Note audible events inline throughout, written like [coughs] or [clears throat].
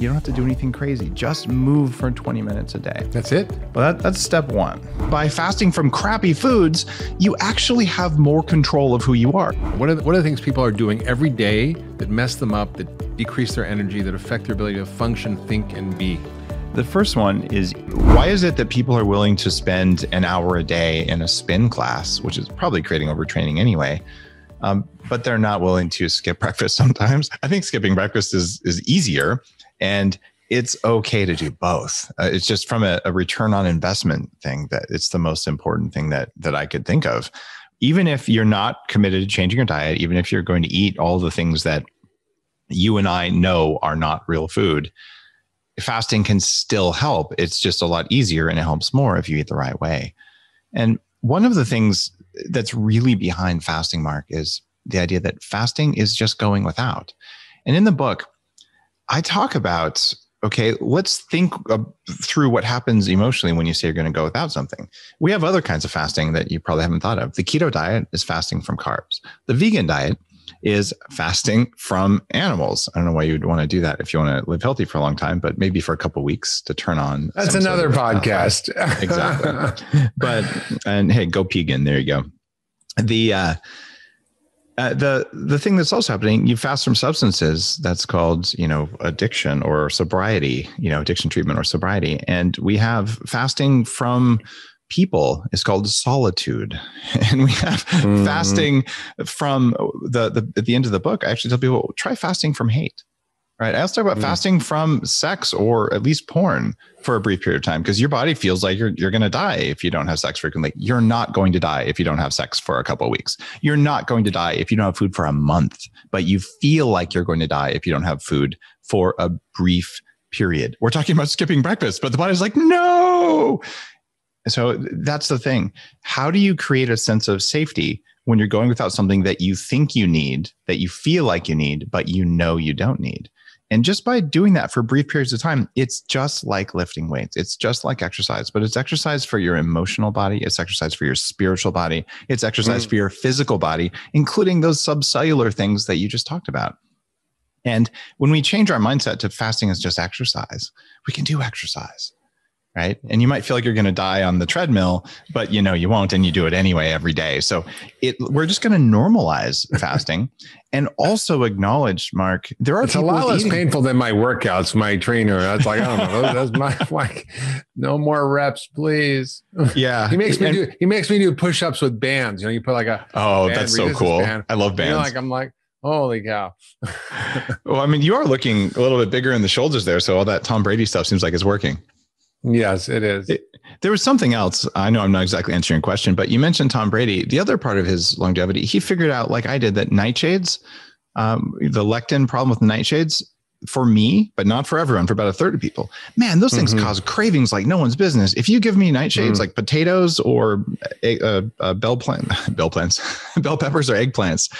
You don't have to do anything crazy. Just move for 20 minutes a day. That's it? Well, that, that's step one. By fasting from crappy foods, you actually have more control of who you are. What are, the, what are the things people are doing every day that mess them up, that decrease their energy, that affect their ability to function, think, and be? The first one is why is it that people are willing to spend an hour a day in a spin class, which is probably creating overtraining anyway, um, but they're not willing to skip breakfast [laughs] sometimes? I think skipping breakfast is is easier and it's okay to do both. Uh, it's just from a, a return on investment thing that it's the most important thing that that I could think of. Even if you're not committed to changing your diet, even if you're going to eat all the things that you and I know are not real food, fasting can still help. It's just a lot easier and it helps more if you eat the right way. And one of the things that's really behind fasting, Mark, is the idea that fasting is just going without. And in the book, I talk about okay, let's think through what happens emotionally when you say you're going to go without something. We have other kinds of fasting that you probably haven't thought of. The keto diet is fasting from carbs. The vegan diet is fasting from animals. I don't know why you'd want to do that if you want to live healthy for a long time, but maybe for a couple weeks to turn on. That's another sort of podcast. exactly. [laughs] but and hey, go vegan. There you go. The uh, uh, the the thing that's also happening, you fast from substances. That's called you know addiction or sobriety. You know addiction treatment or sobriety, and we have fasting from people is called solitude [laughs] and we have mm-hmm. fasting from the, the at the end of the book i actually tell people try fasting from hate right? I also talk about mm. fasting from sex or at least porn for a brief period of time because your body feels like you're you're going to die if you don't have sex frequently. You're not going to die if you don't have sex for a couple of weeks. You're not going to die if you don't have food for a month, but you feel like you're going to die if you don't have food for a brief period. We're talking about skipping breakfast, but the body's like, no. So that's the thing. How do you create a sense of safety when you're going without something that you think you need, that you feel like you need, but you know you don't need? And just by doing that for brief periods of time, it's just like lifting weights. It's just like exercise, but it's exercise for your emotional body. It's exercise for your spiritual body. It's exercise mm. for your physical body, including those subcellular things that you just talked about. And when we change our mindset to fasting as just exercise, we can do exercise right and you might feel like you're going to die on the treadmill but you know you won't and you do it anyway every day so it we're just going to normalize [laughs] fasting and also acknowledge mark there are it's a lot less eating. painful than my workouts my trainer that's like i don't know that's my [laughs] like no more reps please [laughs] yeah he makes me and, do he makes me do push-ups with bands you know you put like a oh that's so cool band. i love bands you know, like i'm like Holy cow. well, I mean, you are looking a little bit bigger in the shoulders there. So all that Tom Brady stuff seems like it's working. Yes, it is. It, there was something else. I know I'm not exactly answering your question, but you mentioned Tom Brady. The other part of his longevity, he figured out, like I did, that nightshades, um, the lectin problem with nightshades, for me, but not for everyone, for about a third of people, man, those things mm-hmm. cause cravings like no one's business. If you give me nightshades mm. like potatoes or uh, uh, bell plant, [laughs] bell plants, [laughs] bell peppers or eggplants,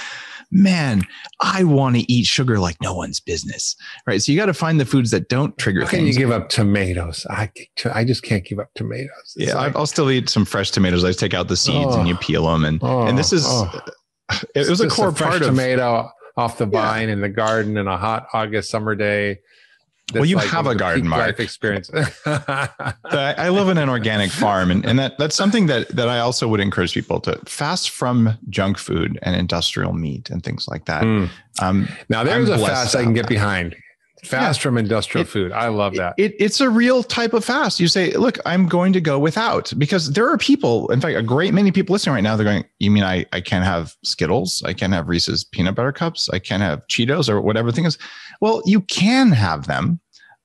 man, I want to eat sugar like no one's business. Right. So you got to find the foods that don't trigger How can things. you give up tomatoes? I, I just can't give up tomatoes. It's yeah. Like, I'll still eat some fresh tomatoes. I just take out the seeds oh, and you oh. peel them. And, oh, and this is, oh. [laughs] it, was a core a part of tomato off the vine yeah. in the garden in a hot August summer day well, you like have a garden, Mark. Life experience. [laughs] [laughs] I live in an organic farm, and, and that that's something that that I also would encourage people to fast from junk food and industrial meat and things like that. Mm. Um, now, there's I'm a fast I can get behind. Fast yeah. from industrial it, food. I love that. It, it's a real type of fast. You say, look, I'm going to go without because there are people, in fact, a great many people listening right now, they're going, you mean I, I can't have Skittles? I can't have Reese's peanut butter cups? I can't have Cheetos or whatever the thing is. Well, you can have them.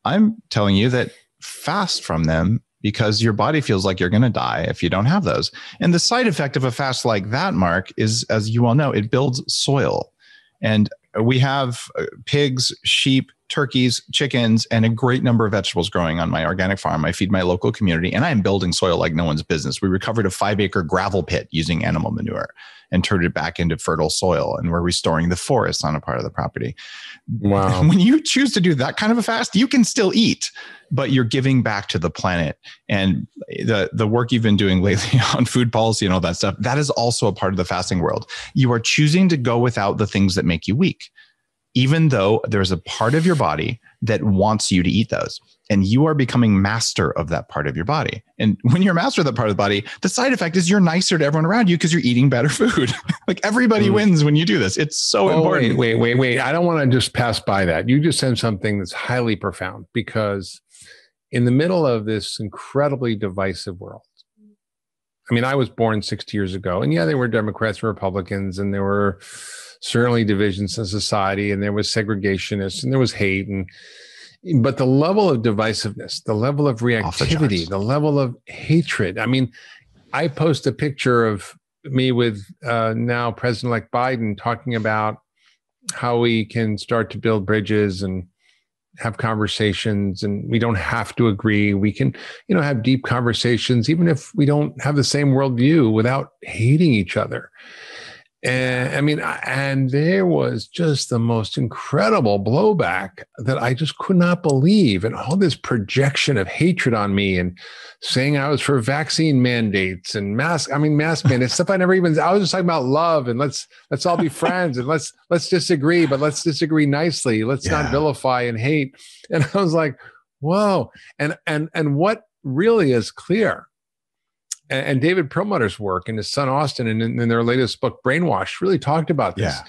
I'm telling you that fast from them because your body feels like you're going to die if you don't have those. And the side effect of a fast like that, Mark, is as you all know, it builds soil. And we have uh, pigs, sheep, turkeys, chickens, and a great number of vegetables growing on my organic farm. I feed my local community and I'm building soil like no one's business. We recovered a five acre gravel pit using animal manure and turned it back into fertile soil. And we're restoring the forest on a part of the property. Wow. [laughs] When you choose to do that kind of a fast, you can still eat, but you're giving back to the planet. And the, the work you've been doing [laughs] lately on food policy and all that stuff, that is also a part of the fasting world. You are choosing to go without the things that make you weak even though there's a part of your body that wants you to eat those. And you are becoming master of that part of your body. And [laughs] when you're master of that part of the body, the side effect is you're nicer to everyone around you because you're eating better [laughs] food. like everybody mm. wins when you do this. It's so oh, important. Wait, wait, wait, wait. I don't want to just pass by that. You just said something that's highly profound because in the middle of this incredibly divisive world, I mean, I was born 60 years ago, and yeah, there were Democrats and Republicans, and there were certainly divisions in society and there was segregationists and there was hate and but the level of divisiveness the level of reactivity the, the, level of hatred. I mean i post a picture of me with uh, now president-elect biden talking about how we can start to build bridges and have conversations and we don't have to agree. We can you know have deep conversations even if we don't have the same worldview without hating each other and I mean, and there was just the most incredible blowback that I just could not believe, and all this projection of hatred on me, and saying I was for vaccine mandates and mask. I mean, mask [laughs] mandates stuff I never even. I was just talking about love and let's let's all be [laughs] friends and let's let's disagree, but let's disagree nicely. Let's yeah. not vilify and hate. And I was like, whoa. And and and what really is clear and, David Perlmutter's work and his son Austin, and in, in, their latest book, Brainwash, really talked about this yeah.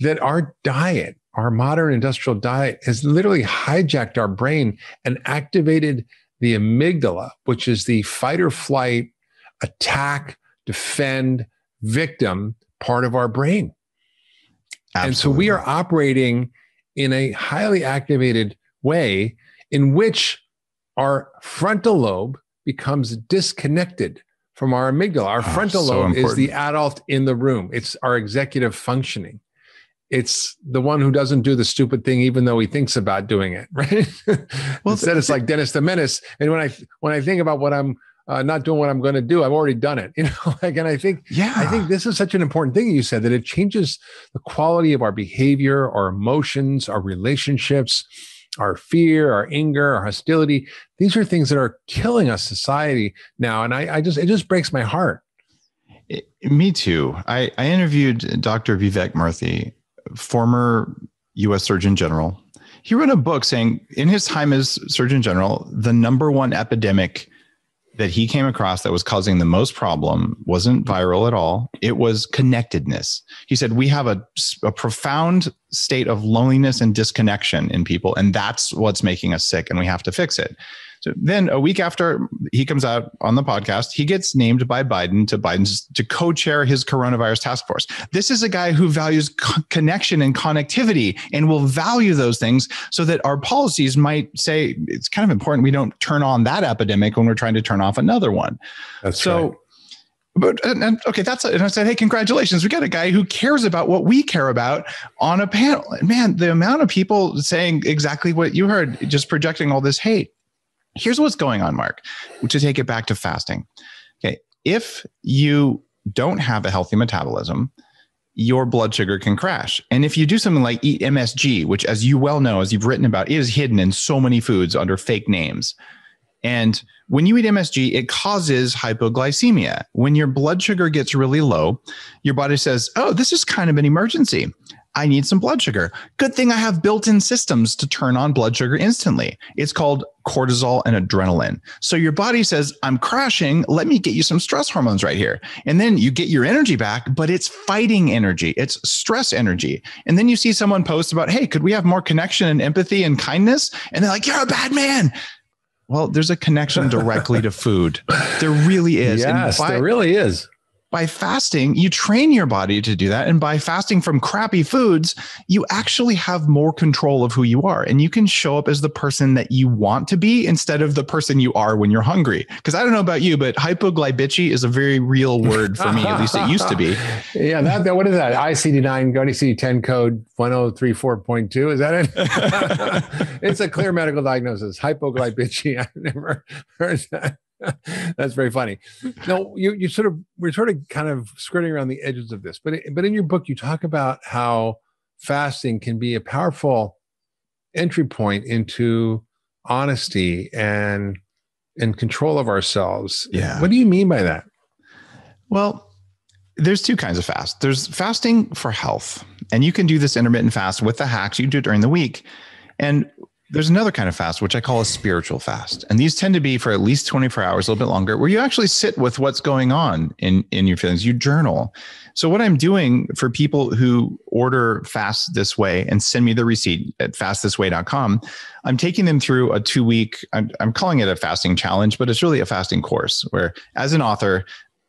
that our diet, our modern industrial diet, has literally hijacked our brain and activated the amygdala, which is the fight or flight, attack, defend, victim part of our brain. Absolutely. And so we are operating in a highly activated way in which our frontal lobe becomes disconnected from our amygdala. Our oh, frontal so lobe important. is the adult in the room. It's our executive functioning. It's the one who doesn't do the stupid thing, even though he thinks about doing it. [laughs] Right? well, instead, it's like Dennis the Menace. And when I when I think about what I'm uh, not doing what I'm going to do, I've already done it. [laughs] You know, like, and I think, yeah, I think this is such an important thing you said that it changes the quality of our behavior, our emotions, our relationships our fear, our anger, our hostility. These are things that are killing us society now. And I, I just, it just breaks my heart. It, me too. I, I interviewed Dr. Vivek Murthy, former US Surgeon General. He wrote a book saying in his time as Surgeon General, the number one epidemic that he came across that was causing the most problem wasn't mm-hmm. viral at all. It was connectedness. He said, We have a, a profound state of loneliness and disconnection in people, and that's what's making us sick, and we have to fix it. So then a week after he comes out on the podcast, he gets named by Biden to Biden's to co-chair his coronavirus task force. This is a guy who values co- connection and connectivity and will value those things so that our policies might say it's kind of important we don't turn on that epidemic when we're trying to turn off another one. That's so right but and, and, okay, that's and I said, hey, congratulations, we got a guy who cares about what we care about on a panel. And man, the amount of people saying exactly what you heard, just projecting all this hate. Here's what's going on, Mark, to take it back to fasting. Okay. If you don't have a healthy metabolism, your blood sugar can crash. And if you do something like eat MSG, which, as you well know, as you've written about, is hidden in so many foods under fake names. And when you eat MSG, it causes hypoglycemia. When your blood sugar gets really low, your body says, Oh, this is kind of an emergency. I need some blood sugar. Good thing I have built in systems to turn on blood sugar instantly. It's called cortisol and adrenaline. So your body says, I'm crashing. Let me get you some stress hormones right here. And then you get your energy back, but it's fighting energy, it's stress energy. And then you see someone post about, hey, could we have more connection and empathy and kindness? And they're like, you're a bad man. Well, there's a connection directly to food. There really is. Yes, by, there really is by fasting, you train your body to do that. And by fasting from crappy foods, you actually have more control of who you are. And you can show up as the person that you want to be instead of the person you are when you're hungry. Because I don't know about you, but hypoglycemia is a very real word for me. At least it used to be. [laughs] Yeah. That, that, what is that? ICD 9, go to ICD 10 code 1034.2. Is that it? [laughs] it's a clear medical diagnosis. Hypoglycemia. [laughs] I've never heard that. [laughs] That's very funny. No, you you sort of we're sort of kind of skirting around the edges of this, but but in your book you talk about how fasting can be a powerful entry point into honesty and and control of ourselves. Yeah. What do you mean by that? Well, there's two kinds of fast. There's fasting for health. And you can do this intermittent fast with the hacks. You do during the week. And there's another kind of fast, which I call a spiritual fast. And these tend to be for at least 24 hours, a little bit longer, where you actually sit with what's going on in, in your feelings. You journal. So, what I'm doing for people who order fast this way and send me the receipt at fastthisway.com, I'm taking them through a two week, I'm, I'm calling it a fasting challenge, but it's really a fasting course where, as an author,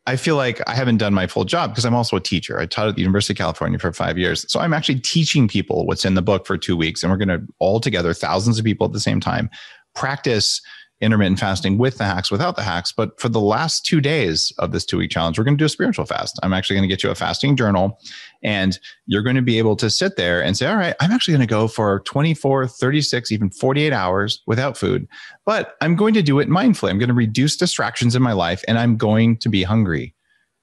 I feel like I haven't done my full job because I'm also a teacher. I taught at the University of California for five years. So I'm actually teaching people what's in the book for two weeks. And we're going to all together, thousands of people at the same time, practice intermittent fasting with the hacks, without the hacks. But for the last two days of this two week challenge, we're going to do a spiritual fast. I'm actually going to get you a fasting journal and you're going to be able to sit there and say, all right, I'm actually going to go for 24, 36, even 48 hours without food, but I'm going to do it mindfully. I'm going to reduce distractions in my life and I'm going to be hungry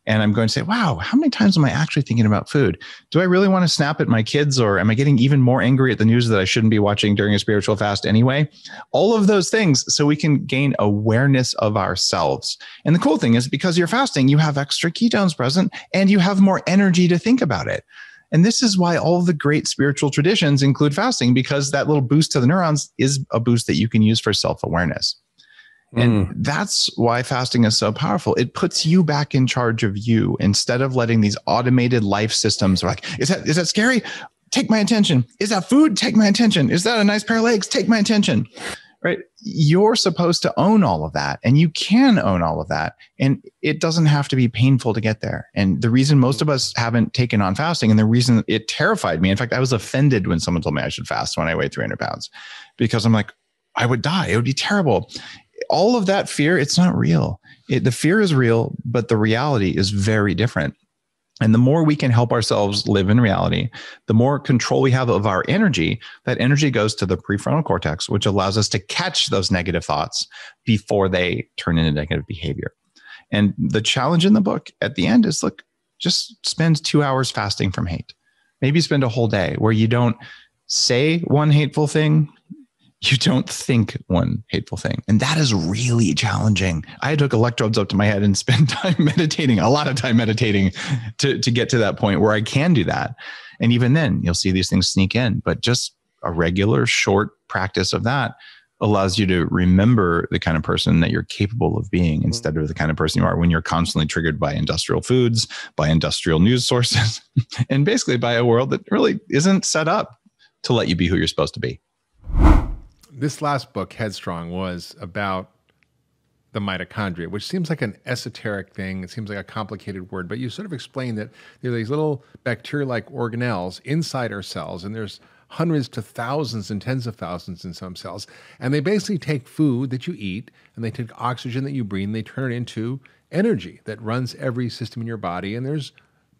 and I'm going to say, wow, how many times am I actually thinking about food? Do I really want to snap at my kids or am I getting even more angry at the news that I shouldn't be watching during a spiritual fast anyway? All of those things so we can gain awareness of ourselves. And the cool thing is because you're fasting, you have extra ketones present and you have more energy to think about it. And this is why all the great spiritual traditions include fasting because that little boost to the neurons is a boost that you can use for self awareness. And mm. that's why fasting is so powerful. It puts you back in charge of you instead of letting these automated life systems like, is that is that scary? Take my attention. Is that food? Take my attention. Is that a nice pair of legs? Take my attention. Right? You're supposed to own all of that and you can own all of that. And it doesn't have to be painful to get there. And the reason most of us haven't taken on fasting and the reason it terrified me, in fact, I was offended when someone told me I should fast when I weighed 300 pounds because I'm like, I would die. It would be terrible all of that fear, it's not real. It, the fear is real, but the reality is very different. And the more we can help ourselves live in reality, the more control we have of our energy, that energy goes to the prefrontal cortex, which allows us to catch those negative thoughts before they turn into negative behavior. And the challenge in the book at the end is look, just spend two hours fasting from hate. Maybe spend a whole day where you don't say one hateful thing, you don't think one hateful thing. And that is really challenging. I took electrodes up to my head and [laughs] spent time meditating, a lot of time meditating to, to get to that point where I can do that. And even then, you'll see these things sneak in. But just a regular short practice of that allows you to remember the kind of person that you're capable of being mm-hmm. instead of the kind of person you are when you're constantly triggered by industrial foods, by industrial news sources, [laughs] and basically by a world that really isn't set up to let you be who you're supposed to be this last book, Headstrong, was about the mitochondria, which seems like an esoteric thing. It seems like a complicated word, but you sort of explain that there are these little bacteria-like organelles inside our cells, and there's hundreds to thousands and tens of thousands in some cells. And they basically take food that you eat and they take oxygen that you breathe and they turn it into energy that runs every system in your body. And there's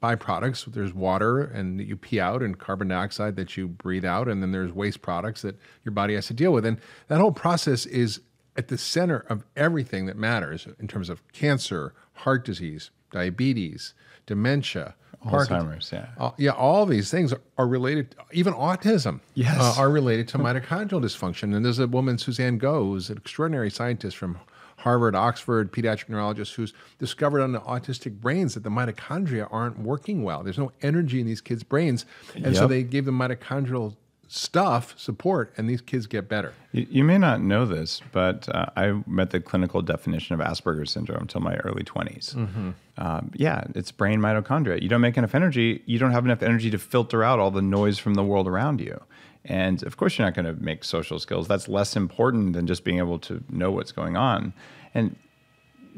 byproducts. There's water and that you pee out and carbon dioxide that you breathe out. And then there's waste products that your body has to deal with. And that whole process is at the center of everything that matters in terms of cancer, heart disease, diabetes, dementia, Alzheimer's, yeah. Uh, yeah, all these things are, are related, even autism yes. Uh, are related to mitochondrial dysfunction. And there's a woman, Suzanne Goh, who's an extraordinary scientist from Harvard, Oxford pediatric neurologist who's discovered on the autistic brains that the mitochondria aren't working well. There's no energy in these kids' brains. And yep. so they gave them mitochondrial stuff, support, and these kids get better. You, you may not know this, but uh, I met the clinical definition of Asperger's syndrome until my early 20s. Mm-hmm. Um, yeah, it's brain mitochondria. You don't make enough energy, you don't have enough energy to filter out all the noise from the world around you. And of course, you're not going to make social skills. That's less important than just being able to know what's going on. And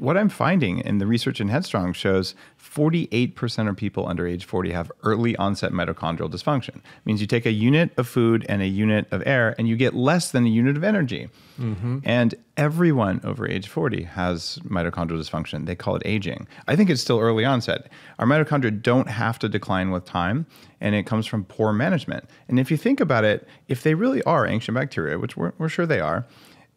what I'm finding in the research in Headstrong shows 48% of people under age 40 have early onset mitochondrial dysfunction. It means you take a unit of food and a unit of air and you get less than a unit of energy. Mm-hmm. And everyone over age 40 has mitochondrial dysfunction. They call it aging. I think it's still early onset. Our mitochondria don't have to decline with time, and it comes from poor management. And if you think about it, if they really are ancient bacteria, which we're, we're sure they are,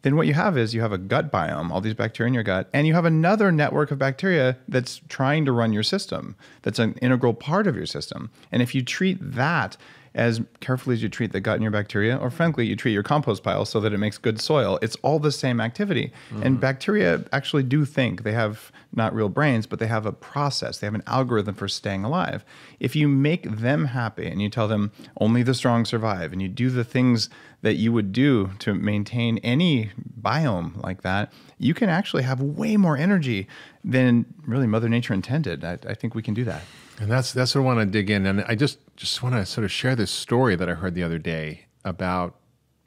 then what you have is you have a gut biome, all these bacteria in your gut, and you have another network of bacteria that's trying to run your system, that's an integral part of your system. And if you treat that as carefully as you treat the gut and your bacteria, or frankly, you treat your compost pile so that it makes good soil. It's all the same activity. Mm-hmm. And bacteria actually do think. They have not real brains, but they have a process. They have an algorithm for staying alive. If you make them happy and you tell them only the strong survive, and you do the things that you would do to maintain any biome like that, you can actually have way more energy than really Mother Nature intended. I, I think we can do that. And that's that's what I want to dig in. And I just just want to sort of share this story that I heard the other day about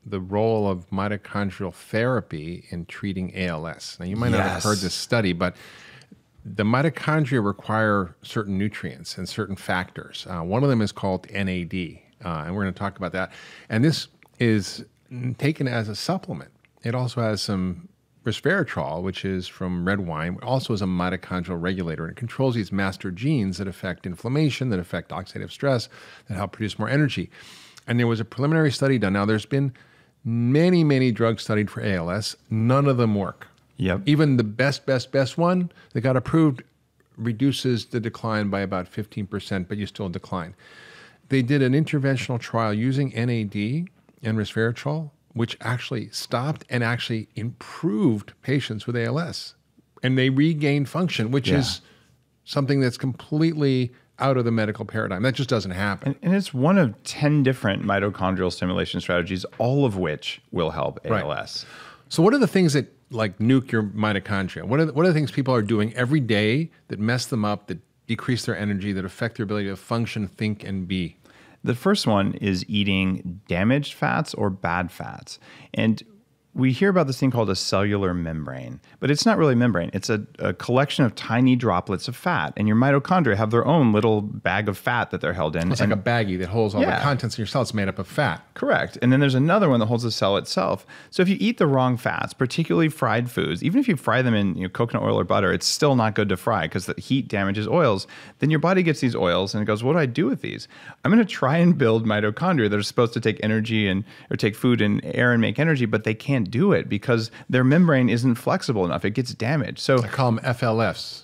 the role of mitochondrial therapy in treating ALS. Now you might yes. not have heard this study, but the mitochondria require certain nutrients and certain factors. Uh, one of them is called NAD, uh, and we're going to talk about that. And this is taken as a supplement. It also has some resveratrol, which is from red wine, also is a mitochondrial regulator and it controls these master genes that affect inflammation, that affect oxidative stress, that help produce more energy. And there was a preliminary study done. Now, there's been many, many drugs studied for ALS. None of them work. Yep. Even the best, best, best one that got approved reduces the decline by about 15%, but you still decline. They did an interventional trial using NAD and resveratrol which actually stopped and actually improved patients with ALS. And they regained function, which yeah. is something that's completely out of the medical paradigm. That just doesn't happen. And, and, it's one of 10 different mitochondrial stimulation strategies, all of which will help ALS. Right. So, what are the things that like nuke your mitochondria? What are, the, what are the things people are doing every day that mess them up, that decrease their energy, that affect their ability to function, think, and be? The first one is eating damaged fats or bad fats. And we hear about this thing called a cellular membrane, but it's not really a membrane. It's a, a, collection of tiny droplets of fat, and your mitochondria have their own little bag of fat that they're held in. It's and, like a baggie that holds all yeah. the contents in your cell. It's made up of fat. Correct. And then there's another one that holds the cell itself. So if you eat the wrong fats, particularly fried foods, even if you fry them in you know, coconut oil or butter, it's still not good to fry because the heat damages oils. Then your body gets these oils and it goes, "What do I do with these? I'm going to try and build mitochondria that are supposed to take energy and or take food and air and make energy, but they can't do it because their membrane isn't flexible enough. It gets damaged. So I call them FLFs.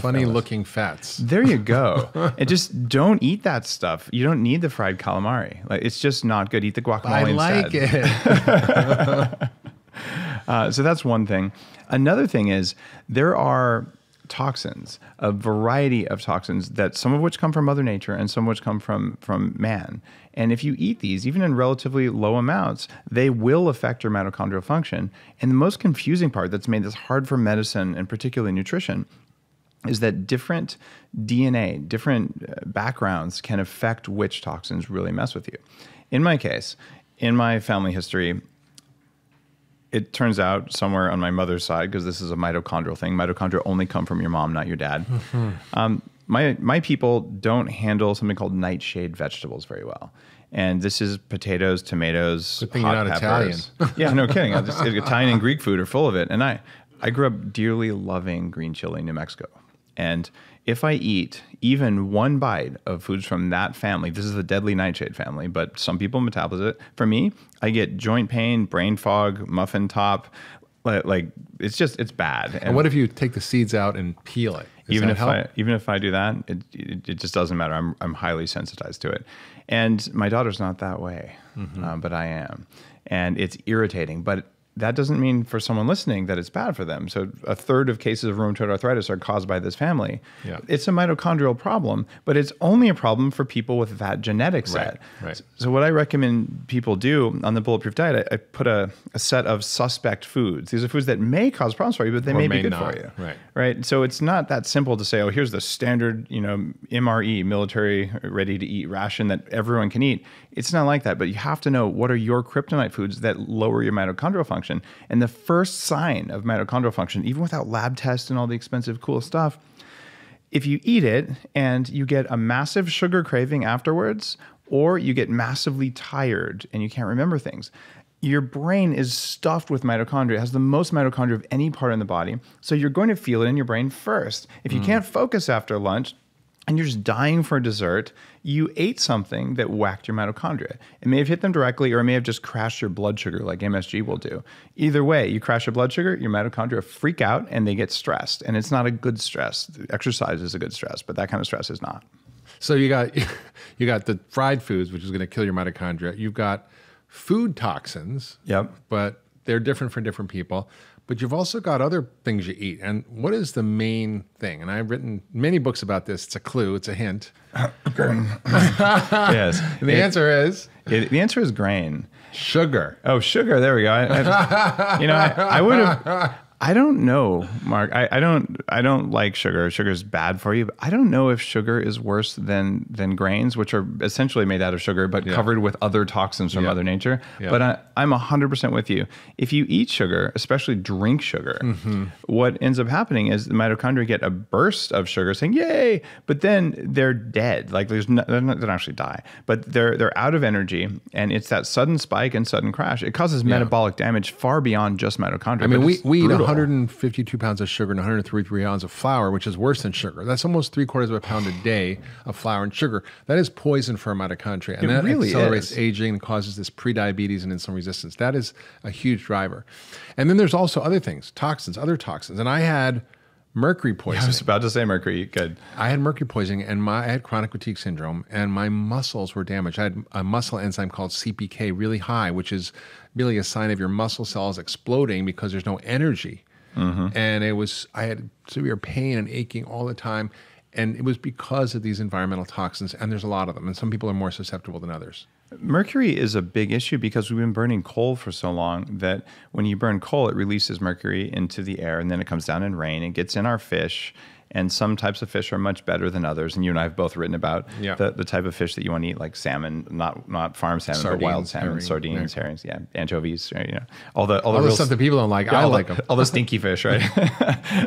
Funny looking fats. There you go. [laughs] and just don't eat that stuff. You don't need the fried calamari. Like it's just not good. Eat the guacamole. I like instead. it. [laughs] uh, so that's one thing. Another thing is there are toxins, a variety of toxins that some of which come from Mother Nature and some which come from from man. And if you eat these, even in relatively low amounts, they will affect your mitochondrial function. And the most confusing part that's made this hard for medicine and particularly nutrition is that different DNA, different uh, backgrounds can affect which toxins really mess with you. In my case, in my family history, it turns out somewhere on my mother's side, because this is a mitochondrial thing, mitochondria only come from your mom, not your dad. Mm-hmm. Um, my my people don't handle something called nightshade vegetables very well. And this is potatoes, tomatoes, Good thing hot you're not peppers. Italian. [laughs] yeah, no kidding. Just, Italian and Greek food are full of it. And I, I grew up dearly loving green chili in New Mexico. And if I eat even one bite of foods from that family, this is the deadly nightshade family, but some people metabolize it. For me, I get joint pain, brain fog, muffin top. Like it's just it's bad. And, and what if you take the seeds out and peel it? Does even if help? I even if I do that, it, it, it just doesn't matter. I'm I'm highly sensitized to it, and my daughter's not that way, mm-hmm. uh, but I am, and it's irritating. But that doesn't mean for someone listening that it's bad for them. So a third of cases of rheumatoid arthritis are caused by this family. Yeah. It's a mitochondrial problem, but it's only a problem for people with that genetic set. Right, right. So what I recommend people do on the bulletproof diet, I, I put a, a, set of suspect foods. These are foods that may cause problems for you, but they may, may, be good not. for you. Right. Right. So it's not that simple to say, oh, here's the standard, you know, MRE, military ready to eat ration that everyone can eat. It's not like that, but you have to know what are your kryptonite foods that lower your mitochondrial function. And the first sign of mitochondrial function, even without lab tests and all the expensive, cool stuff, if you eat it and you get a massive sugar craving afterwards, or you get massively tired and you can't remember things, your brain is stuffed with mitochondria. It has the most mitochondria of any part in the body. So you're going to feel it in your brain first. If you mm. can't focus after lunch, and you're just dying for a dessert, you ate something that whacked your mitochondria. It may have hit them directly or it may have just crashed your blood sugar like MSG will do. Either way, you crash your blood sugar, your mitochondria freak out and they get stressed. And it's not a good stress. Exercise is a good stress, but that kind of stress is not. So you got [laughs] you got the fried foods, which is going to kill your mitochondria. You've got food toxins, Yep. but they're different for different people. But you've also got other things you eat. And what is the main thing? And I've written many books about this. It's a clue, it's a hint. [coughs] Grain. [laughs] Yes. And [laughs] the It- answer is it- the answer is grain. sugar. Oh, sugar. There we go. I, I- you know, I, I would have. I don't know, Mark. I, I don't. I don't like sugar. Sugar is bad for you. But I don't know if sugar is worse than than grains, which are essentially made out of sugar, but covered with other toxins from Yeah. Mother Nature. Yeah. But I, I'm hundred percent with you. If you eat sugar, especially drink sugar, Mm-hmm. what ends up happening is the mitochondria get a burst of sugar, saying "Yay!" But then they're dead. Like there's no, they're not, they don't actually die, but they're they're out of energy, and it's that sudden spike and sudden crash. It causes metabolic damage far beyond just mitochondria. I mean, we, we eat. 152 pounds of sugar and 133 pounds of flour, which is worse than sugar. That's almost three quarters of a pound a day of flour and sugar. That is poison for mitochondria. And It that really accelerates is. aging and causes this prediabetes and insulin resistance. That is a huge driver. And then there's also other things, toxins, other toxins. And I had mercury poisoning. [laughs] I was about to say mercury. Good. I had mercury poisoning and my, I had chronic fatigue syndrome and my muscles were damaged. I had a muscle enzyme called CPK really high, which is really a sign of your muscle cells exploding because there's no energy. Mm-hmm. And it was, I had severe pain and aching all the time. And it was because of these environmental toxins. And there's a lot of them. And some people are more susceptible than others. Mercury is a big issue because we've been burning coal for so long that when you burn coal, it releases mercury into the air and then it comes down in rain and gets in our fish. And some types of fish are much better than others. And you and I have both written about Yeah. the, the type of fish that you want to eat, like salmon, not not farm salmon, but wild salmon, herring, sardines, yeah. herrings, yeah, anchovies, you know, all the all the All the real stuff that people don't like, I all the- like them. all the stinky fish, right?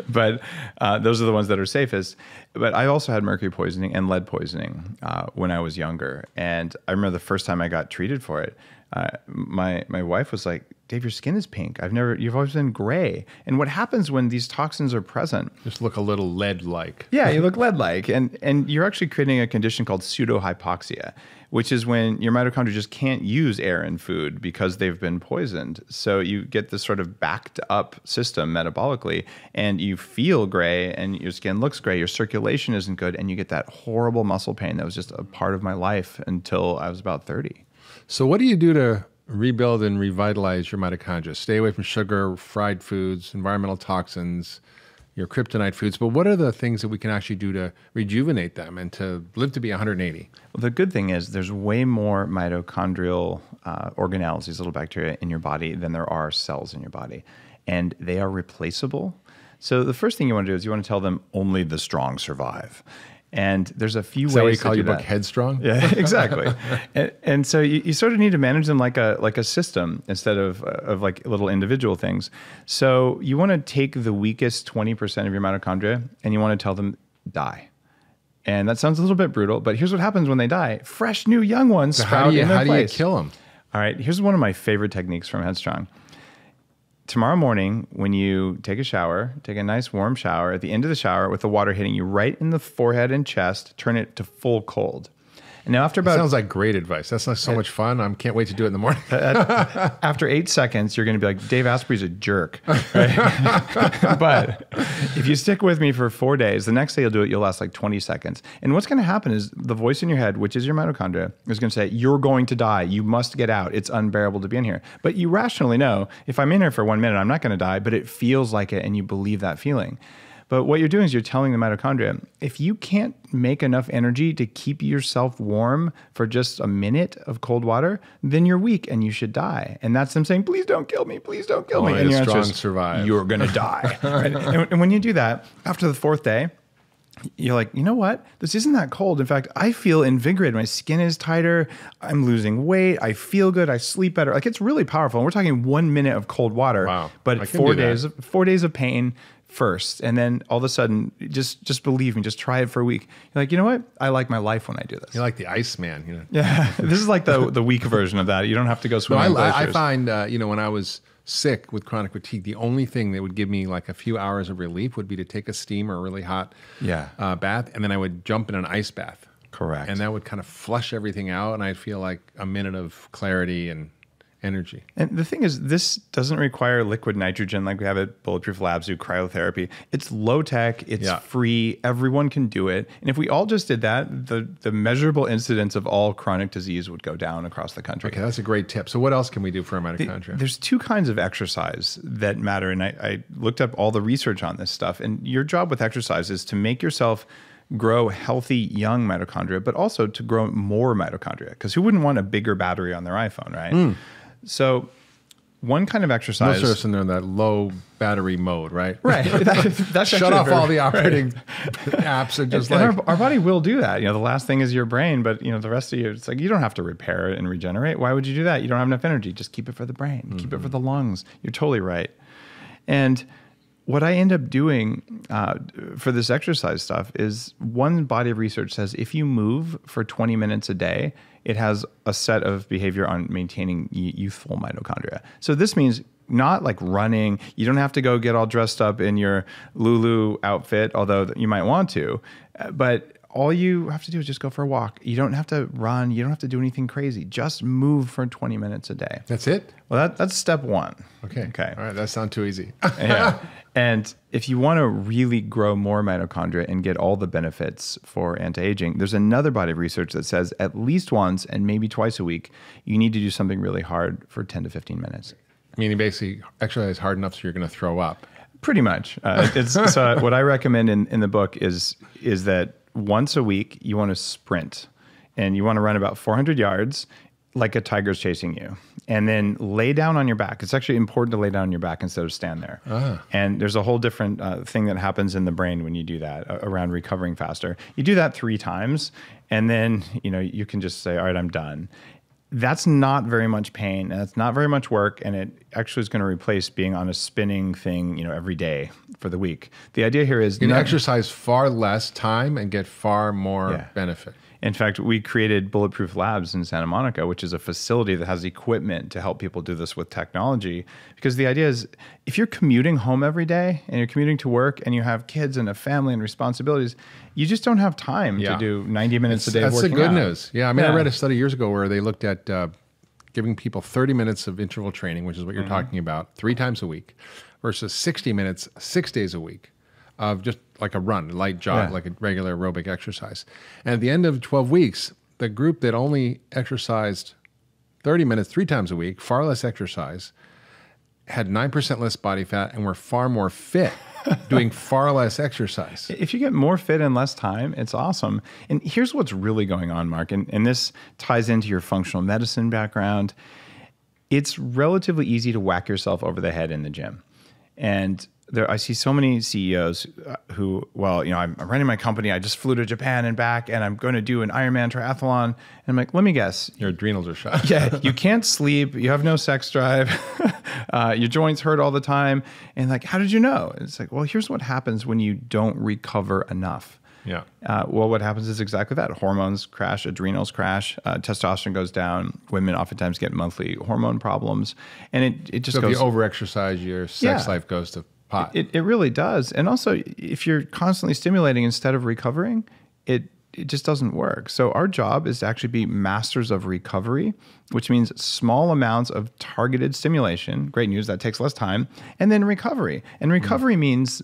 [laughs] but uh, those are the ones that are safest. But I also had mercury poisoning and lead poisoning uh, when I was younger, and I remember the first time I got treated for it. Uh, my my wife was like, "Dave, your skin is pink. I've never. You've always been gray." And what happens when these toxins are present? Just look a little lead like. Yeah, you [laughs] look lead-like, and and you're actually creating a condition called pseudohypoxia, which is when your mitochondria just can't use air and food because they've been poisoned. So you get this sort of backed up system metabolically, and you feel gray, and your skin looks gray. Your circulation isn't good, and you get that horrible muscle pain that was just a part of my life until I was about thirty. So, what do you do to rebuild and revitalize your mitochondria? Stay away from sugar, fried foods, environmental toxins, your kryptonite foods. But what are the things that we can actually do to rejuvenate them and to live to be 180? Well, the good thing is there's way more mitochondrial uh, organelles, these little bacteria in your body, than there are cells in your body, and they are replaceable. So the first thing you want to do is you want to tell them only the strong survive. And there's a few Is ways that you to call your book. Headstrong? [laughs] Yeah, exactly. and, and so you, you sort of need to manage them like a like a system instead of of like little individual things. So you want to take the weakest twenty percent of your mitochondria and you want to tell them die. And that sounds a little bit brutal, but here's what happens when they die: fresh, new, young ones So sprout how do you in their how do you kill them? All right, here's one of my favorite techniques from Headstrong. Tomorrow morning, when you take a shower, take a nice warm shower, at the end of the shower, with the water hitting you right in the forehead and chest, turn it to full cold. And now, after about Sounds like great advice. That's not so uh, much fun. I can't wait to do it in the morning. [laughs] after eight seconds, you're going to be like, Dave Asprey's a jerk. Right? [laughs] but if you stick with me for four days, the next day you'll do it, you'll last like 20 seconds. And what's going to happen is the voice in your head, which is your mitochondria, is going to say, You're going to die. You must get out. It's unbearable to be in here. But you rationally know if I'm in here for one minute, I'm not going to die, but it feels like it, and you believe that feeling. But what you're doing is you're telling the mitochondria if you can't make enough energy to keep yourself warm for just a minute of cold water, then you're weak and you should die. And that's them saying, please don't kill me, please don't kill me. Only And the your answer strong is, survive. You're going [laughs] to die. Right? and, and when you do that, after the fourth day, you're like, you know what? This isn't that cold. In fact, I feel invigorated. My skin is tighter. I'm losing weight. I feel good. I sleep better. Like it's really powerful. And we're talking one minute of cold water, Wow. But four that. days, four days of pain first, and then all of a sudden, just just believe me, just try it for a week. You're like, you know what? I like my life when I do this. You're like the Iceman, you know. yeah, [laughs] this is like the the weak version of that. You don't have to go No, swimming. I, I, I find, uh, you know, when I was sick with chronic fatigue, the only thing that would give me like a few hours of relief would be to take a steam or a really hot Yeah. uh, bath, and then I would jump in an ice bath. Correct. And that would kind of flush everything out, and I'd feel like a minute of clarity and energy. And the thing is, this doesn't require liquid nitrogen like we have at Bulletproof Labs do cryotherapy. It's low tech, it's Yeah. free, everyone can do it. And if we all just did that, the, the measurable incidence of all chronic disease would go down across the country. Okay, that's a great tip. So, what else can we do for our mitochondria? There's two kinds of exercise that matter. And I, I looked up all the research on this stuff. And your job with exercise is to make yourself grow healthy young mitochondria, but also to grow more mitochondria. Because who wouldn't want a bigger battery on their iPhone, right? Hmm. So, one kind of exercise. Most of in there in that low battery mode, right? [laughs] Right. [laughs] That- that's Shut off very- all the [laughs] operating apps and just and like our, our body will do that. You know, the last thing is your brain, but you know, the rest of you, it's like you don't have to repair it and regenerate. Why would you do that? You don't have enough energy. Just keep it for the brain. Keep it for the lungs. You're totally right. And what I end up doing uh, for this exercise stuff is one body of research says if you move for 20 minutes a day, it has a set of behavior on maintaining youthful mitochondria. So this means not like running. You don't have to go get all dressed up in your Lulu outfit, although you might want to. Uh, But all you have to do is just go for a walk. You don't have to run. You don't have to do anything crazy. Just move for 20 minutes a day. that's it. Well, that, that's step one. Okay. Okay. All right. That sounds too easy. [laughs] yeah. [laughs] And if you want to really grow more mitochondria and get all the benefits for anti aging, there's another body of research that says at least once and maybe twice a week, you need to do something really hard for 10 to 15 minutes. Meaning basically exercise hard enough so you're going to throw up. Pretty much. Uh, it's, so what I recommend in, in the book is is that once a week you want to sprint and you want to run about 400 yards like a tiger's chasing you. And then lay down on your back. It's actually important to lay down on your back instead of stand there. And there's a whole different uh, thing that happens in the brain when you do that uh, around recovering faster. You do that three times and then you know you can just say all right i'm done. That's not very much pain and it's not very much work and it actually is going to replace being on a spinning thing you know every day for the week the idea here is You can exercise far less time and get far more Yeah. benefit. in fact we created bulletproof labs in santa monica which is a facility that has equipment to help people do this with technology because the idea is if you're commuting home every day and you're commuting to work and you have kids and a family and responsibilities you just don't have time Yeah. to do 90 minutes a day That's the good out. news. Yeah. I mean, I read a study years ago where they looked at uh, giving people 30 minutes of interval training, which is what you're Mm-hmm. talking about, three times a week, versus 60 minutes, six days a week of just like a run, light jog, Yeah. like a regular aerobic exercise. And at the end of 12 weeks, the group that only exercised 30 minutes three times a week, far less exercise, had 9% less body fat and were far more fit [laughs] doing far less exercise. if you get more fit in less time, it's awesome. And here's what's really going on, Mark, and, and this ties into your functional medicine background. It's relatively easy to whack yourself over the head in the gym. And there, I see so many CEOs uh, who, well, you know, I'm, I'm running my company. I just flew to Japan and back, and I'm going to do an Ironman triathlon. And I'm like, let me guess, Your adrenals are shot. yeah, [laughs] you can't sleep. You have no sex drive. [laughs] uh, your joints hurt all the time. And like, how did you know? It's like, well, here's what happens when you don't recover enough. Yeah. Uh, well, what happens is exactly that. Hormones crash, adrenals crash, uh, testosterone goes down. Women oftentimes get monthly hormone problems, and it it just So if you overexercise, your sex Yeah. life goes to pot. It, it really does. And also, if you're constantly stimulating instead of recovering, it it just doesn't work. So our job is to actually be masters of recovery, which means small amounts of targeted stimulation. Great news, that takes less time, and then recovery. And recovery means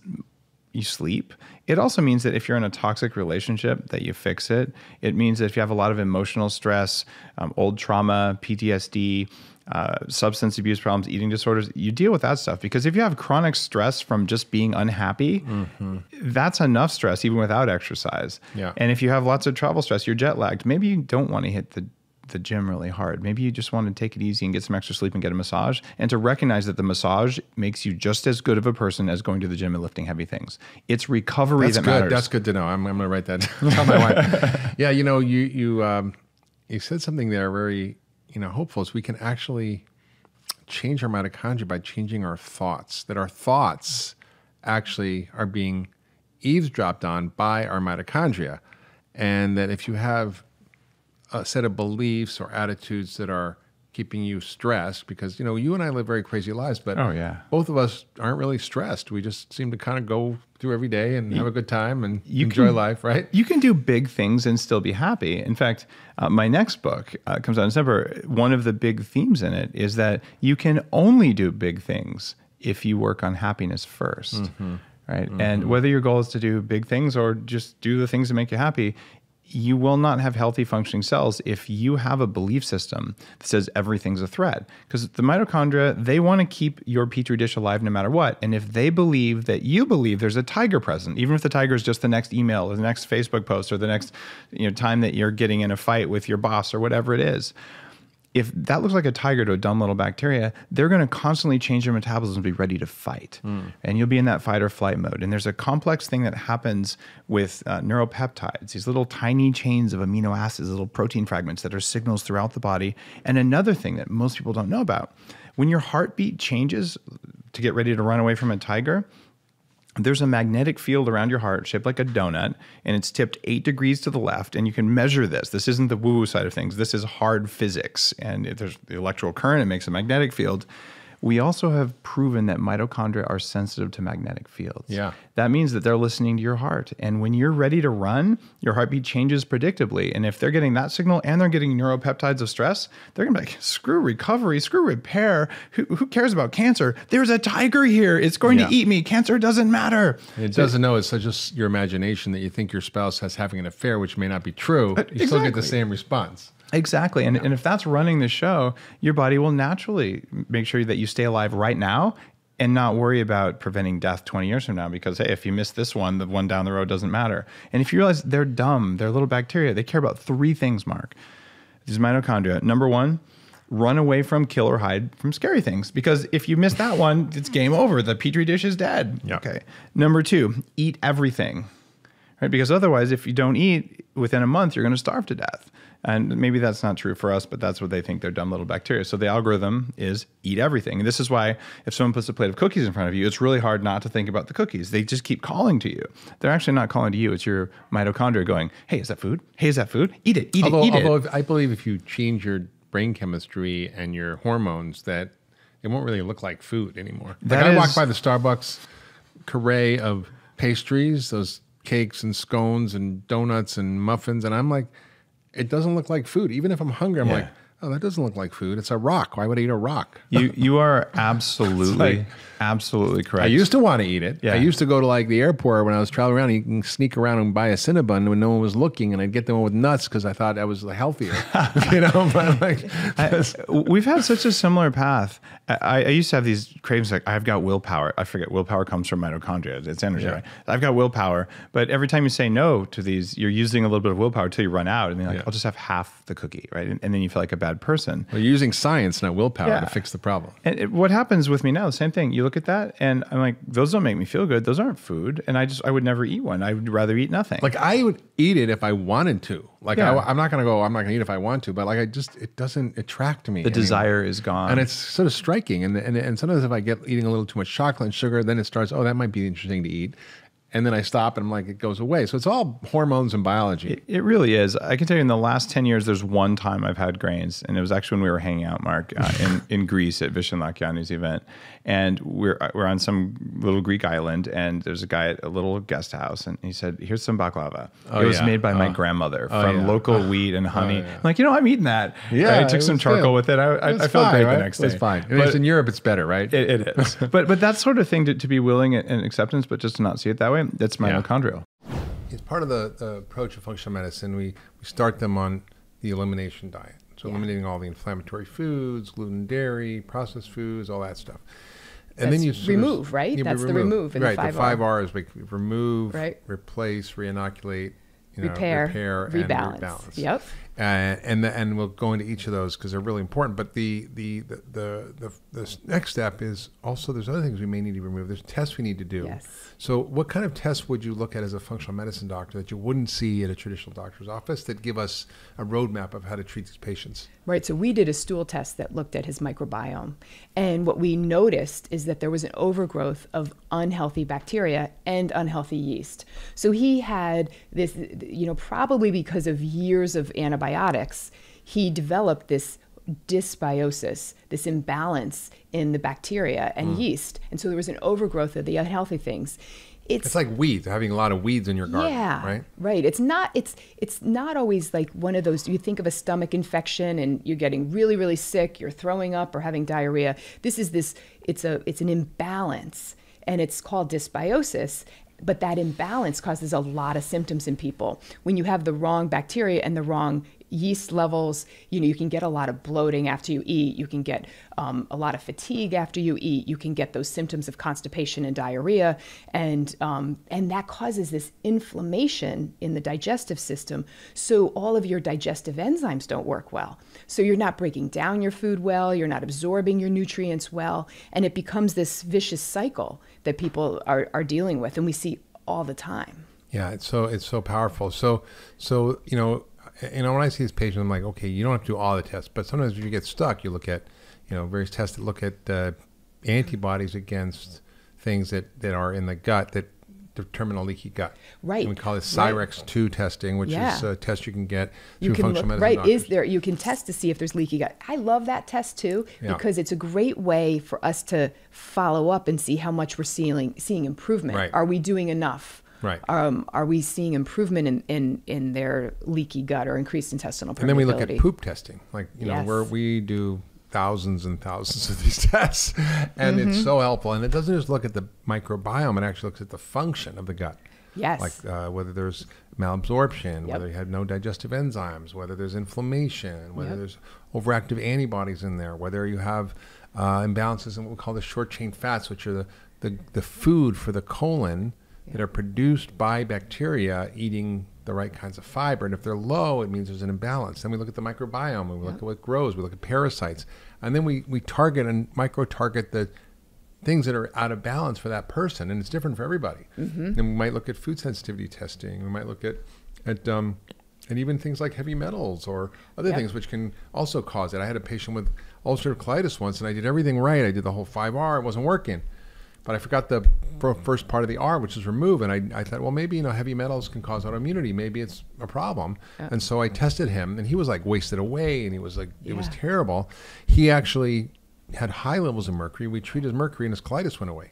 you sleep. It also means that if you're in a toxic relationship, that you fix it. It means that if you have a lot of emotional stress, um, old trauma, PTSD, uh, substance abuse problems, eating disorders, you deal with that stuff. Because if you have chronic stress from just being unhappy, that's enough stress even without exercise. Yeah. And if you have lots of travel stress, you're jet lagged. Maybe you don't want to hit the the gym really hard. Maybe you just want to take it easy and get some extra sleep and get a massage and to recognize that the massage makes you just as good of a person as going to the gym and lifting heavy things. It's recovery That's that good. matters. That's good to know. I'm, I'm going to write that. [laughs] down. Tell my wife. [laughs] Yeah, you know, you you um, you said something there very you know hopeful. Is we can actually change our mitochondria by changing our thoughts. That our thoughts actually are being eavesdropped on by our mitochondria, and that if you have a set of beliefs or attitudes that are keeping you stressed because you know you and I live very crazy lives, but Oh, yeah. both of us aren't really stressed. We just seem to kind of go through every day and have a good time and You enjoy can- life, right? You can do big things and still be happy. In fact, uh, my next book uh, comes out in December. One of the big themes in it is that you can only do big things if you work on happiness 1st right? And whether your goal is to do big things or just do the things that make you happy, you will not have healthy functioning cells if you have a belief system that says everything's a threat. Because the mitochondria, they want to keep your petri dish alive no matter what. And if they believe that you believe there's a tiger present, even if the tiger is just the next email or the next Facebook post or the next you know time that you're getting in a fight with your boss or whatever it is, if that looks like a tiger to a dumb little bacteria, they're going to constantly change their metabolism to be ready to fight. And you'll be in that fight or flight mode. And there's a complex thing that happens with uh, neuropeptides, these little tiny chains of amino acids, little protein fragments that are signals throughout the body. And another thing that most people don't know about when your heartbeat changes to get ready to run away from a tiger, there's a magnetic field around your heart shaped like a donut and it's tipped eight degrees to the left and you can measure this. This isn't the woo woo side of things. This is hard physics and if there's the electrical current it makes a magnetic field we also have proven that mitochondria are sensitive to magnetic fields. Yeah. that means that they're listening to your heart. And when you're ready to run your heartbeat changes predictably. And if they're getting that signal and they're getting neuropeptides of stress they're gonna be like screw recovery screw repair. Who, who cares about cancer? There's a tiger here. It's going Yeah. to eat me. Cancer doesn't matter. It doesn't know. It's just your imagination that you think your spouse has having an affair, which may not be true. Uh, you still get the same response. Exactly. And, and if that's running the show, your body will naturally make sure that you stay alive right now and not worry about preventing death 20 years from now because, hey, if you miss this one, the one down the road doesn't matter. And if you realize they're dumb, they're little bacteria, they care about three things, Mark. These mitochondria. Number one, run away from, kill, or hide from scary things. Because if you miss that one, it's game over. The petri dish is dead. Yeah. Okay. Number two, eat everything right? Because otherwise, if you don't eat within a month, you're going to starve to death. And maybe that's not true for us, but that's what they think they're dumb little bacteria. So the algorithm is eat everything. And this is why if someone puts a plate of cookies in front of you, it's really hard not to think about the cookies. They just keep calling to you. They're actually not calling to you. It's your mitochondria going, "Hey, is that food? Hey, is that food? Eat it, eat although, it, eat although it." if- I believe if you change your brain chemistry and your hormones, that it won't really look like food anymore. Like That I is- walk by the Starbucks array of pastries, those cakes and scones and donuts and muffins, and I'm like, it doesn't look like food. Even if I'm hungry, I'm Yeah. like, oh, that doesn't look like food. It's a rock. Why would I eat a rock? You [laughs] you are absolutely like- absolutely correct. I used to want to eat it. Yeah. I used to go to like the airport when I was traveling around. You can sneak around and buy a Cinnabon when no one was looking, and I'd get the one with nuts because I thought that was healthier. [laughs] [laughs] you know, but like, I- we've had such a similar path. I, I used to have these cravings like I've got willpower. I forget willpower comes from mitochondria. It's energy, Yeah. right? I've got willpower, but every time you say no to these, you're using a little bit of willpower until you run out, and then like, Yeah. I'll just have half the cookie, right? And, and then you feel like a bad person. We're using science, not willpower, Yeah. to fix the problem. And it, what happens with me now? The same thing. You look at that, and I'm like, those don't make me feel good. Those aren't food, and I just I would never eat one. I would rather eat nothing. Like I would eat it if I wanted to. Like Yeah. I, am not gonna go. I'm not gonna eat if I want to. But like I just, it doesn't attract me. the desire is gone. and it's sort of striking. And, and and sometimes if I get eating a little too much chocolate and sugar, then it starts. Oh, that might be interesting to eat. And then I stop and I'm like, it goes away. So it's all hormones and biology. It really is. I can tell you in the last 10 years, there's one time I've had grains, and it was actually when we were hanging out, Mark, uh, in, [laughs] in Greece at Vishen Lakhiani's event. And we're, we're on some little Greek island, and there's a guy at a little guest house, and he said, Here's some baklava. Oh, it was yeah. made by my Oh. grandmother Oh, from yeah. local [laughs] wheat and honey. yeah. I'm like, you know, I'm eating that. Yeah, I took some charcoal good. with it. I, I, It's I felt fine, great right? the next day. It's fine. But- it's in Europe, it's better, right? it, it is. [laughs] but but that sort of thing to, to be willing and acceptance, but just to not see it that way, that's Yeah. mitochondrial. It's part of the, the approach of functional medicine. We, we start them on the elimination diet. So eliminating all the inflammatory foods, gluten, dairy, processed foods, all that stuff. And That's sort of- remove, right? Yeah, we That's the remove in the right, five the five R's. Like remove, Right. replace, reinoculate, you know, Repair, repair, rebalance. and rebalance. Yep. Uh, and the, and we'll go into each of those because they're really important. But the the, the the the the next step is also there's other things we may need to remove. There's tests we need to do. Yes. So what kind of tests would you look at as a functional medicine doctor that you wouldn't see at a traditional doctor's office that give us a roadmap of how to treat these patients? Right. So we did a stool test that looked at his microbiome. And what we noticed is that there was an overgrowth of unhealthy bacteria and unhealthy yeast. So he had this, you know, probably because of years of antibiotics, he developed this dysbiosis, this imbalance in the bacteria and mm. yeast. And so there was an overgrowth of the unhealthy things. It's, It's like weeds, having a lot of weeds in your garden, yeah, right? Right. It's not. It's it's not always like one of those. You think of a stomach infection and you're getting really really sick. You're throwing up or having diarrhea. This is this. It's a it's an imbalance, and it's called dysbiosis. But that imbalance causes a lot of symptoms in people. When you have the wrong bacteria and the wrong yeast levels, you know, you can get a lot of bloating after you eat. You can get um, a lot of fatigue after you eat. You can get those symptoms of constipation and diarrhea, and um, and that causes this inflammation in the digestive system. So all of your digestive enzymes don't work well. So you're not breaking down your food well. You're not absorbing your nutrients well, and it becomes this vicious cycle that people are are dealing with, and we see all the time. Yeah, it's so it's so powerful. So so you know, you know when I see these patients, I'm like, okay, you don't have to do all the tests, but sometimes if you get stuck, you look at you know various tests that look at uh, antibodies against things that that are in the gut that determine a leaky gut. Right, And we call this right. Cyrex two testing, which Yeah. is a test you can get through you can functional look, medicine right is there you can test to see if there's leaky gut i love that test too Yeah. because it's a great way for us to follow up and see how much we're seeing seeing improvement Right. are we doing enough Right. um, are we seeing improvement in, in in their leaky gut or increased intestinal permeability And then we look at poop testing, like you know, Yes. where we do thousands and thousands of these [laughs] tests, and Mm-hmm. it's so helpful. And it doesn't just look at the microbiome; it actually looks at the function of the gut. Yes. like uh, whether there's malabsorption, Yep. whether you have no digestive enzymes, whether there's inflammation, whether Yep. there's overactive antibodies in there, whether you have uh, imbalances in what we call the short chain fats, which are the, the, the food for the colon that are produced by bacteria eating the right kinds of fiber. And if they're low, it means there's an imbalance. Then we look at the microbiome, and we look at what grows, we look at parasites, and then we, we target and micro target the things that are out of balance for that person, and it's different for everybody. And we might look at food sensitivity testing. We might look at at um, and even things like heavy metals or other Yep. things which can also cause it. I had a patient with ulcerative colitis once, and I did everything right. I did the whole five R. It wasn't working, but I forgot the first part of the R, which is remove. And I, I thought, well, maybe you know heavy metals can cause autoimmunity. Maybe it's a problem. And so I tested him, and he was like wasted away, and he was like it was terrible. He actually had high levels of mercury. We treated his mercury, and his colitis went away.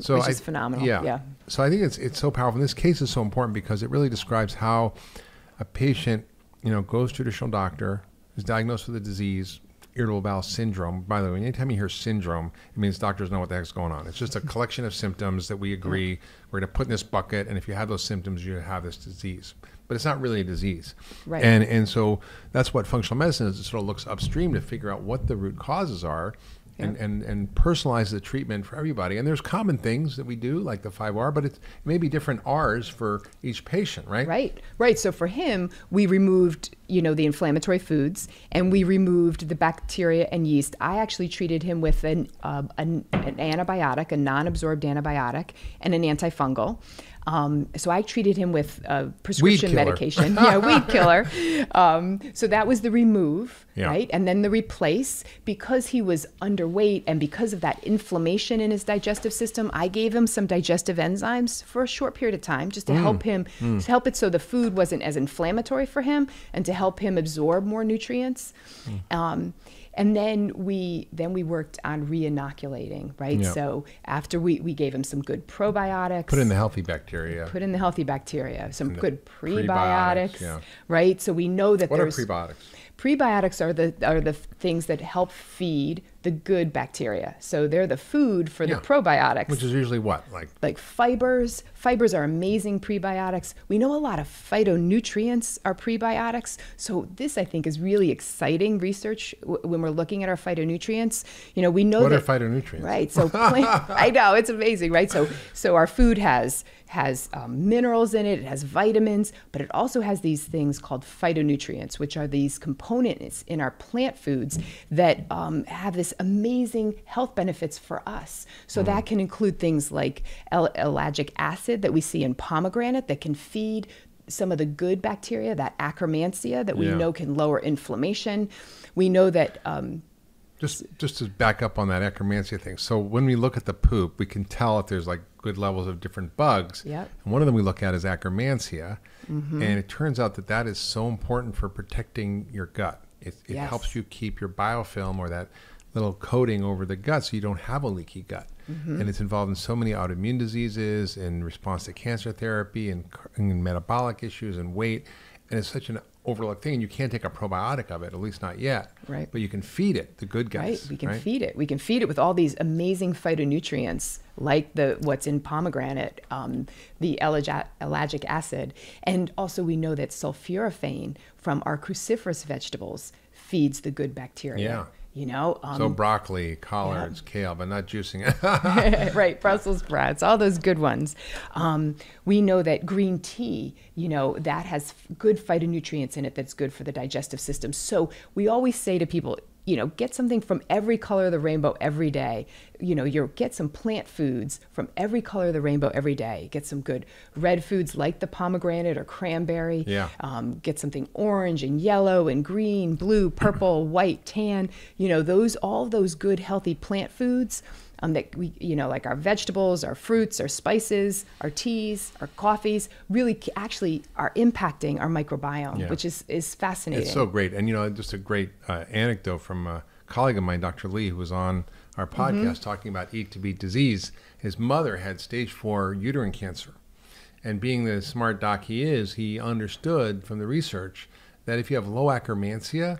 So Which I- is phenomenal. Yeah. Yeah. So I think it's it's so powerful. And this case is so important because it really describes how a patient, you know, goes to a traditional doctor, is diagnosed with a disease, irritable bowel syndrome. By the way, anytime you hear syndrome, it means doctors know what the heck's going on. It's just a collection of symptoms that we agree we're going to put in this bucket, and if you have those symptoms, you have this disease. But it's not really a disease. Right. And and so that's what functional medicine is. It sort of looks upstream to figure out what the root causes are and, and, and personalize the treatment for everybody. And there's common things that we do, like the 5R, but it's, it may be different R's for each patient, right? Right, right. So for him, we removed, you know, the inflammatory foods, and we removed the bacteria and yeast. I actually treated him with an uh, an, an antibiotic, a non-absorbed antibiotic, and an antifungal. Um, so I treated him with uh, prescription medication, yeah, weed [laughs] killer. Um, so that was the remove, Yeah. right, and then the replace because he was underweight and because of that inflammation in his digestive system. I gave him some digestive enzymes for a short period of time just to Mm. help him to help it so the food wasn't as inflammatory for him and to help him absorb more nutrients. Mm. Um, and then we then we worked on re-inoculating, right? Yeah. So after we, we gave him some good probiotics, Put in the healthy bacteria. put in the healthy bacteria, some good prebiotics, prebiotics, yeah. right? So we know that what are prebiotics? Prebiotics are the are the things that help feed the good bacteria. So they're the food for Yeah. the probiotics. Which is usually what? Like, like fibers. Fibers are amazing prebiotics. We know a lot of phytonutrients are prebiotics. So this, I think, is really exciting research w- when we're looking at our phytonutrients. You know, we know what are phytonutrients? Right. So plant, [laughs] I know it's amazing, right? So so our food has has um, minerals in it. It has vitamins, but it also has these things called phytonutrients, which are these components in our plant foods that um, have this amazing health benefits for us. So that can include things like el- ellagic acid that we see in pomegranate that can feed some of the good bacteria, that Akkermansia that we Yeah. know can lower inflammation. We know that um, Just just to back up on that Akkermansia thing. So when we look at the poop, we can tell if there's like good levels of different bugs. Yep. And one of them we look at is Akkermansia, Mm-hmm. and it turns out that that is so important for protecting your gut. It, it Yes. helps you keep your biofilm or that little coating over the gut so you don't have a leaky gut. Mm-hmm. And it's involved in so many autoimmune diseases, in response to cancer therapy, and, and metabolic issues, and weight. And it's such an overlooked thing. And you can't take a probiotic of it, at least not yet. Right. But you can feed it the good guys. Right, we can right? feed it. We can feed it with all these amazing phytonutrients, like the what's in pomegranate, um, the ellagic, acid, and also we know that sulforaphane from our cruciferous vegetables feeds the good bacteria. Yeah. You know, um, So broccoli, collards, kale, but not juicing it. [laughs] [laughs] right, Brussels sprouts, all those good ones. Um, we know that green tea, you know, that has good phytonutrients in it that's good for the digestive system. So we always say to people, you know, get something from every color of the rainbow every day. You know, you get some plant foods from every color of the rainbow every day. Get some good red foods like the pomegranate or cranberry. Yeah. Um, get something orange and yellow and green, blue, purple, white, tan. You know, those all those good healthy plant foods um, that we, you know, like our vegetables, our fruits, our spices, our teas, our coffees, really actually are impacting our microbiome, Yeah. which is is fascinating. It's so great. And, you know, just a great uh, anecdote from a colleague of mine, Dr. Li, who was on our podcast talking about eat to beat disease. His mother had stage four uterine cancer. And being the smart doc he is, he understood from the research that if you have low akkermansia,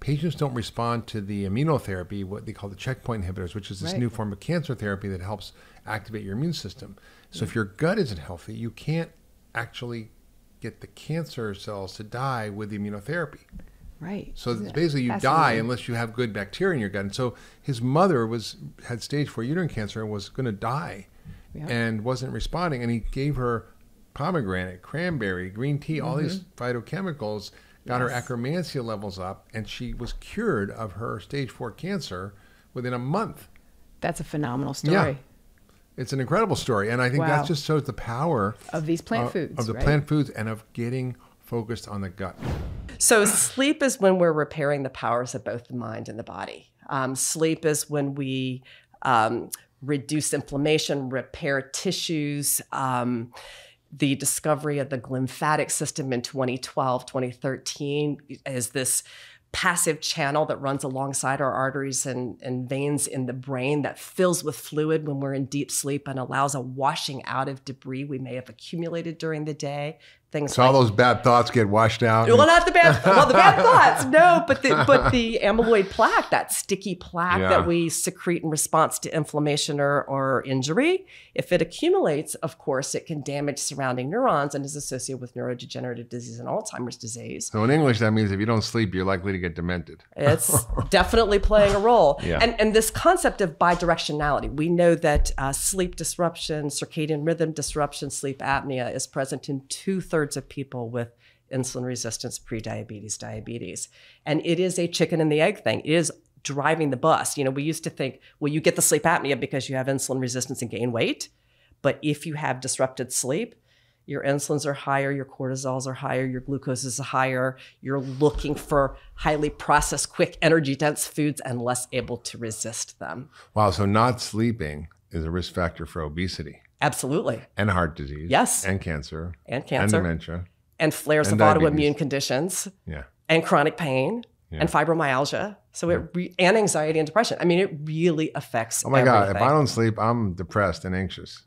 patients don't respond to the immunotherapy, what they call the checkpoint inhibitors, which is this Right. new form of cancer therapy that helps activate your immune system. So if your gut isn't healthy, you can't actually get the cancer cells to die with the immunotherapy. right. So basically you die unless you have good bacteria in your gut. And so his mother was had stage four uterine cancer and was going to die, Yeah. and wasn't responding. And he gave her pomegranate, cranberry, green tea, all these phytochemicals, got her. Yes. akkermansia levels up, and she was cured of her stage four cancer within a month. That's a phenomenal story. Yeah. story It's an incredible story, and I think Wow. that just shows the power of these plant of, foods. of the right? plant foods and of getting focused on the gut. So, sleep is when we're repairing the powers of both the mind and the body. Um, sleep is when we um, reduce inflammation, repair tissues. Um, the discovery of the glymphatic system in 2012, 2013 is this passive channel that runs alongside our arteries and, and veins in the brain that fills with fluid when we're in deep sleep and allows a washing out of debris we may have accumulated during the day. Things So all those bad thoughts get washed out. well, not the bad. Well, the bad [laughs] thoughts, no, but the but the amyloid plaque, that sticky plaque Yeah. that we secrete in response to inflammation or, or injury, if it accumulates, of course, it can damage surrounding neurons and is associated with neurodegenerative disease and Alzheimer's disease. So in English, that means if you don't sleep, you're likely to get demented. It's [laughs] definitely playing a role. Yeah. And, and this concept of bidirectionality, we know that uh, sleep disruption, circadian rhythm disruption, sleep apnea is present in two thirds of people with insulin resistance, prediabetes, diabetes. And it is a chicken and the egg thing. It is driving the bus. You know, we used to think, well, you get the sleep apnea because you have insulin resistance and gain weight. But if you have disrupted sleep, your insulins are higher, your cortisols are higher, your glucose is higher. You're looking for highly processed, quick, energy dense foods and less able to resist them. Wow. So not sleeping is a risk factor for obesity Absolutely. and heart disease. Yes. And cancer. And cancer and, dementia. And flares and of diabetes. autoimmune conditions Yeah. and chronic pain Yeah. and fibromyalgia. So it re- and anxiety and depression. I mean, it really affects. Oh my God. If. I don't sleep, I'm depressed and anxious.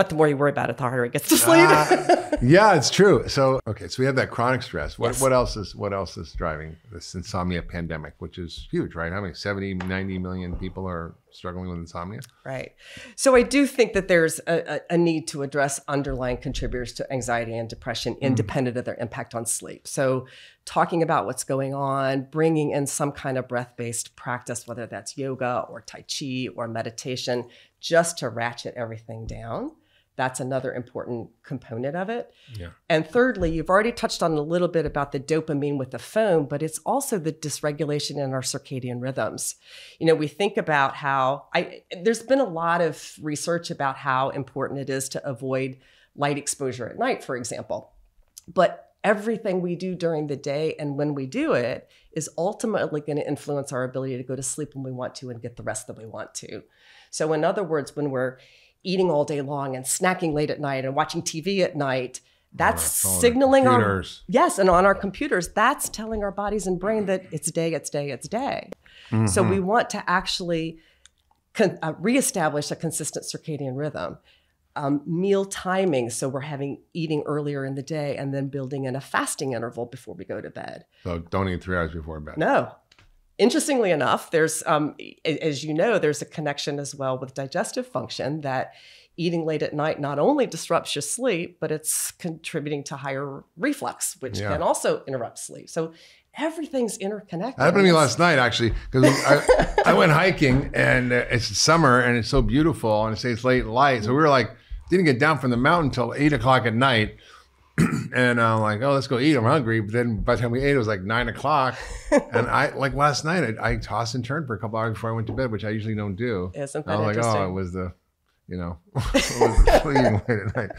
But the more you worry about it, the harder it gets to sleep. Ah, [laughs] yeah, it's true. So okay, so we have that chronic stress. What Yes. what else is what else is driving this insomnia pandemic, which is huge, right? How many 70, 90 million people are struggling with insomnia? Right. So I do think that there's a, a, a need to address underlying contributors to anxiety and depression, independent of their impact on sleep. So talking about what's going on, bringing in some kind of breath-based practice, whether that's yoga or tai chi or meditation, just to ratchet everything down. That's another important component of it. Yeah. And thirdly, you've already touched on a little bit about the dopamine with the phone, but it's also the dysregulation in our circadian rhythms. You know, we think about how I there's been a lot of research about how important it is to avoid light exposure at night, for example. But everything we do during the day and when we do it is ultimately going to influence our ability to go to sleep when we want to and get the rest that we want to. So, in other words, when we're eating all day long and snacking late at night and watching TV at night, That's On signaling our computers. yes, and on our computers, that's telling our bodies and brain that it's day, it's day, it's day. So Mm-hmm. we want to actually con- uh, reestablish a consistent circadian rhythm. Um, meal timing, so we're having eating earlier in the day and then building in a fasting interval before we go to bed. So don't eat three hours before bed. No. Interestingly enough, there's, um, as you know, there's a connection as well with digestive function that eating late at night not only disrupts your sleep, but it's contributing to higher reflux, which Yeah. can also interrupt sleep. So everything's interconnected. That happened to me last night, actually, because I, I went hiking and uh, it's summer and it's so beautiful and it stays late and light. So we were like, didn't get down from the mountain until eight o'clock at night. [clears throat] and I'm like, oh, let's go eat. I'm hungry. But then by the time we ate, it was like nine o'clock. [laughs] and I, like last night, I, I tossed and turned for a couple hours before I went to bed, which I usually don't do. Isn't I that was like, oh, it was the, you know, [laughs] it was the [laughs] eating late at night.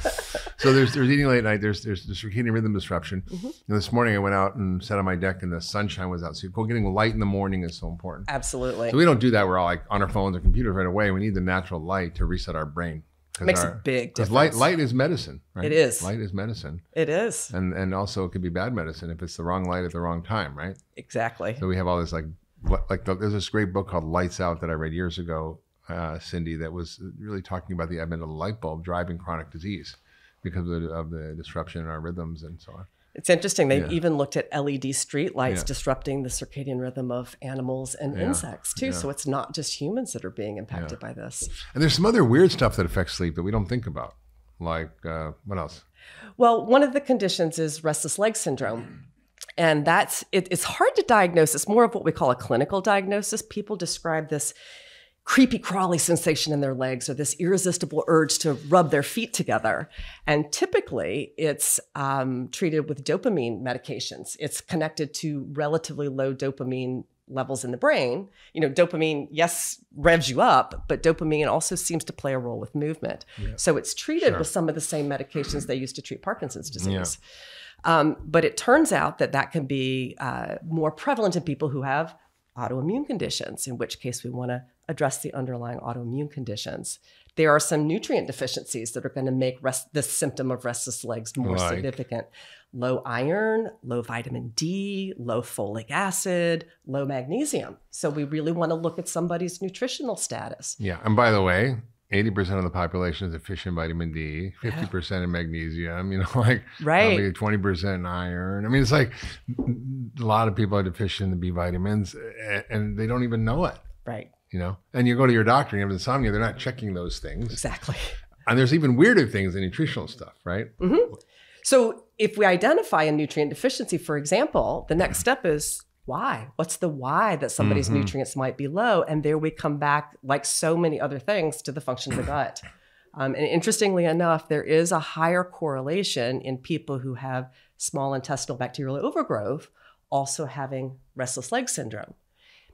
So there's there's eating late at night. There's there's the circadian rhythm disruption. Mm-hmm. And this morning I went out and sat on my deck and the sunshine was out. So getting light in the morning is so important. Absolutely. So we don't do that. We're all like on our phones or computers right away. We need the natural light to reset our brain. Makes a big difference. light light is medicine. Right? It is. Light is medicine, it is. and and also it could be bad medicine if it's the wrong light at the wrong time. Right. Exactly. So we have all this like what- like the, there's this great book called Lights Out that I read years ago, uh, Cindy, that was really talking about the advent of the light bulb driving chronic disease because of the, of the disruption in our rhythms and so on. It's interesting. They've Yeah. even looked at LED street lights Yeah. disrupting the circadian rhythm of animals and Yeah. insects too. So it's not just humans that are being impacted by this. And there's some other weird stuff that affects sleep that we don't think about. Like uh, what else? Well, one of the conditions is restless leg syndrome. And that's it, it's hard to diagnose. It's more of what we call a clinical diagnosis. People describe this creepy crawly sensation in their legs or this irresistible urge to rub their feet together. And typically it's um, treated with dopamine medications. It's connected to relatively low dopamine levels in the brain. You know, dopamine, yes, revs you up, but dopamine also seems to play a role with movement. So it's treated Sure. with some of the same medications they use to treat Parkinson's disease. Um, but it turns out that that can be uh, more prevalent in people who have autoimmune conditions, in which case we want to address the underlying autoimmune conditions. There are some nutrient deficiencies that are going to make rest, this symptom of restless legs more Like? significant. Low iron, low vitamin D, low folic acid, low magnesium. So we really want to look at somebody's nutritional status. Yeah. And by the way, 80% of the population is deficient in vitamin D, 50% in magnesium, you [laughs] know, like Right. probably 20% in iron. I mean, it's like a lot of people are deficient in the B vitamins and they don't even know it, Right. You know? And you go to your doctor and you have insomnia, they're not checking those things. Exactly. And there's even weirder things in nutritional stuff, right? So, if we identify a nutrient deficiency, for example, the next step is why? What's the why that somebody's Mhm. nutrients might be low? And there we come back, like so many other things, to the function of the gut. [clears throat] Um, and interestingly enough, there is a higher correlation in people who have small intestinal bacterial overgrowth also having restless leg syndrome.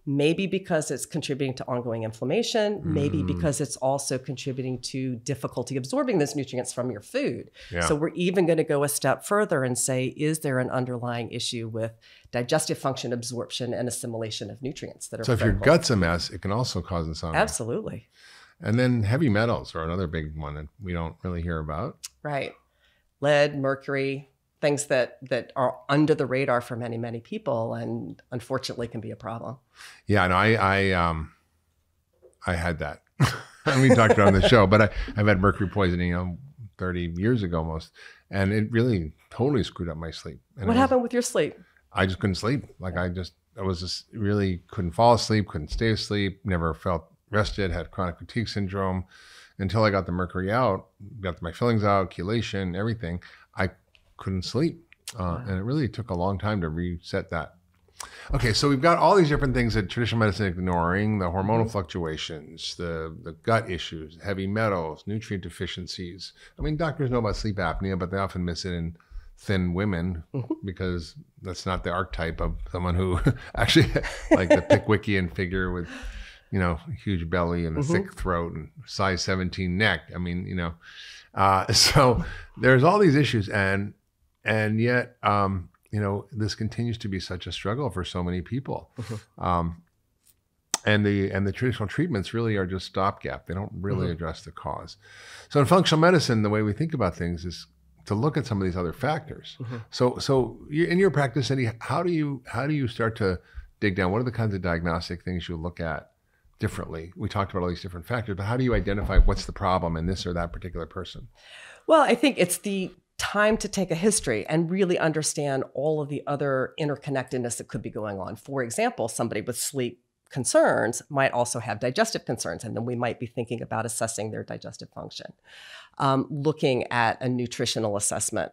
Maybe because it's contributing to ongoing inflammation, maybe Mm. because it's also contributing to difficulty absorbing those nutrients from your food. Yeah. So we're even going to go a step further and say, is there an underlying issue with digestive function, absorption, and assimilation of nutrients that are So if your gut's a mess, it can also cause insomnia. Absolutely. And then heavy metals are another big one that we don't really hear about. Right. Lead, mercury, things that that are under the radar for many, many people and unfortunately can be a problem. Yeah, no, I, I, um, I had that. [laughs] and we talked about it on the show, but I, I've had mercury poisoning, you know, 30 years ago almost. And it really totally screwed up my sleep. And what was- happened with your sleep? I just couldn't sleep. Like I just, I was just really couldn't fall asleep, couldn't stay asleep, never felt rested, had chronic fatigue syndrome until I got the mercury out, got my fillings out, chelation, everything. I couldn't sleep. Uh, and it really took a long time to reset that. Okay, so we've got all these different things that traditional medicine ignoring: the hormonal fluctuations, the the gut issues, heavy metals, nutrient deficiencies. I mean, doctors know about sleep apnea, but they often miss it in thin women because that's not the archetype of someone who [laughs] actually [laughs] like the Pickwickian figure with you know huge belly and a thick throat and size 17 neck. I mean, you know, uh, [laughs] so there's all these issues and and yet um, you know this continues to be such a struggle for so many people. Um, and the and the traditional treatments really are just stopgap. They don't really address the cause. So in functional medicine, the way we think about things is to look at some of these other factors. Mm-hmm. So, so in your practice, Eddie, how do you how do you start to dig down? What are the kinds of diagnostic things you look at differently? We talked about all these different factors, but how do you identify what's the problem in this or that particular person? Well, I think it's the time to take a history and really understand all of the other interconnectedness that could be going on. For example, somebody with sleep concerns might also have digestive concerns, and then we might be thinking about assessing their digestive function, um, looking at a nutritional assessment.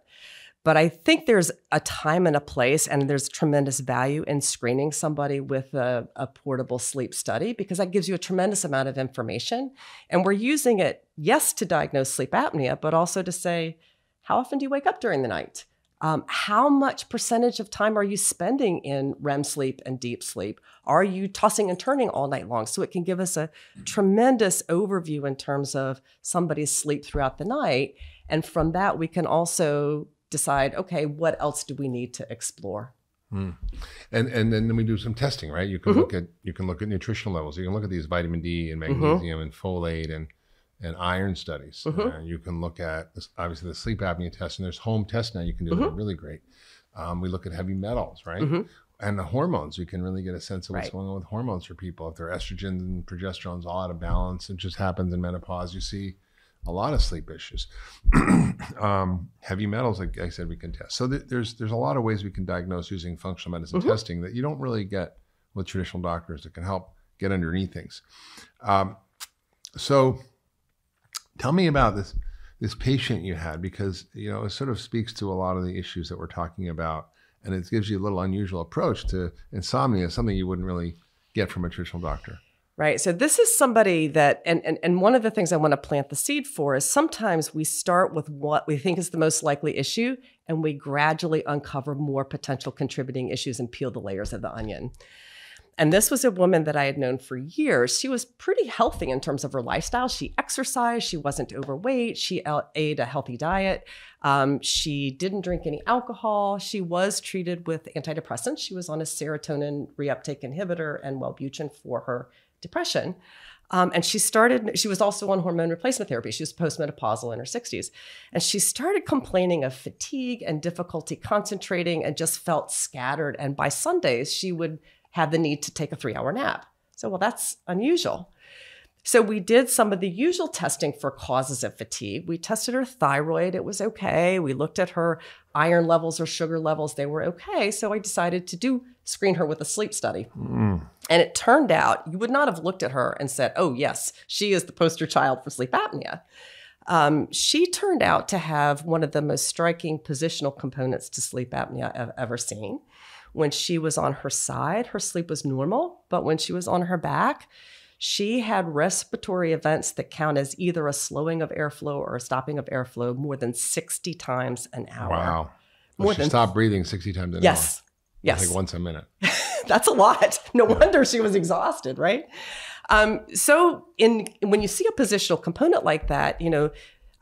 But I think there's a time and a place, and there's tremendous value in screening somebody with a, a, portable sleep study because that gives you a tremendous amount of information. And we're using it, yes, to diagnose sleep apnea, but also to say, how often do you wake up during the night? Um, how much percentage of time are you spending in REM sleep and deep sleep? Are you tossing and turning all night long? So it can give us a tremendous overview in terms of somebody's sleep throughout the night. And from that, we can also decide, okay, what else do we need to explore? Mm. And and then we do some testing, right? You can mm-hmm. look at you can look at nutritional levels. You can look at these vitamin D and mm-hmm. magnesium mm-hmm. and folate and and iron studies. Mm-hmm. Uh, you can look at this, obviously the sleep apnea test, and there's home tests now you can do that are mm-hmm. really great. Um, we look at heavy metals, right? Mm-hmm. And the hormones, you can really get a sense of what's right. going on with hormones for people. If their estrogen and progesterone's all out of balance, it just happens in menopause. You see a lot of sleep issues. [clears throat] um, heavy metals, like I said, we can test. So th- there's there's a lot of ways we can diagnose using functional medicine mm-hmm. testing that you don't really get with traditional doctors that can help get underneath things. Um, so Tell me about this this patient you had because you know it sort of speaks to a lot of the issues that we're talking about, and it gives you a little unusual approach to insomnia, something you wouldn't really get from a traditional doctor. Right. So this is somebody that and, and and one of the things I want to plant the seed for is sometimes we start with what we think is the most likely issue and we gradually uncover more potential contributing issues and peel the layers of the onion. And this was a woman that I had known for years. She was pretty healthy in terms of her lifestyle. She exercised, she wasn't overweight, she ate a healthy diet. Um, she didn't drink any alcohol. She was treated with antidepressants. She was on a serotonin reuptake inhibitor and Wellbutrin for her depression. Um, and she started, she was also on hormone replacement therapy. She was postmenopausal in her 60s. And she started complaining of fatigue and difficulty concentrating and just felt scattered. And by Sundays, she would had the need to take a three hour nap. So, well, that's unusual. So, we did some of the usual testing for causes of fatigue. We tested her thyroid, it was okay. We looked at her iron levels or sugar levels, they were okay. So, I decided to do screen her with a sleep study. Mm. And it turned out you would not have looked at her and said, oh, yes, she is the poster child for sleep apnea. Um, she turned out to have one of the most striking positional components to sleep apnea I've ever seen. When she was on her side, her sleep was normal, but when she was on her back, she had respiratory events that count as either a slowing of airflow or a stopping of airflow more than 60 times an hour. Wow. More well, she than stopped breathing 60 times an yes. hour. Yes. Yes. Like once a minute. [laughs] That's a lot. No yeah. wonder she was exhausted, right? Um, so in when you see a positional component like that, you know,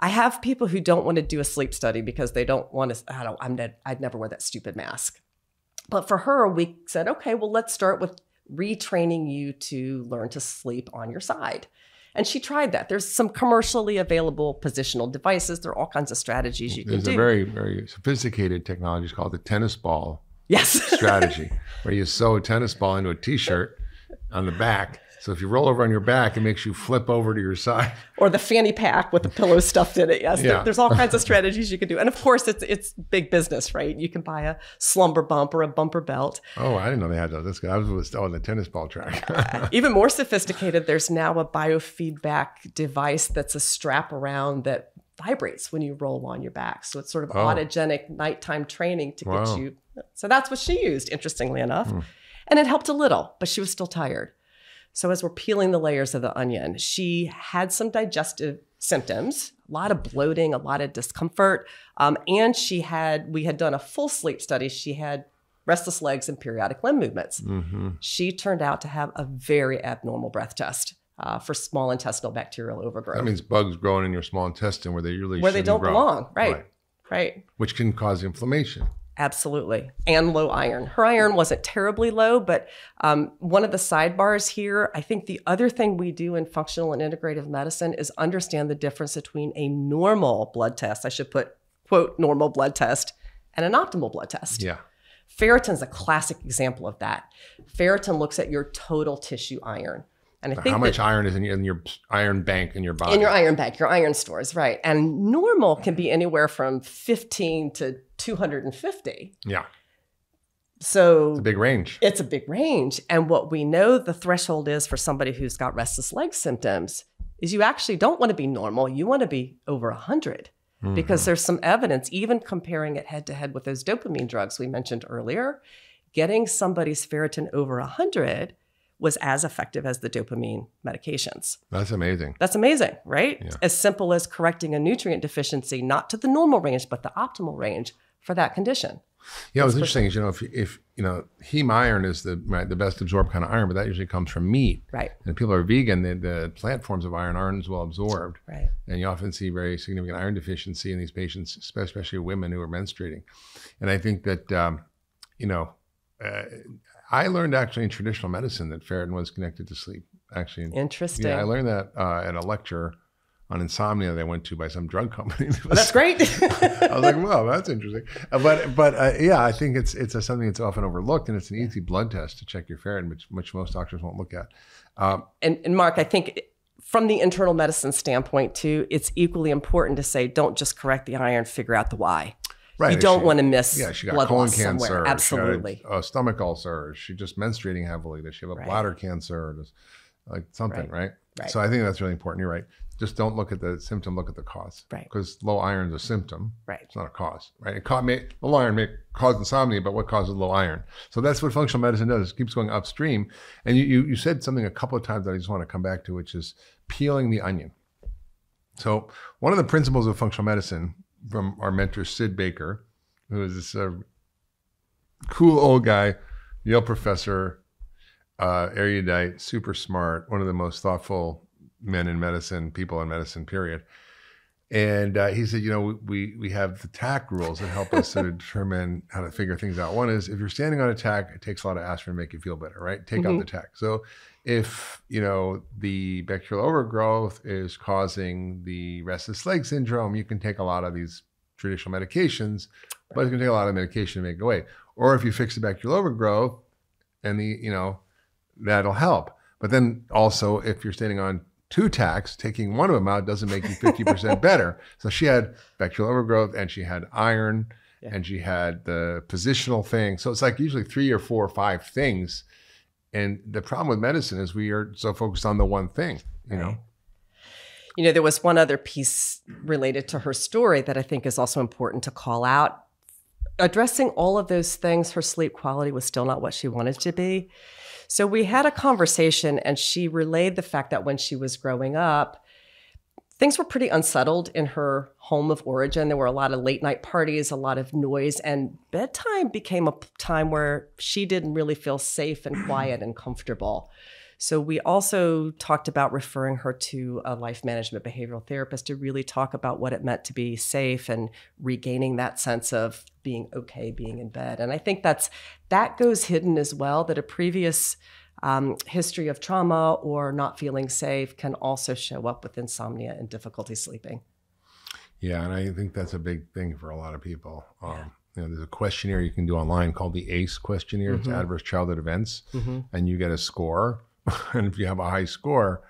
I have people who don't want to do a sleep study because they don't want to. I don't. I'm. Dead, I'd never wear that stupid mask. But for her, we said, okay, well, let's start with retraining you to learn to sleep on your side. And she tried that. There's some commercially available positional devices. There are all kinds of strategies you There's can do. There's a very, very sophisticated technology it's called the tennis ball yes. [laughs] strategy, where you sew a tennis ball into a t-shirt on the back so if you roll over on your back, it makes you flip over to your side. Or the fanny pack with the pillow stuffed in it. Yes, yeah. there's all kinds of [laughs] strategies you can do, and of course, it's it's big business, right? You can buy a slumber bump or a bumper belt. Oh, I didn't know they had those. This guy, I was on the tennis ball track. uh, even more sophisticated, there's now a biofeedback device that's a strap around that vibrates when you roll on your back. So it's sort of oh. autogenic nighttime training to wow. get you. So that's what she used, interestingly enough. Mm. And it helped a little, but she was still tired. So, as we're peeling the layers of the onion, she had some digestive symptoms, a lot of bloating, a lot of discomfort. Um, and she had, we had done a full sleep study. She had restless legs and periodic limb movements. Mm-hmm. She turned out to have a very abnormal breath test. Uh, for small intestinal bacterial overgrowth. That means bugs growing in your small intestine where they really where they don't grow. belong. Right. right. Right. Which can cause inflammation. Absolutely. And low iron. Her iron wasn't terribly low, but um, one of the sidebars here, I think the other thing we do in functional and integrative medicine is understand the difference between a normal blood test. I should put quote normal blood test and an optimal blood test. Yeah. Ferritin's a classic example of that. Ferritin looks at your total tissue iron. And I think How much that iron is in your, in your iron bank in your body? in your iron bank, your iron stores, right? And normal can be anywhere from 15 to 250. yeah. So It's a big range. it's a big range. And what we know the threshold is for somebody who's got restless leg symptoms is you actually don't want to be normal. You want to be over a 100 Mm-hmm. because there's some evidence, even comparing it head to head with those dopamine drugs we mentioned earlier, getting somebody's ferritin over 100 was as effective as the dopamine medications. That's amazing. That's amazing, right? Yeah. As simple as correcting a nutrient deficiency, not to the normal range, but the optimal range for that condition. Yeah, what's interesting is you know if if you know heme iron is the right the best absorbed kind of iron, but that usually comes from meat. Right. And people are vegan, the, the plant forms of iron aren't as well absorbed. Right. And you often see very significant iron deficiency in these patients, especially women who are menstruating. And I think that, um, you know, uh, I learned actually in traditional medicine that ferritin was connected to sleep. Actually, Interesting. yeah, I learned that uh, at a lecture on insomnia that I went to by some drug company. [laughs] Well, that's great. I was like, "Wow, that's interesting." Uh, but but uh, yeah, I think it's it's a, something that's often overlooked, and it's an easy blood test to check your ferritin, which which most doctors won't look at. Um, and, and Mark, I think from the internal medicine standpoint too, it's equally important to say don't just correct the iron, figure out the why. Right? you don't she- want to miss Yeah, she got blood colon cancer. somewhere. got a- Absolutely. a, stomach ulcer. Is she just menstruating heavily? Does she have a Right. bladder cancer? Or does, like something, right. Right. So I think that's really important. You're right. Just don't look at the symptom. Look at the cause. Right. Because low iron is a symptom. Right. It's not a cause, right? It ca- may, low iron may cause insomnia, but what causes low iron? So that's what functional medicine does. It keeps going upstream. And you, you, you said something a couple of times that I just want to come back to, which is peeling the onion. So one of the principles of functional medicine from our mentor Sid Baker, who is this uh, cool old guy, Yale professor, uh, erudite, super smart, one of the most thoughtful men in medicine, people in medicine, period. And uh, he said, you know, we we have the tack rules that help us to [laughs] determine how to figure things out. One is if you're standing on a tack, it takes a lot of aspirin to make you feel better, right? Take out the tack. So if you know the bacterial overgrowth is causing the restless leg syndrome, you can take a lot of these traditional medications, but it's going to take a lot of medication to make it go away. Or if you fix the bacterial overgrowth, and the you know that'll help. But then also, if you're standing on two tacks, taking one of them out doesn't make you 50% [laughs] better. So she had bacterial overgrowth and she had iron and she had the positional thing. So it's like usually three or four or five things. And the problem with medicine is we are so focused on the one thing, you know? You know, there was one other piece related to her story that I think is also important to call out. Addressing all of those things, her sleep quality was still not what she wanted to be. So we had a conversation, and she relayed the fact that when she was growing up, things were pretty unsettled in her home of origin. There were a lot of late night parties, a lot of noise, and bedtime became a time where she didn't really feel safe and quiet and comfortable. So we also talked about referring her to a life management behavioral therapist to really talk about what it meant to be safe and regaining that sense of being okay being in bed. And I think that's that goes hidden as well that a previous um, history of trauma or not feeling safe can also show up with insomnia and difficulty sleeping. Yeah, and I think that's a big thing for a lot of people. Um, you know, there's a questionnaire you can do online called the ACE questionnaire. It's Adverse Childhood Events, and you get a score. [laughs] and if you have a high score,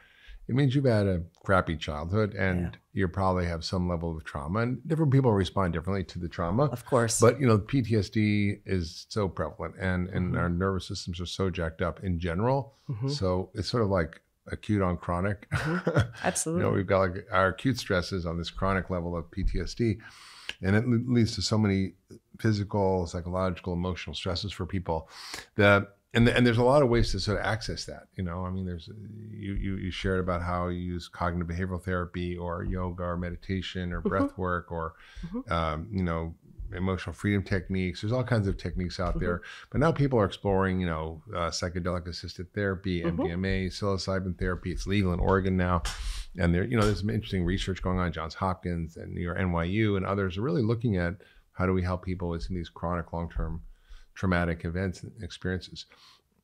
it means you've had a crappy childhood, and you probably have some level of trauma. And different people respond differently to the trauma. Of course. But you know, PTSD is so prevalent, and and mm-hmm. our nervous systems are so jacked up in general. Mm-hmm. So it's sort of like acute on chronic. Mm-hmm. Absolutely. [laughs] You know, we've got like our acute stresses on this chronic level of PTSD, and it leads to so many physical, psychological, emotional stresses for people. That and and there's a lot of ways to sort of access that. You know, I mean, there's you you, you shared about how you use cognitive behavioral therapy or yoga or meditation or breath work or um, you know emotional freedom techniques. There's all kinds of techniques out there, but now people are exploring, you know, uh, psychedelic assisted therapy, MDMA, psilocybin therapy. It's legal in Oregon now, and there, you know, there's some interesting research going on. Johns Hopkins and New York NYU and others are really looking at how do we help people with some of these chronic long term traumatic events and experiences.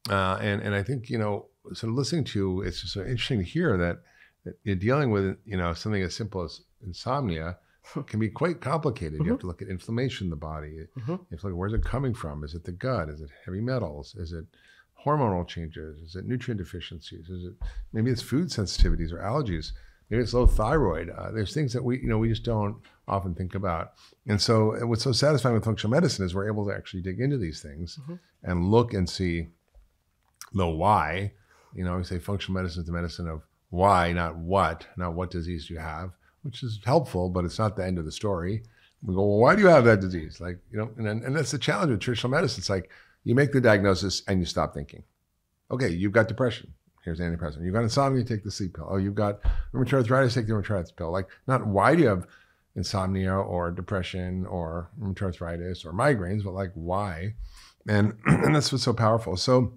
Uh, and and I think you know, sort of listening to it's just so interesting to hear that, that you're dealing with you know something as simple as insomnia can be quite complicated. You have to look at inflammation in the body. You have to look where's it coming from? Is it the gut? Is it heavy metals? Is it hormonal changes? Is it nutrient deficiencies? Is it maybe it's food sensitivities or allergies? Maybe it's low thyroid. Uh, there's things that we you know we just don't often think about. And so what's so satisfying with functional medicine is we're able to actually dig into these things and look and see the why. You know, we say functional medicine is the medicine of why, not what, not what disease you have, which is helpful, but it's not the end of the story. We go, well, why do you have that disease? Like, you know, and, and that's the challenge with traditional medicine. It's like you make the diagnosis and you stop thinking. Okay, you've got depression. Here's antidepressant. You've got insomnia, take the sleep pill. Oh, you've got rheumatoid arthritis, take the rheumatoid arthritis pill. Like, not why do you have insomnia or depression or rheumatoid arthritis or migraines, but like why? And [clears throat] and that's what's so powerful. So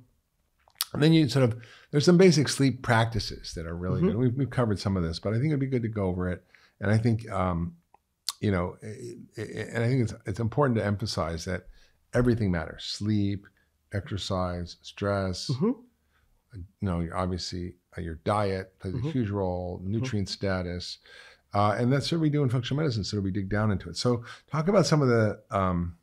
and then you sort of there's some basic sleep practices that are really good. We've, we've covered some of this, but I think it'd be good to go over it. And I think um, you know, it, it- and I think it's it's important to emphasize that everything matters: sleep, exercise, stress. Mhm. You know, your- obviously uh, your diet plays a huge role, nutrient status, uh, and that's what we do in functional medicine. So we dig down into it. So talk about some of the um,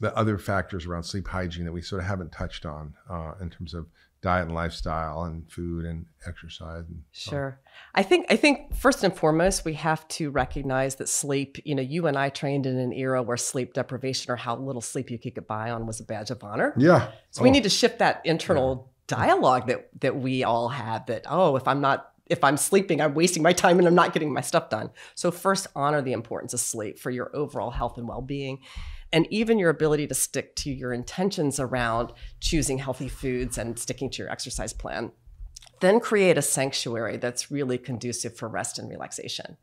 the other factors around sleep hygiene that we sort of haven't touched on uh, in terms of diet and lifestyle and food and exercise. And so- Sure. I think I think first and foremost we have to recognize that sleep, you know, you and I trained in an era where sleep deprivation or how little sleep you could get by on was a badge of honor. Yeah. So we Oh. need to shift that internal dialogue that that we all have that oh, if I'm not if I'm sleeping, I'm wasting my time and I'm not getting my stuff done. So first honor the importance of sleep for your overall health and well-being and even your ability to stick to your intentions around choosing healthy foods and sticking to your exercise plan. Then create a sanctuary that's really conducive for rest and relaxation.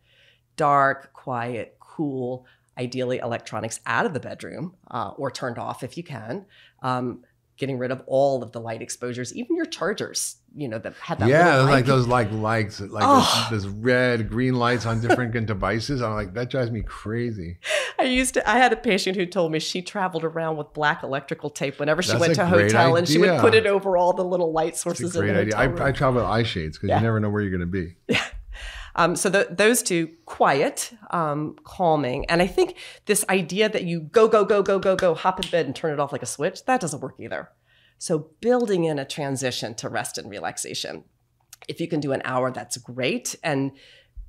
Dark, quiet, cool, ideally electronics out of the bedroom uh, or turned off if you can. Um, getting rid of all of the light exposures, even your chargers, you know, that had that yeah, like those like lights, like Oh. red, green lights on different [laughs] devices. I'm like, that drives me crazy. I used to. I had a patient who told me she traveled around with black electrical tape whenever she That's went to a hotel, and she would put it over all the little light sources a great in the idea. I. I travel with eye shades because Yeah. you never know where you're going to be. [laughs] Um, so the, those two, quiet, um, calming, and I think this idea that you go, go, go, go, go, go, hop in bed and turn it off like a switch, that doesn't work either. So building in a transition to rest and relaxation. If you can do an hour, that's great. And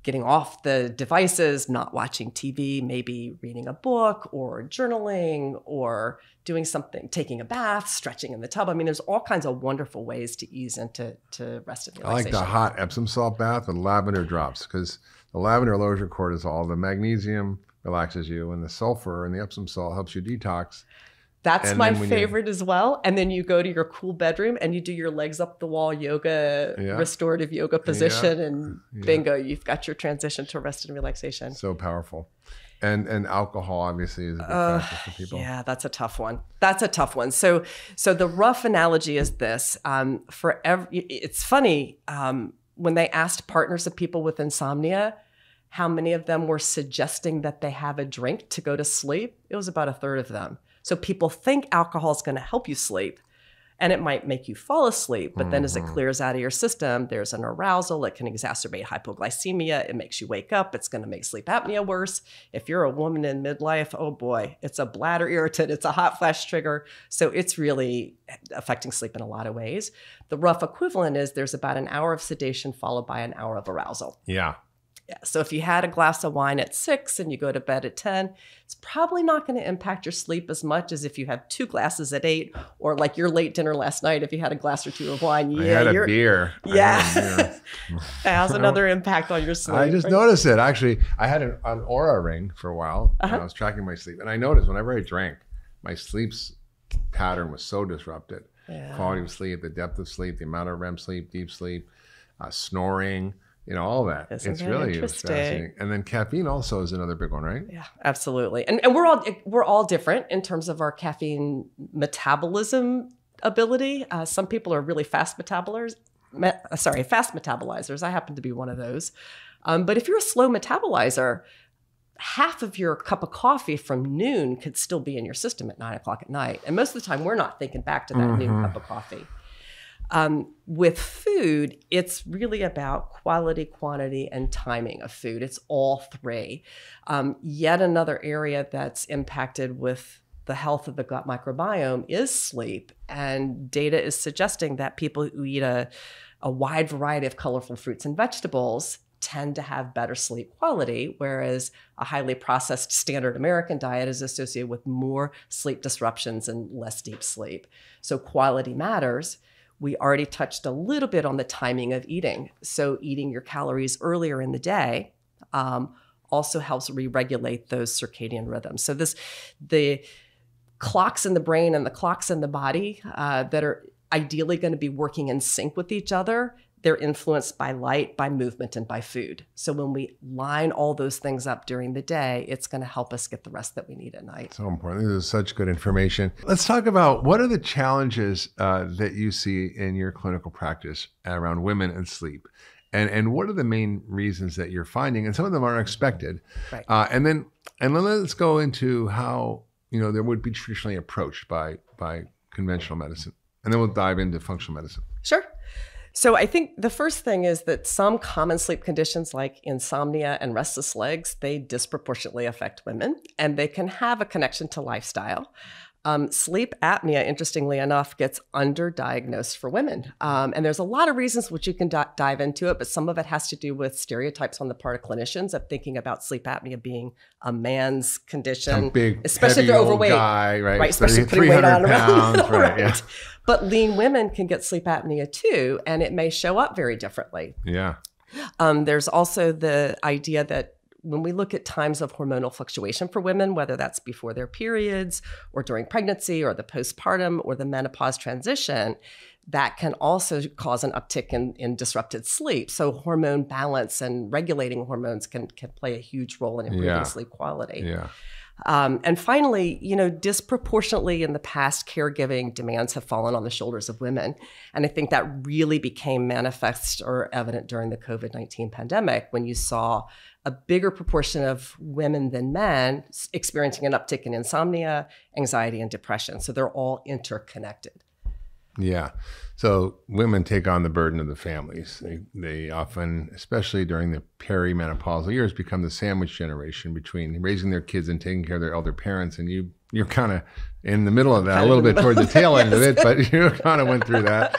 getting off the devices, not watching TV, maybe reading a book or journaling or doing something, taking a bath, stretching in the tub. I mean, there's all kinds of wonderful ways to ease into to rest and I like the hot Epsom salt bath with lavender drops because the lavender lowers your cortisol, the magnesium relaxes you, and the sulfur and the Epsom salt helps you detox. That's And my favorite as well. And then you go to your cool bedroom and you do your legs up the wall yoga, Yeah. restorative yoga position, and Yeah. bingo, you've got your transition to rest and relaxation. So powerful. And and alcohol obviously is a big Uh, factor for people. Yeah, that's a tough one. That's a tough one. So, so the rough analogy is this: um, for every, it's funny um, when they asked partners of people with insomnia, how many of them were suggesting that they have a drink to go to sleep. It was about a third of them. So people think alcohol is going to help you sleep. And it might make you fall asleep, but then as it Mhm. clears out of your system, there's an arousal. It can exacerbate hypoglycemia. It makes you wake up. It's going to make sleep apnea worse. If you're a woman in midlife, oh boy, it's a bladder irritant, it's a hot flash trigger. So it's really affecting sleep in a lot of ways. The rough equivalent is there's about an hour of sedation followed by an hour of arousal. Yeah. So if you had a glass of wine at six and you go to bed at 10, it's probably not going to impact your sleep as much as if you have two glasses at eight, or like your late dinner last night, if you had a glass or two of wine. I Yeah, had a beer. Yeah. had a beer. [laughs] [laughs] it has another impact on your sleep. I just right? noticed it. Actually, I had an, an Oura ring for a while. and Uh-huh. I was tracking my sleep, and I noticed whenever I drank, my sleep's pattern was so disrupted. Yeah. Quality of sleep, the depth of sleep, the amount of REM sleep, deep sleep, uh, snoring, you know, all that. Isn't it's that really interesting? fascinating. And then caffeine also is another big one, right? Yeah, absolutely. And and we're all we're all different in terms of our caffeine metabolism ability. Uh, some people are really fast metabolizers. Me, uh, sorry, fast metabolizers. I happen to be one of those. Um, but if you're a slow metabolizer, half of your cup of coffee from noon could still be in your system at nine o'clock at night. And most of the time, we're not thinking back to that noon Mhm. cup of coffee. Um, with food, it's really about quality, quantity, and timing of food. It's all three. Um, yet another area that's impacted with the health of the gut microbiome is sleep. And data is suggesting that people who eat a, a wide variety of colorful fruits and vegetables tend to have better sleep quality, whereas a highly processed standard American diet is associated with more sleep disruptions and less deep sleep. So, quality matters. We already touched a little bit on the timing of eating. So, eating your calories earlier in the day um, also helps re-regulate those circadian rhythms. So, this the clocks in the brain and the clocks in the body uh, that are ideally going to be working in sync with each other they're influenced by light, by movement, and by food. So when we line all those things up during the day, it's going to help us get the rest that we need at night. So important. This is such good information. Let's talk about what are the challenges uh, that you see in your clinical practice around women and sleep. And, and what are the main reasons that you're finding? And some of them are unexpected. Right. Uh, and then and then let's go into how you know there would be traditionally approached by by conventional medicine, and then we'll dive into functional medicine. Sure. So I think the first thing is that some common sleep conditions like insomnia and restless legs, they disproportionately affect women and they can have a connection to lifestyle. Um, sleep apnea, interestingly enough, gets underdiagnosed for women. Um, and there's a lot of reasons which you can d- dive into it, but some of it has to do with stereotypes on the part of clinicians of thinking about sleep apnea being a man's condition, Some big, especially if they're overweight. Guy, right? Right, especially 30 putting weight on 300 around. pounds, [laughs] right? Yeah. But lean women can get sleep apnea too, and it may show up very differently. Yeah. Um, there's also the idea that when we look at times of hormonal fluctuation for women, whether that's before their periods or during pregnancy or the postpartum or the menopause transition, that can also cause an uptick in, in disrupted sleep. So hormone balance and regulating hormones can, can play a huge role in improving Yeah. sleep quality. Yeah. Um, and finally, you know, disproportionately in the past, caregiving demands have fallen on the shoulders of women. And I think that really became manifest or evident during the COVID 19 pandemic when you saw a bigger proportion of women than men experiencing an uptick in insomnia, anxiety, and depression. So they're all interconnected. Yeah. So women take on the burden of the families. They, they often, especially during the perimenopausal years, become the sandwich generation between raising their kids and taking care of their elder parents. And you, you're kind of in the middle of that, a Kind of little bit toward the tail end of it, but [laughs] you kind of went through that,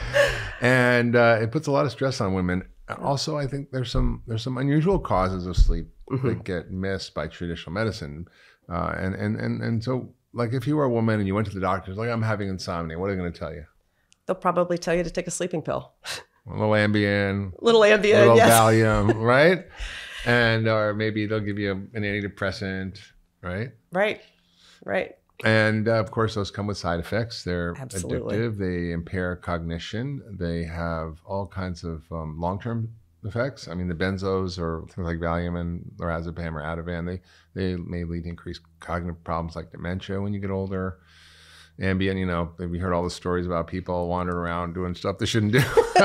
and uh, it puts a lot of stress on women. Also, I think there's some there's some unusual causes of sleep Mm-hmm. that get missed by traditional medicine, uh, and and and and so like if you were a woman and you went to the doctors like I'm having insomnia, what are they going to tell you? They'll probably tell you to take a sleeping pill, a little Ambien, little a Ambien, little yes. Valium, [laughs] right? And or maybe they'll give you an antidepressant, right? Right, right. And uh, of course, those come with side effects. They're Absolutely. addictive. They impair cognition. They have all kinds of um, long-term effects. I mean, the benzos or things like Valium and lorazepam or Ativan, they they may lead to increased cognitive problems like dementia when you get older. Ambien, you know, we heard all the stories about people wandering around doing stuff they shouldn't do [laughs]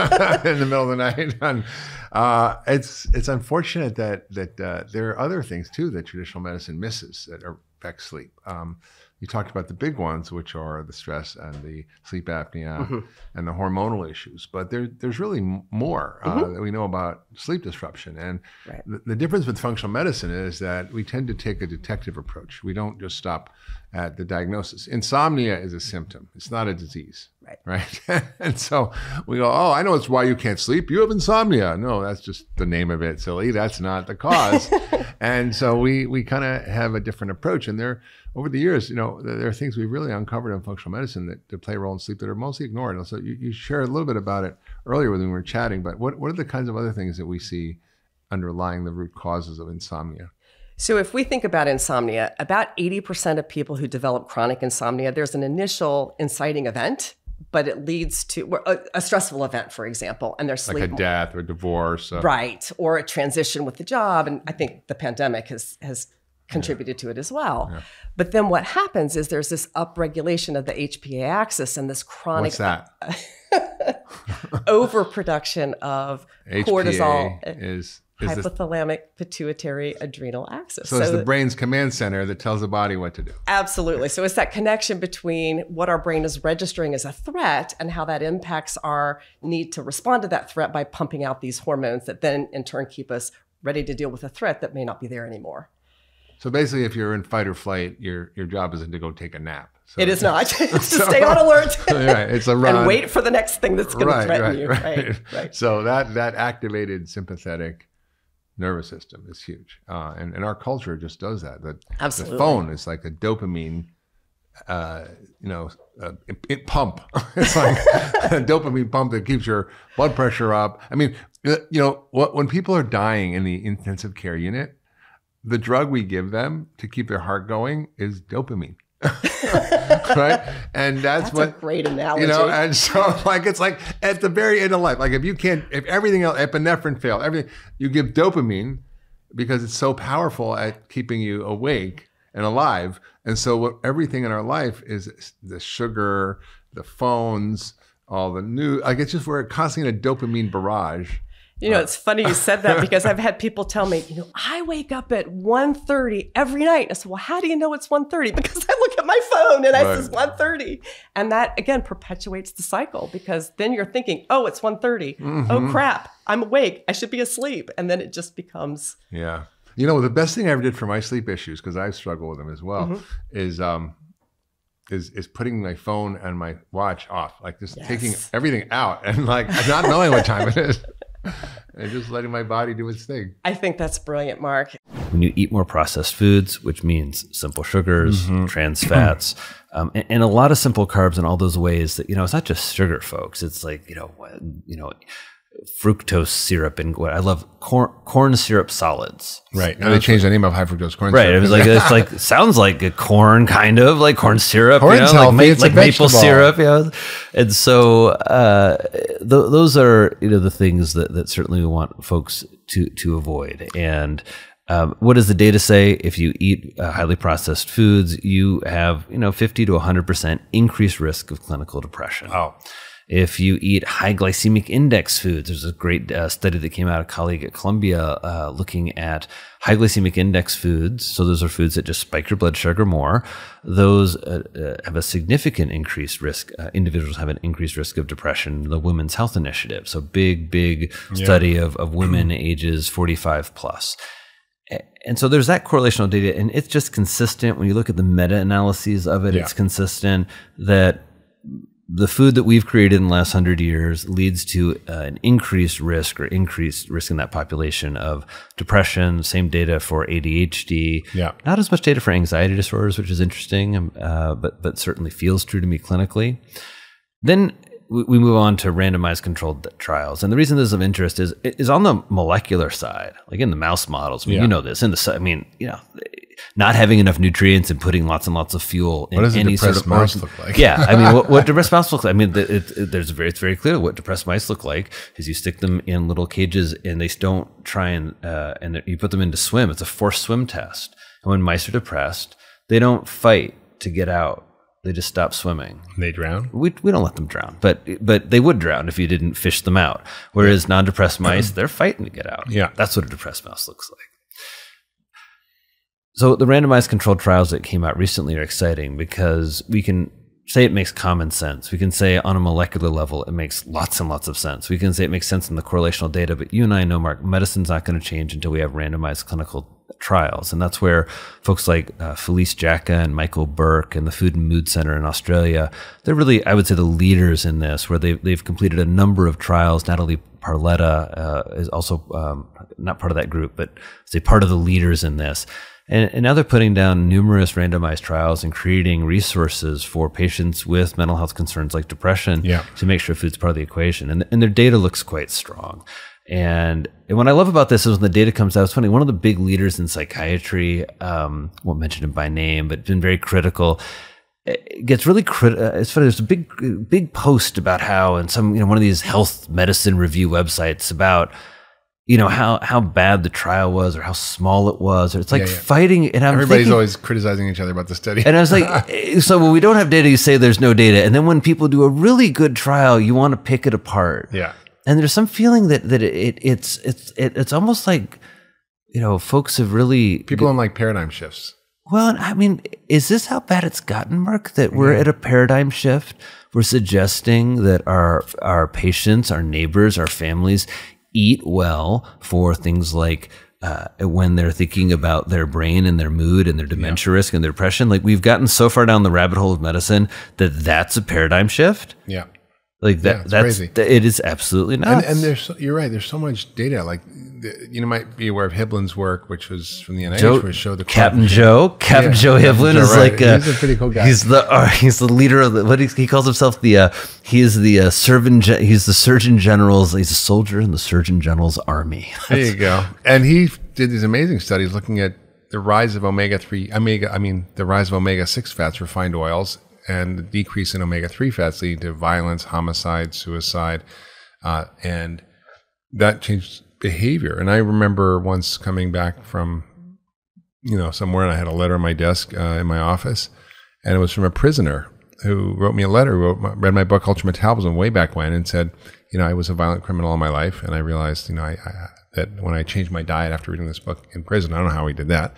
in the middle of the night. [laughs] And uh, it's it's unfortunate that that uh, there are other things too that traditional medicine misses that affect sleep. Um, you talked about the big ones, which are the stress and the sleep apnea Mm-hmm. and the hormonal issues. But there, there's really more uh, that we know about sleep disruption. And Mm-hmm. Right. the, the difference with functional medicine is that we tend to take a detective approach. We don't just stop at the diagnosis. Insomnia is a symptom; it's not a disease. Right. Right. [laughs] and so we go, oh, I know it's why you can't sleep. You have insomnia. No, that's just the name of it, silly. That's not the cause. [laughs] and so we we kind of have a different approach. And there, over the years, you know, there are things we've really uncovered in functional medicine that, that play a role in sleep that are mostly ignored. And so you, you shared a little bit about it earlier when we were chatting. But what what are the kinds of other things that we see underlying the root causes of insomnia? So, if we think about insomnia, about 80% of people who develop chronic insomnia, there's an initial inciting event, but it leads to a, a stressful event, for example, and their Like sleep. a death or divorce. uh, Right. Or a transition with the job. And I think the pandemic has, has contributed to it as well. But then what happens is there's this upregulation of the HPA axis and this chronic What's that? [laughs] overproduction of cortisol. is hypothalamic pituitary adrenal axis. so it's the brain's command center that tells the body what to do. Absolutely. So it's that connection between what our brain is registering as a threat and how that impacts our need to respond to that threat by pumping out these hormones that then in turn keep us ready to deal with a threat that may not be there anymore. So basically, if you're in fight or flight, your your job isn't to go take a nap. So, It is not. [laughs] it's to [laughs] stay on alert [laughs] right, it's a run. and wait for the next thing that's going right, to threaten right, you. right. Right. Right. So that that activated sympathetic nervous system is huge, uh, and and our culture just does that. That Absolutely. the phone is like a dopamine, uh, you know, uh, it, it pump. [laughs] it's like a [laughs] dopamine pump that keeps your blood pressure up. I mean, uh, you know, what when people are dying in the intensive care unit, the drug we give them to keep their heart going is dopamine. [laughs] right? And that's, That's what a great analogy. you know, and so [laughs] like it's like at the very end of life, like if you can't, if everything else, epinephrine failed, everything, you give dopamine because it's so powerful at keeping you awake and alive. And so what everything in our life is the sugar, the phones, all the new, like it's just we're constantly in a dopamine barrage. You know, uh. it's funny you said that because I've [laughs] had people tell me, you know, I wake up at 1.30 every night. I said, well, how do you know it's 1.30? [laughs] Because I look at my phone and I Right. says 1.30. And that, again, perpetuates the cycle because then you're thinking, oh, it's 1.30. Oh, mm-hmm. crap. I'm awake. I should be asleep. And then it just becomes, Yeah. You know, the best thing I ever did for my sleep issues, because I struggle with them as well, mm-hmm. is um is is putting my phone and my watch off. Like just taking everything out and like not knowing what time it is. [laughs] and just letting my body do its thing. I think that's brilliant, Mark. when you eat more processed foods, which means simple sugars, trans fats, [clears throat] um, and, and a lot of simple carbs in all those ways that you know it's not just sugar, folks. It's like you know, you know, fructose syrup and what I love corn corn syrup solids. Right. Now they changed the name of high fructose corn Right. syrup. It was like it's like [laughs] sounds like a corn kind of like corn syrup, Corn's you know, healthy, like, ma- it's a like maple syrup, yeah. And so uh, th- those are you know the things that that certainly we want folks to to avoid. And um, what does the data say? If you eat uh, highly processed foods, you have you know fifty to hundred percent increased risk of clinical depression. Oh. If you eat high glycemic index foods, there's a great uh, study that came out, a colleague at Columbia uh, looking at high glycemic index foods. So those are foods that just spike your blood sugar more. Those uh, uh, have a significant increased risk. Uh, individuals have an increased risk of depression. The Women's Health Initiative, so big, big study of, of women ages 45 plus. And so there's that correlational data, and it's just consistent. When you look at the meta analyses of it, it's consistent that the food that we've created in the last hundred years leads to uh, an increased risk or increased risk in that population of depression. Same data for ADHD. Yeah. Not as much data for anxiety disorders, which is interesting, um, uh, but but certainly feels true to me clinically. Then we we move on to randomized controlled trials, and the reason this is of interest is is on the molecular side, like in the mouse models. I mean, Yeah. you know this in the. I mean, you know, not having enough nutrients and putting lots and lots of fuel in What does a any sort depressed of mouse look like? Yeah, I mean, what, what [laughs] depressed mice look like? I mean, it, it, there's very, it's very clear what depressed mice look like. Is you stick them in little cages and they don't try and uh, and you put them in to swim. It's a forced swim test. And when mice are depressed, they don't fight to get out. They just stop swimming. They drown. We, we don't let them drown, but but they would drown if you didn't fish them out. Whereas non-depressed mice, [clears throat] they're fighting to get out. Yeah. that's what a depressed mouse looks like. So the randomized controlled trials that came out recently are exciting because we can say it makes common sense. We can say on a molecular level it makes lots and lots of sense. We can say it makes sense in the correlational data, but you and I know, Mark, medicine's not going to change until we have randomized clinical trials. And that's where folks like uh, Felice Jacka and Michael Berk and the Food and Mood Center in Australia, they're really, I would say, the leaders in this, where they've, they've completed a number of trials. Natalie Parletta uh, is also um, not part of that group, but say part of the leaders in this. And, and now they're putting down numerous randomized trials and creating resources for patients with mental health concerns like depression Yeah. to make sure food's part of the equation. And, and their data looks quite strong. And, and what I love about this is when the data comes out, it's funny, one of the big leaders in psychiatry, um, won't mention him by name, but been very critical, it gets really crit- uh, it's funny there's a big big post about how and some you know one of these health medicine review websites about you know how how bad the trial was or how small it was or it's like Yeah, yeah. fighting and I'm Everybody's thinking, always criticizing each other about the study. and I was like, [laughs] eh, so when we don't have data, you say there's no data. And then when people do a really good trial, you want to pick it apart. yeah. And there's some feeling that that it, it's it's it, it's almost like you know folks have really People don't like paradigm shifts. well, I mean, is this how bad it's gotten, Mark? That we're at a paradigm shift. We're suggesting that our our patients, our neighbors, our families eat well for things like uh, when they're thinking about their brain and their mood and their dementia risk and their depression. Like we've gotten so far down the rabbit hole of medicine that that's a paradigm shift. Yeah. Like that, yeah, that's crazy. it is absolutely And, nuts. and there's so, you're right. There's so much data. Like you know, might be aware of Hibbeln's work, which was from the NIH, Joe, which showed the Captain Joe, Captain Yeah, Joe Joe, is right. like uh, He's a pretty cool guy. He's the uh, [laughs] he's the leader of the what he, he calls himself the uh, he is the uh, surgeon he's the Surgeon General's he's a soldier in the Surgeon General's army. [laughs] There you go. And he did these amazing studies looking at the rise of omega three, omega. I mean, the rise of omega six fats, refined oils, and the decrease in omega three fats leading to violence, homicide, suicide, uh, and that changed behavior. And I remember once coming back from, you know, somewhere, and I had a letter on my desk uh, in my office, and it was from a prisoner who wrote me a letter, wrote my, read my book Ultra Metabolism way back when, and said, you know, I was a violent criminal all my life, and I realized, you know, I, I, that when I changed my diet after reading this book in prison, I don't know how he did that,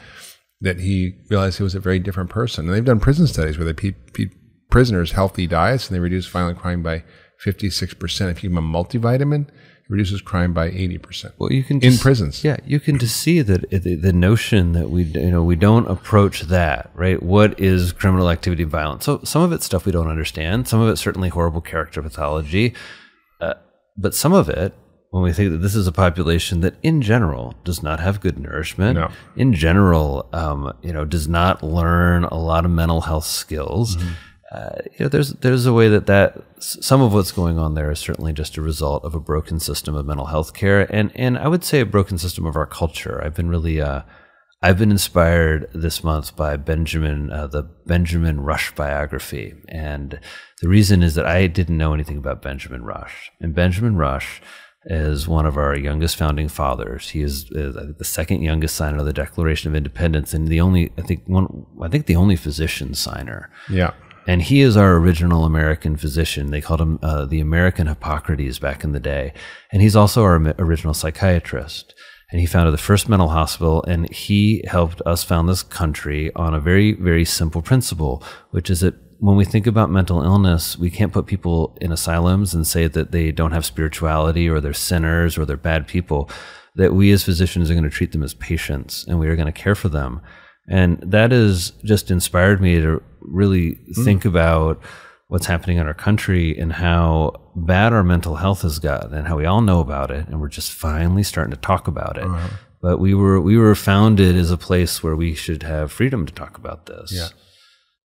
that he realized he was a very different person. And they've done prison studies where they feed, feed prisoners healthy diets and they reduce violent crime by 56%. If you give them a multivitamin, it reduces crime by 80%. Well, you can in just- prisons. Yeah, you can just see that the, the notion that we you know we don't approach that right. What is criminal activity violence? So some of it's stuff we don't understand. Some of it's certainly horrible character pathology, uh, but some of it. When we think that this is a population that, in general, does not have good nourishment, No. in general, um, you know, does not learn a lot of mental health skills, uh, you know, there's there's a way that that some of what's going on there is certainly just a result of a broken system of mental health care, and and I would say a broken system of our culture. I've been really, uh, I've been inspired this month by Benjamin, uh, the Benjamin Rush biography, and the reason is that I didn't know anything about Benjamin Rush, and Benjamin Rush is one of our youngest founding fathers. He is, is I think, the second youngest signer of the Declaration of Independence, and the only I think one I think the only physician signer. Yeah. And he is our original American physician. They called him uh, the American Hippocrates back in the day. And he's also our original psychiatrist. And he founded the first mental hospital, and he helped us found this country on a very, very simple principle, which is that when we think about mental illness, we can't put people in asylums and say that they don't have spirituality or they're sinners or they're bad people. That we as physicians are going to treat them as patients and we are going to care for them. And that has just inspired me to really hmm. think about what's happening in our country and how bad our mental health has gotten and how we all know about it and we're just finally starting to talk about it. But we were we were founded as a place where we should have freedom to talk about this. Yeah.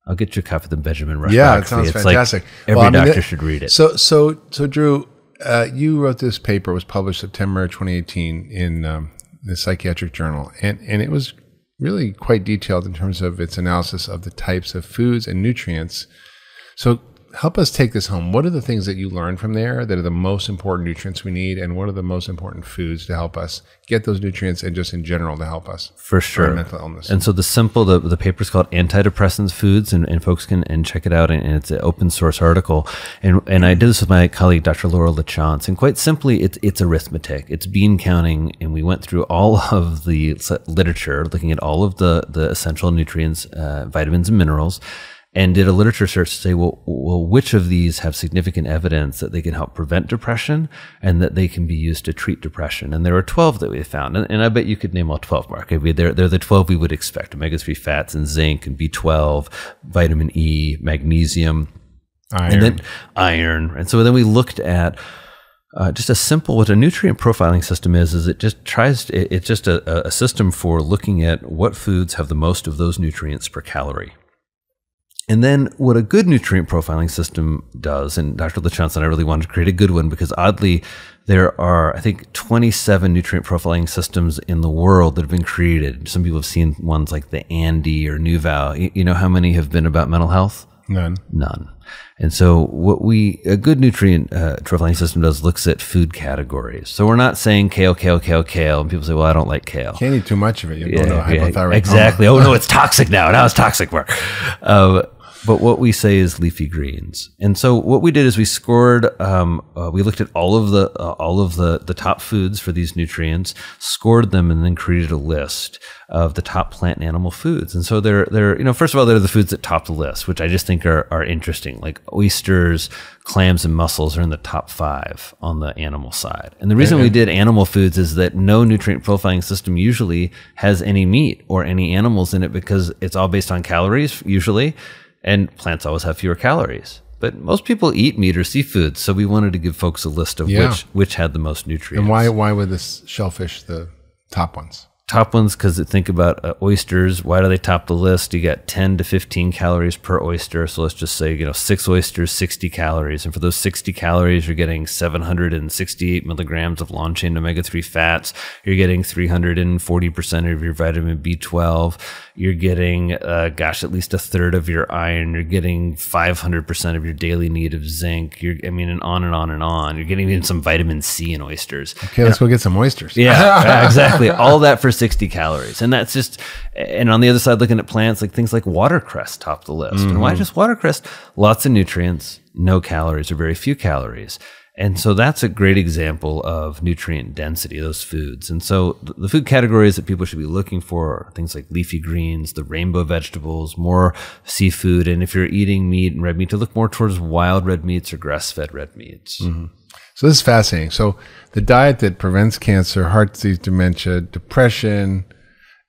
I'll get you a copy of the Benjamin Rush. Yeah, it sounds it's fantastic. Like every Well, I mean, doctor should read it. So, so, so, Drew, uh, you wrote this paper. It was published September 2018 in um, the Psychiatric Journal, and and it was really quite detailed in terms of its analysis of the types of foods and nutrients. So, help us take this home. What are the things that you learned from there that are the most important nutrients we need, and what are the most important foods to help us get those nutrients, and just in general to help us for sure. mental illness? And so the simple, the, the paper is called Antidepressants Foods, and, and folks can and check it out. And, and it's an open source article. And and I did this with my colleague, Dr. Laura LaChance. And quite simply, it's it's arithmetic. It's bean counting. And we went through all [laughs] of the literature, looking at all of the the essential nutrients, uh, vitamins, and minerals. And did a literature search to say, well, well, which of these have significant evidence that they can help prevent depression and that they can be used to treat depression? And there are 12 that we found. And, and I bet you could name all 12, Mark. I mean, they're, they're the 12 we would expect omega 3 fats and zinc and B12, vitamin E, magnesium, Iron. and then iron. And so then we looked at uh, just a simple what a nutrient profiling system is is it just tries to, it, it's just a, a system for looking at what foods have the most of those nutrients per calorie. And then what a good nutrient profiling system does, and Dr. LaChance and I really wanted to create a good one because oddly, there are, I think, 27 nutrient profiling systems in the world that have been created. Some people have seen ones like the ANDI or Nuval. You, know how many have been about mental health? None. None. And so, what we a good nutrient uh, profiling system does looks at food categories. So we're not saying kale, kale, kale, kale, and people say, "Well, I don't like kale." Can't eat too much of it. Go Yeah, yeah, hypothyroid. exactly. Oh no, it's toxic now. Now it's toxic. Work. Um, but what we say is leafy greens. And so what we did is we scored. Um, uh, we looked at all of the uh, all of the the top foods for these nutrients, scored them, and then created a list of the top plant and animal foods. And so they're they're you know first of all they're the foods that top the list, which I just think are are interesting. Like oysters, clams, and mussels are in the top five on the animal side. And the reason we did animal foods is that no nutrient profiling system usually has any meat or any animals in it because it's all based on calories usually, and plants always have fewer calories. But most people eat meat or seafood, so we wanted to give folks a list of Yeah. which which had the most nutrients And why why were this shellfish the top ones? Top ones because think about uh, oysters why do they top the list you got 10 to 15 calories per oyster so let's just say you know six oysters 60 calories and for those 60 calories you're getting 768 milligrams of long chain omega-3 fats you're getting 340% of your vitamin b12 you're getting uh, gosh at least a third of your iron you're getting 500% of your daily need of zinc you're i mean and on and on and on you're getting even some vitamin c in oysters Okay, let's go get some oysters. yeah, yeah, [laughs] exactly. All that for 60 calories. And that's just, and on the other side, looking at plants, like things like watercress top the list. And why mm-hmm. just watercress? Lots of nutrients, no calories or very few calories. And so that's a great example of nutrient density, those foods. And so the food categories that people should be looking for are things like leafy greens, the rainbow vegetables, more seafood. And if you're eating meat and red meat, to look more towards wild red meats or grass fed red meats. Mm-hmm. So this is fascinating. So the diet that prevents cancer, heart disease, dementia, depression,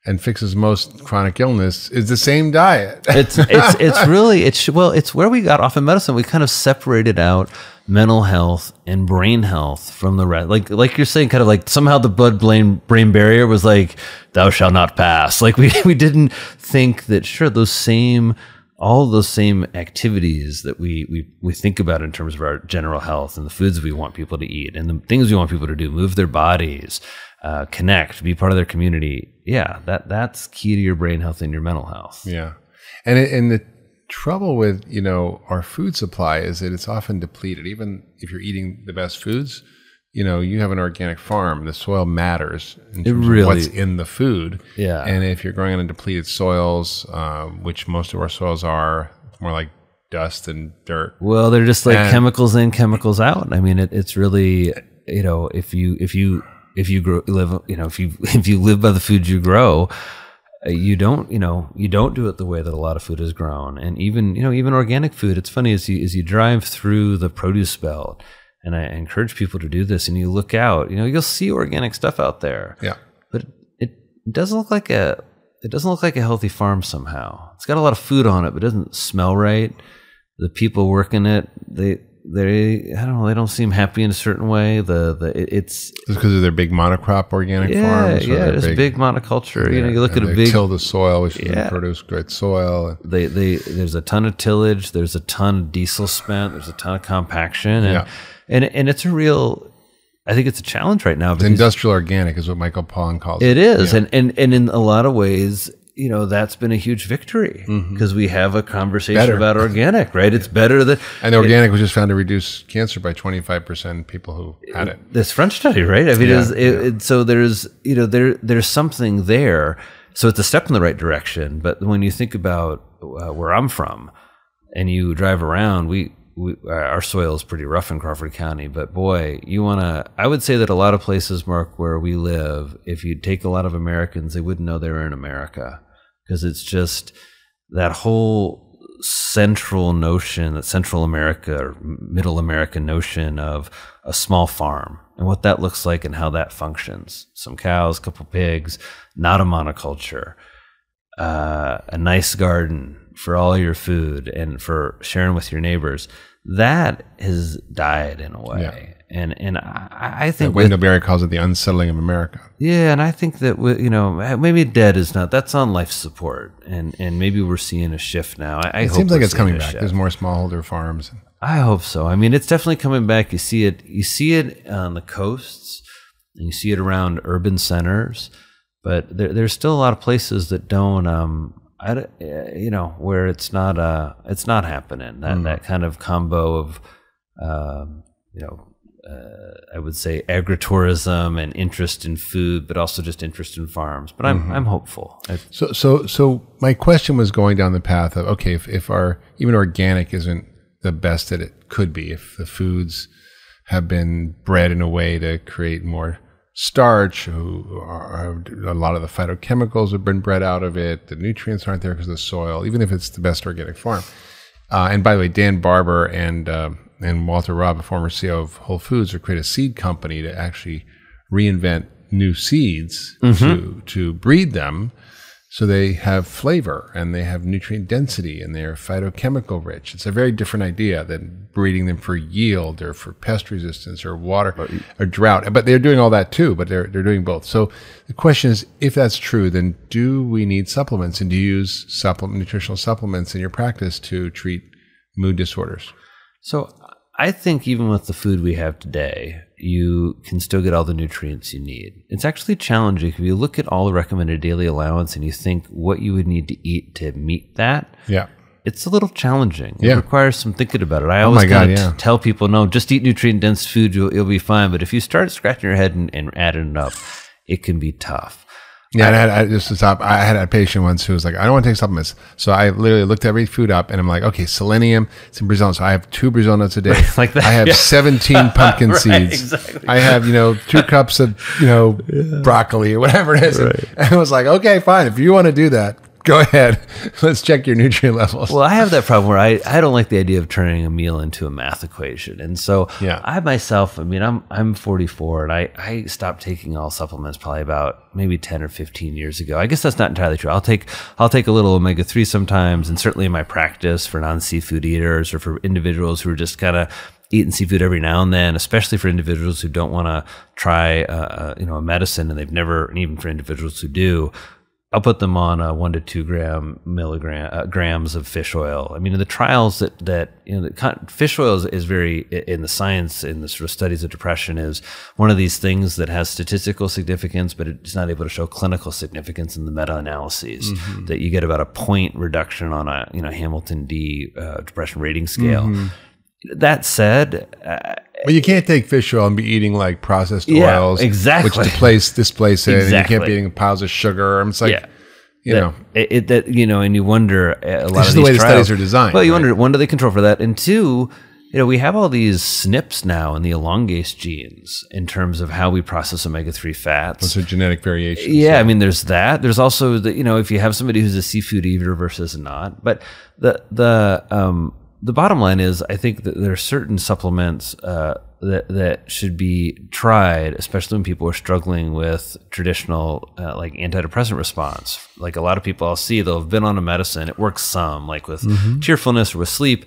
and fixes most chronic illness is the same diet. [laughs] it's it's it's really it's well it's where we got off in medicine we kind of separated out mental health and brain health from the rest like like you're saying kind of like somehow the blood brain brain barrier was like thou shalt not pass [laughs] like we we didn't think that sure those same all those same activities that we, we we think about in terms of our general health and the foods we want people to eat and the things we want people to do move their bodies uh, connect be part of their community. Yeah that that's key to your brain health and your mental health. Yeah, and it, and the trouble with you know our food supply is that it's often depleted. Even if you're eating the best foods, you know you have an organic farm. The soil matters in terms really- of what's in the food. Yeah. and if you're growing on depleted soils, um, which most of our soils are, more like dust and dirt. Well, they're just like And- chemicals in, chemicals out. I mean, it, it's really, you know, if you if you if you grow, live, you know, if you [laughs] if you live by the food you grow, you don't, you know, you don't do it the way that a lot of food is grown, and even you know, even organic food. It's funny as you as you drive through the produce belt, and I encourage people to do this, and you look out, you know, you'll see organic stuff out there, Yeah, but it doesn't look like a it doesn't look like a healthy farm somehow. It's got a lot of food on it, but it doesn't smell right. The people working it, they they I don't know, they don't seem happy in a certain way. The the it- it's because of their big monocrop organic yeah farms. yeah, it's big, monoculture. You know, you look at a big till the soil, which Yeah. produce great soil. They they there's a ton of tillage, there's a ton of diesel spent, there's a ton of compaction, and Yeah. And and it's a real. I think it's a challenge right now industrial organic is what Michael Pollan calls it. It is, and, and and in a lot of ways, you know, that's been a huge victory because we have a conversation Better. about organic, right? It's better than And the organic was just found to reduce cancer by 25% people who had it. this French study, right? I mean, Yeah, it's, it, it, so there's you know there there's something there. So it's a step in the right direction. But when you think about uh, where I'm from, and you drive around, we. We, our soil is pretty rough in Crawford County, but boy, you want to. I would say that a lot of places, Mark, where we live, if you take a lot of Americans, they wouldn't know they were in America because it's just that whole central notion, that Central America or Middle America notion of a small farm and what that looks like and how that functions. Some cows, a couple pigs, not a monoculture, uh, a nice garden for all your food and for sharing with your neighbors. That has died in a way. Yeah. And and I, I think Wendell Berry calls it the unsettling of America. yeah, and I think that we- you know maybe dead is not. That's on life support, and and maybe we're seeing a shift now. I, I It hope seems like it's coming back. shift. There's more smallholder farms. I hope so. I mean, it's definitely coming back. You see it. You see it on the coasts, and you see it around urban centers. But there, there's still a lot of places that don't. Um, I, uh, you know, where it's not. Uh, it's not happening. That that kind of combo of, um, you know, uh, I would say agritourism and interest in food, but also just interest in farms. But I'm I'm hopeful. So, so, so my question was going down the path of okay, if, if our even organic isn't the best that it could be, if the foods have been bred in a way to create more starch, who are, a lot of the phytochemicals have been bred out of it, the nutrients aren't there because of the soil, even if it's the best organic farm. Uh, and by the way, Dan Barber and uh, and Walter Robb, a former CEO of Whole Foods, have created a seed company to actually reinvent new seeds to to breed them so they have flavor and they have nutrient density and they're phytochemical rich. It's a very different idea than breeding them for yield or for pest resistance or water or drought. But they're doing all that too, but they're, they're doing both. So the question is, if that's true, then do we need supplements and do you use supplement, nutritional supplements in your practice to treat mood disorders? So I think even with the food we have today, you can still get all the nutrients you need. It's actually challenging if you look at all the recommended daily allowance and you think what you would need to eat to meet that. Yeah. It's a little challenging. It Yeah. requires some thinking about it. I Oh always my God, kind of yeah. tell people, no, just eat nutrient dense food. You'll, you'll be fine. But if you start scratching your head and, and adding it up, it can be tough. Yeah, and I had, I, just to stop, I had a patient once who was like, I don't want to take supplements. So I literally looked every food up and I'm like, okay, selenium, it's in Brazil. So I have two Brazil nuts a day. [laughs] Like that, I have yeah. 17 [laughs] pumpkin Right, seeds. exactly. I have, you know, two cups of, you know, [laughs] broccoli or whatever it is. And I was like, okay, fine. If you want to do that, go ahead. [laughs] Let's check your nutrient levels. Well, I have that problem where I, I don't like the idea of turning a meal into a math equation. And so Yeah. I myself, I mean, I'm I'm 44 and I, I stopped taking all supplements probably about maybe 10 or 15 years ago. I guess that's not entirely true. I'll take I'll take a little omega 3 sometimes and certainly in my practice for non-seafood eaters or for individuals who are just kind of eating seafood every now and then, especially for individuals who don't want to try uh, you know a medicine and they've never and even for individuals who do I'll put them on uh, one to two gram milligram uh, grams of fish oil. I mean, in the trials that that you know, the con- fish oil is, is very in the science in the sort of studies of depression is one of these things that has statistical significance, but it's not able to show clinical significance in the meta-analyses. That you get about a point reduction on a you know Hamilton D uh, depression rating scale. That said, uh, But you can't take fish oil and be eating like processed Yeah, oils, exactly. which displace displace it, and you can't be eating piles of sugar. I'm just like, Yeah. you that, know, it, it- that you know, and you wonder uh, a lot This of the way the trials, studies are designed, Well, you right? wonder one, do they control for that, and two, you know, we have all these SNPs now in the elongase genes in terms of how we process omega three fats. those are genetic variations. Yeah, I mean, there's that. There's also the you know, if you have somebody who's a seafood eater versus not, but the the um the bottom line is, I think that there are certain supplements uh, that that should be tried, especially when people are struggling with traditional uh, like antidepressant response. Like a lot of people I'll see, they'll have been on a medicine, it works some, like with cheerfulness or with sleep,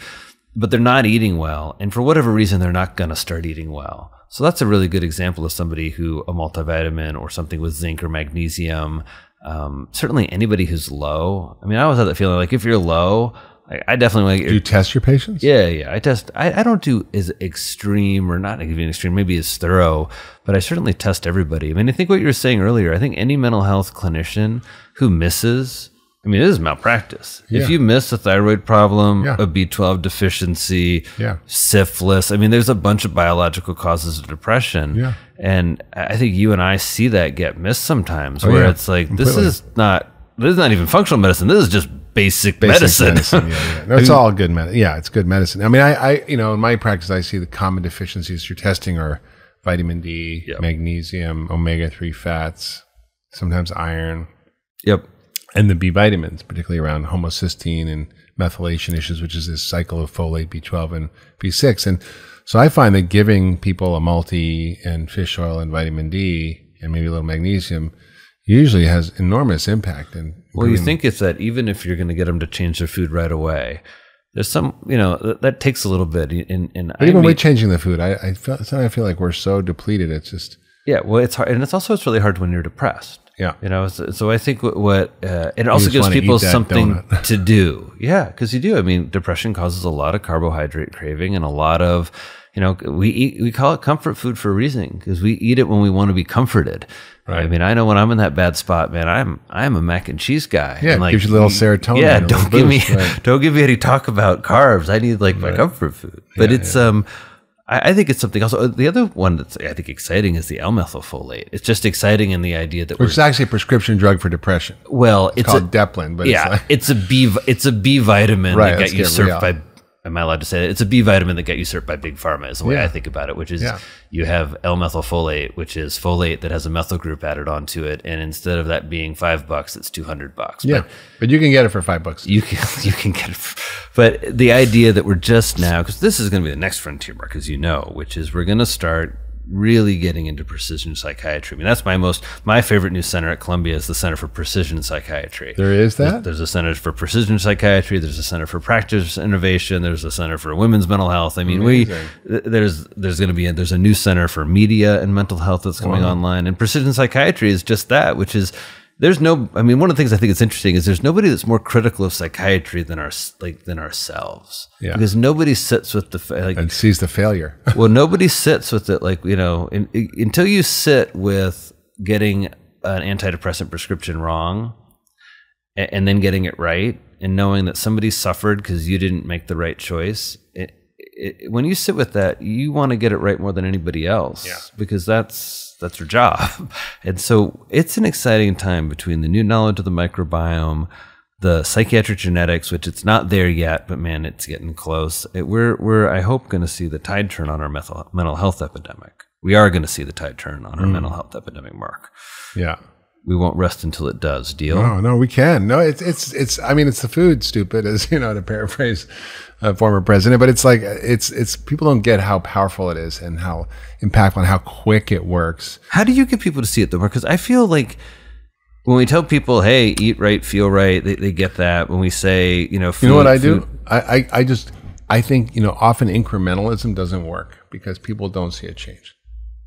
but they're not eating well, and for whatever reason, they're not going to start eating well. So that's a really good example of somebody who a multivitamin or something with zinc or magnesium. Um, certainly, anybody who's low. I mean, I always have that feeling like if you're low, I, I definitely like. Do you test your patients? Yeah, yeah. I test. I, I don't do as extreme or not even extreme, maybe as thorough, but I certainly test everybody. I mean, I think what you were saying earlier. I think any mental health clinician who misses. I mean, it is malpractice. Yeah. If you miss a thyroid problem, Yeah. a B12 deficiency, Yeah. syphilis. I mean, there's a bunch of biological causes of depression. Yeah. And I think you and I see that get missed sometimes Oh, where it's like, this is not, this is not even functional medicine. This is just basic, Basic medicine. Yeah, yeah. No, it's all good medicine. Yeah, it's good medicine. I mean, I, I, you know, in my practice, I see the common deficiencies you're testing are vitamin D, Yep. magnesium, omega three fats, sometimes iron, yep. and the B vitamins, particularly around homocysteine and methylation issues, which is this cycle of folate, B12, and B6. And so I find that giving people a multi and fish oil and vitamin D and maybe a little magnesium usually has enormous impact. And Well, you think it's that even if you're going to get them to change their food right away, there's some, you know, that, that takes a little bit. And, and But I even mean- with changing the food, I, I feel sometimes I feel like we're so depleted. It's just yeah, well, it's hard, and it's also it's really hard when you're depressed. Yeah. you know. So, so I think what, what uh, it also gives people something to do. Yeah, because you do. I mean, depression causes a lot of carbohydrate craving and a lot of, you know, we eat we call it comfort food for a reason because we eat it when we want to be comforted. Right. I mean, I know when I'm in that bad spot, man, I'm I'm a mac and cheese guy. Yeah, And, it gives you a little serotonin, Yeah, don't give me right. [laughs] don't give me any talk about carbs. I need like my comfort food. But Yeah, it's um I, I think it's something else. Uh, The other one that's I think exciting is the L-methylfolate. It's just exciting in the idea that Which is we're actually a prescription drug for depression. well, It's, it's, called a Deplin, but yeah, it's like, it's a B it's a B vitamin Right, that got get usurped real. by. Am I allowed to say it? It's a B vitamin that got usurped by big pharma. Is the way Yeah. I think about it. Which is Yeah. you have L-methylfolate, which is folate that has a methyl group added onto it, and instead of that being five bucks, it's two hundred bucks. yeah, But but you can get it for five bucks. you can [laughs] you can get it. f- But the idea that we're just now, because this is going to be the next frontier, Mark, as you know, which is we're going to start really getting into precision psychiatry. I mean, that's my most my favorite new center at Columbia is the Center for Precision Psychiatry. There is that. there's a center for precision psychiatry. There's a center for practice innovation. There's a center for women's mental health. I mean, we Amazing. th- there's there's going to be a, there's a new center for media and mental health that's coming online. And precision psychiatry is just that, which is there's no. I mean, one of the things I think is interesting is there's nobody that's more critical of psychiatry than our like than ourselves. Yeah. Because nobody sits with the like and sees the failure. [laughs] well, nobody sits with it like you know in, in- until you sit with getting an antidepressant prescription wrong, and, and then getting it right, and knowing that somebody suffered because you didn't make the right choice. It, it, when you sit with that, you want to get it right more than anybody else, Yeah. because that's that's your job. [laughs] And so it's an exciting time between the new knowledge of the microbiome, the psychiatric genetics, which it's not there yet, but man, it's getting close. It, we're we're I hope going to see the tide turn on our mental mental health epidemic. We are going to see the tide turn on our mm. mental health epidemic, Mark. Yeah. We won't rest until it does. Deal. No, no, we can. No, it's it's it's. I mean, it's the food, stupid, as you know, to paraphrase a former president. But it's like it's it's people don't get how powerful it is and how impactful and how quick it works. How do you get people to see it though? Because I feel like when we tell people, "Hey, eat right, feel right," they, they get that. When we say, you know, food, You know what I do? I, I I just I think you know often incrementalism doesn't work because people don't see a change.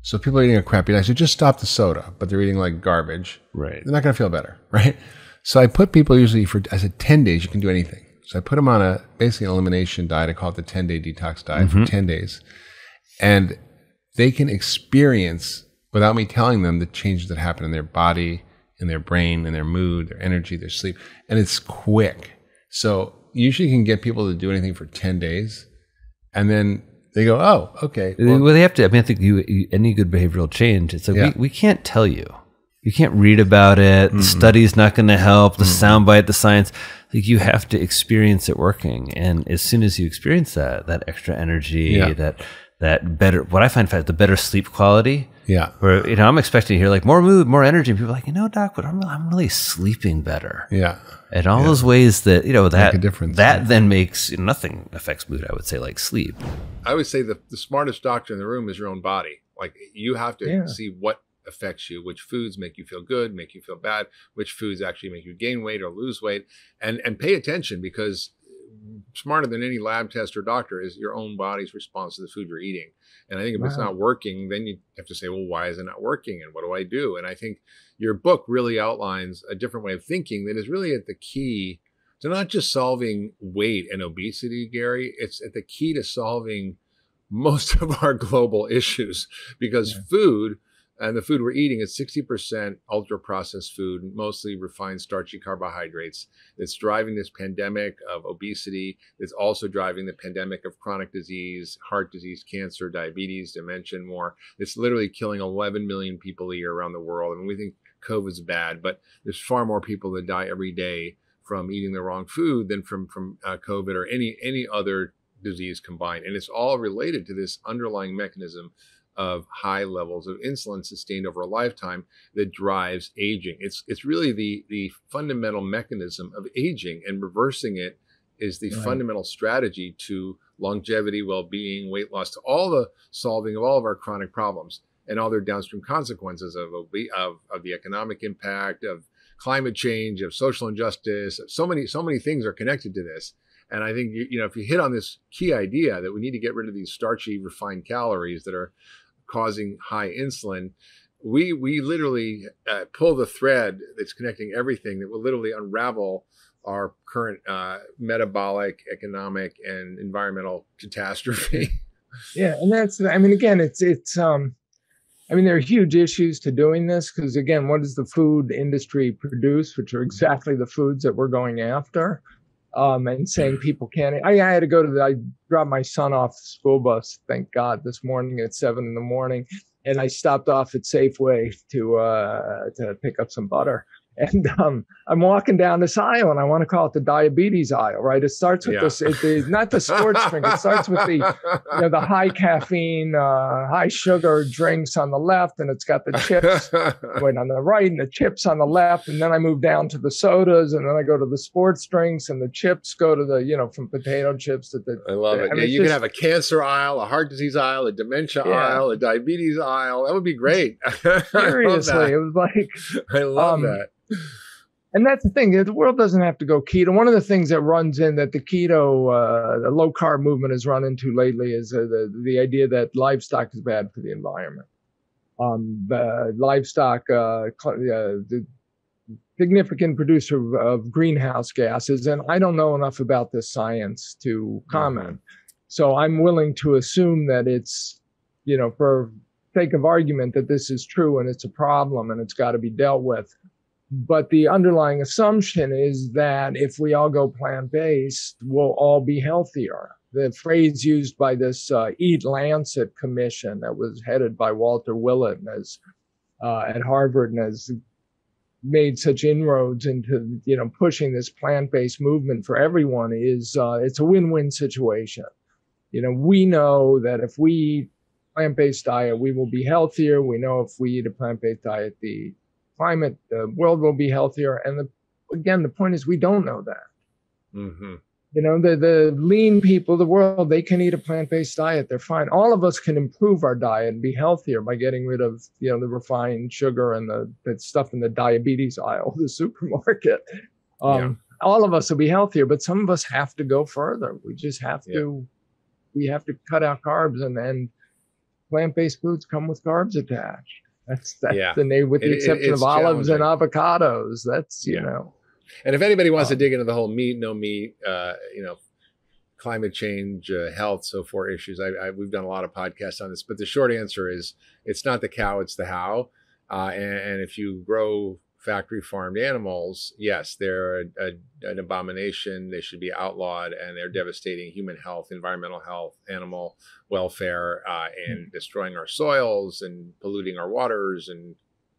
So people are eating a crappy diet. So just stop the soda, but they're eating like garbage. Right. They're not going to feel better, [laughs] right? So I put people usually for I said ten days you can do anything. So I put them on a basically an elimination diet. I call it the ten day detox diet for mm-hmm. ten days, and they can experience without me telling them the changes that happen in their body, in their brain, in their mood, their energy, their sleep, and it's quick. So usually you can get people to do anything for ten days, and then they go, "Oh, okay." well, well, they have to. I mean, I think you, you any good behavioral change. It's like Yeah. we, we can't tell you. You can't read about it. The study's not going to help. The soundbite, the science. Like you have to experience it working, and as soon as you experience that, that extra energy, Yeah. that that better. What I find the better sleep quality. Yeah, Where you know I'm expecting to hear like more mood, more energy. And people are like, you know, doc, but I'm I'm really sleeping better. yeah. And all those ways that you know that a difference, that then makes you know, nothing affects mood. I would say like sleep. I would say the, the smartest doctor in the room is your own body. Like you have to Yeah. see what affects you, which foods make you feel good, make you feel bad, which foods actually make you gain weight or lose weight, and and pay attention because smarter than any lab test or doctor is your own body's response to the food you're eating. And I think if it's not working, then you have to say, well, why is it not working, and what do I do? And I think your book really outlines a different way of thinking that is really at the key to not just solving weight and obesity, Gary. It's at the key to solving most [laughs] of our global issues because food and the food we're eating is 60% ultra processed food, mostly refined starchy carbohydrates. That's driving this pandemic of obesity. It's also driving the pandemic of chronic disease, heart disease, cancer, diabetes, dementia, more. It's literally killing 11 million people a year around the world. I And we think COVID's bad, but there's far more people that die every day from eating the wrong food than from from uh, COVID or any any other disease combined. And it's all related to this underlying mechanism of high levels of insulin sustained over a lifetime that drives aging. It's it's really the the fundamental mechanism of aging and reversing it is the Right. fundamental strategy to longevity, well-being, weight loss, to all the solving of all of our chronic problems and all their downstream consequences of of, of the economic impact of climate change, of social injustice, of so many so many things are connected to this. And I think you, you know if you hit on this key idea that we need to get rid of these starchy refined calories that are causing high insulin, we we literally uh, pull the thread that's connecting everything that will literally unravel our current uh, metabolic, economic, and environmental [laughs] catastrophe. Yeah, and that's I mean again it's it's um I mean there are huge issues to doing this because again what does the food industry produce which are exactly the foods that we're going after um, and saying people can't. I, I had to go to the. I dropped my son off the school bus. Thank God this morning at seven in the morning, and I stopped off at Safeway to uh, to pick up some butter. And um, I'm walking down this aisle, and I want to call it the diabetes aisle, right? It starts with Yeah. this, it, the, not the sports drink. It starts with the, you know, the high caffeine, uh, high sugar drinks on the left, and it's got the chips [laughs] wait on the right and the chips on the left and then i move down to the sodas and then i go to the sports drinks and the chips go to the you know from potato chips to the I love it. I mean, yeah, you can have a cancer aisle, a heart disease aisle, a dementia Yeah. aisle, a diabetes aisle. That would be great. [laughs] seriously it was like I love Um, that. And that's the thing the world doesn't have to go keto. One of the things that runs in that the keto uh, the low carb movement has run into lately is uh, the, the idea that livestock is bad for the environment. Um, uh, livestock uh, uh, the significant producer of, of greenhouse gases and i don't know enough about this science to comment. So i'm willing to assume that it's you know for sake of argument that this is true and it's a problem and it's got to be dealt with but the underlying assumption is that if we all go plant-based we'll all be healthier. The phrase used by this uh, EAT-Lancet commission that was headed by walter willett and has uh, at harvard and has made such inroads into you know pushing this plant-based movement for everyone is uh, it's a win-win situation. You know we know that if we eat plant-based diet we will be healthier. We know if we eat a plant-based diet the climate the world will be healthier. And the, again the point is we don't know that. Hmm you know the the lean people of the world they can eat a plant-based diet. They're fine. All of us can improve our diet and be healthier by getting rid of you know the refined sugar and the, the stuff in the diabetes aisle of [laughs] the supermarket. Um, all of us will be healthier but some of us have to go further. We just have Yeah. to we have to cut out carbs and then plant-based foods come with carbs attached that's that's Yeah. the name with the It- it- exception it's of olives and avocados that's you Yeah. know And if anybody wants to Um, dig into the whole meat, no meat, uh, you know, climate change, uh, health, so forth issues, I, I, we've done a lot of podcasts on this. But the short answer is, it's not the cow, it's the how. Uh, and, and if you grow factory farmed animals, yes, they're a, a, an abomination. They should be outlawed, and they're devastating human health, environmental health, animal welfare, uh, and destroying our soils and polluting our waters and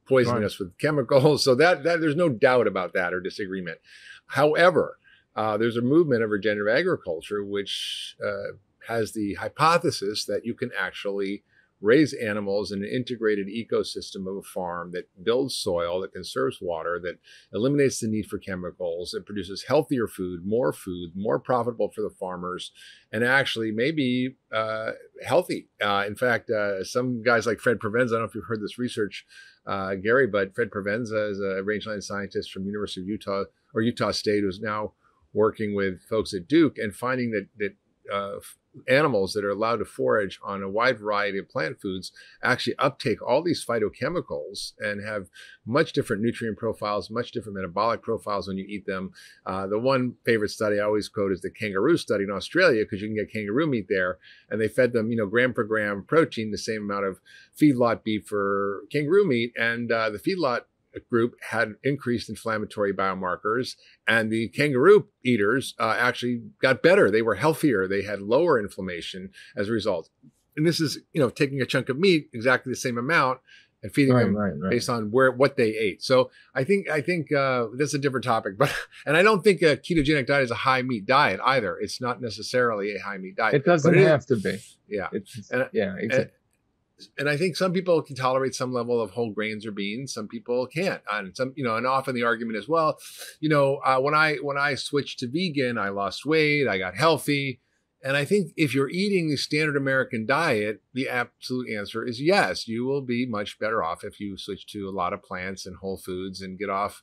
poisoning Right. us with [laughs] chemicals. So that, that there's no doubt about that or disagreement. However, uh, there's a movement of regenerative agriculture which uh, has the hypothesis that you can actually raise animals in an integrated ecosystem of a farm that builds soil, that conserves water, that eliminates the need for chemicals, that produces healthier food, more food, more profitable for the farmers, and actually maybe uh, healthy. Uh, in fact, uh, some guys like Fred Provenza, I don't know if you've heard this research, uh, Gary, but Fred Provenza is a rangeland scientist from University of Utah or Utah State who's now working with folks at Duke and finding that that uh, animals that are allowed to forage on a wide variety of plant foods actually uptake all these phytochemicals and have much different nutrient profiles, much different metabolic profiles when you eat them. Uh, the one favorite study I always quote is the kangaroo study in Australia because you can get kangaroo meat there, and they fed them, you know, gram per gram protein, the same amount of feedlot beef for kangaroo meat, and uh, the feedlot group had increased inflammatory biomarkers and the kangaroo eaters uh, actually got better. They were healthier. They had lower inflammation as a result. And this is you know taking a chunk of meat exactly the same amount and feeding right them right right. based on where what they ate. So i think i think uh, that's a different topic [laughs] but and i don't think a ketogenic diet is a high meat diet either. It's not necessarily a high meat diet it doesn't is- have to be. Yeah. It's And- yeah exactly. And I think some people can tolerate some level of whole grains or beans. Some people can't. And some, you know, and often the argument is, well, you know, uh, when I when I switched to vegan, I lost weight, I got healthy. And I think if you're eating the standard American diet, the absolute answer is yes. You will be much better off if you switch to a lot of plants and whole foods and get off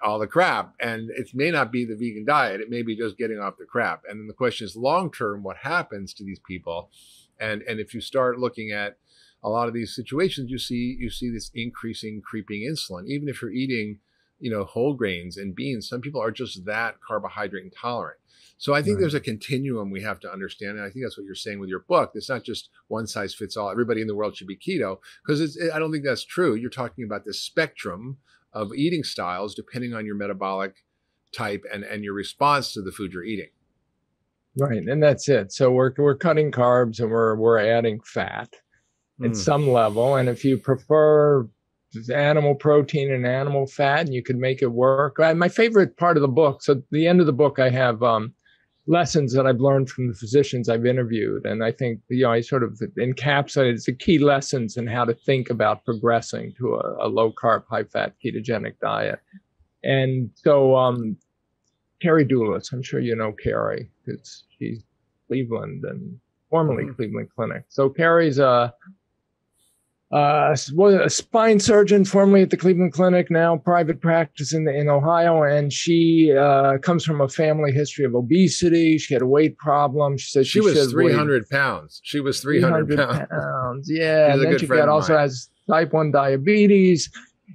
all the crap. And it may not be the vegan diet; it may be just getting off the crap. And then the question is, long term, what happens to these people? And and if you start looking at a lot of these situations you see you see this increasing creeping insulin even if you're eating you know whole grains and beans some people are just that carbohydrate intolerant so i think Right. there's a continuum we have to understand and i think that's what you're saying with your book it's not just one size fits all everybody in the world should be keto because it's i don't think that's true you're talking about this spectrum of eating styles depending on your metabolic type and and your response to the food you're eating. Right, and that's it. So we're we're cutting carbs and we're we're adding fat at Mm. some level. And if you prefer animal protein and animal fat, and you can make it work. My favorite part of the book. So at the end of the book, I have um, lessons that I've learned from the physicians I've interviewed, and I think you know I sort of encapsulated the key lessons in how to think about progressing to a, a low carb, high fat ketogenic diet. And so, um, Carrie Diulus, I'm sure you know Carrie. It's she's Cleveland and formerly Mhm. Cleveland Clinic. So Carrie's a, uh, was a spine surgeon, formerly at the Cleveland Clinic, now private practice in, in Ohio, and she uh, comes from a family history of obesity. She had a weight problem. She said She she, was should weigh 300 pounds. She was 300 pounds. pounds. [laughs] Yeah, and then she got also has type one diabetes,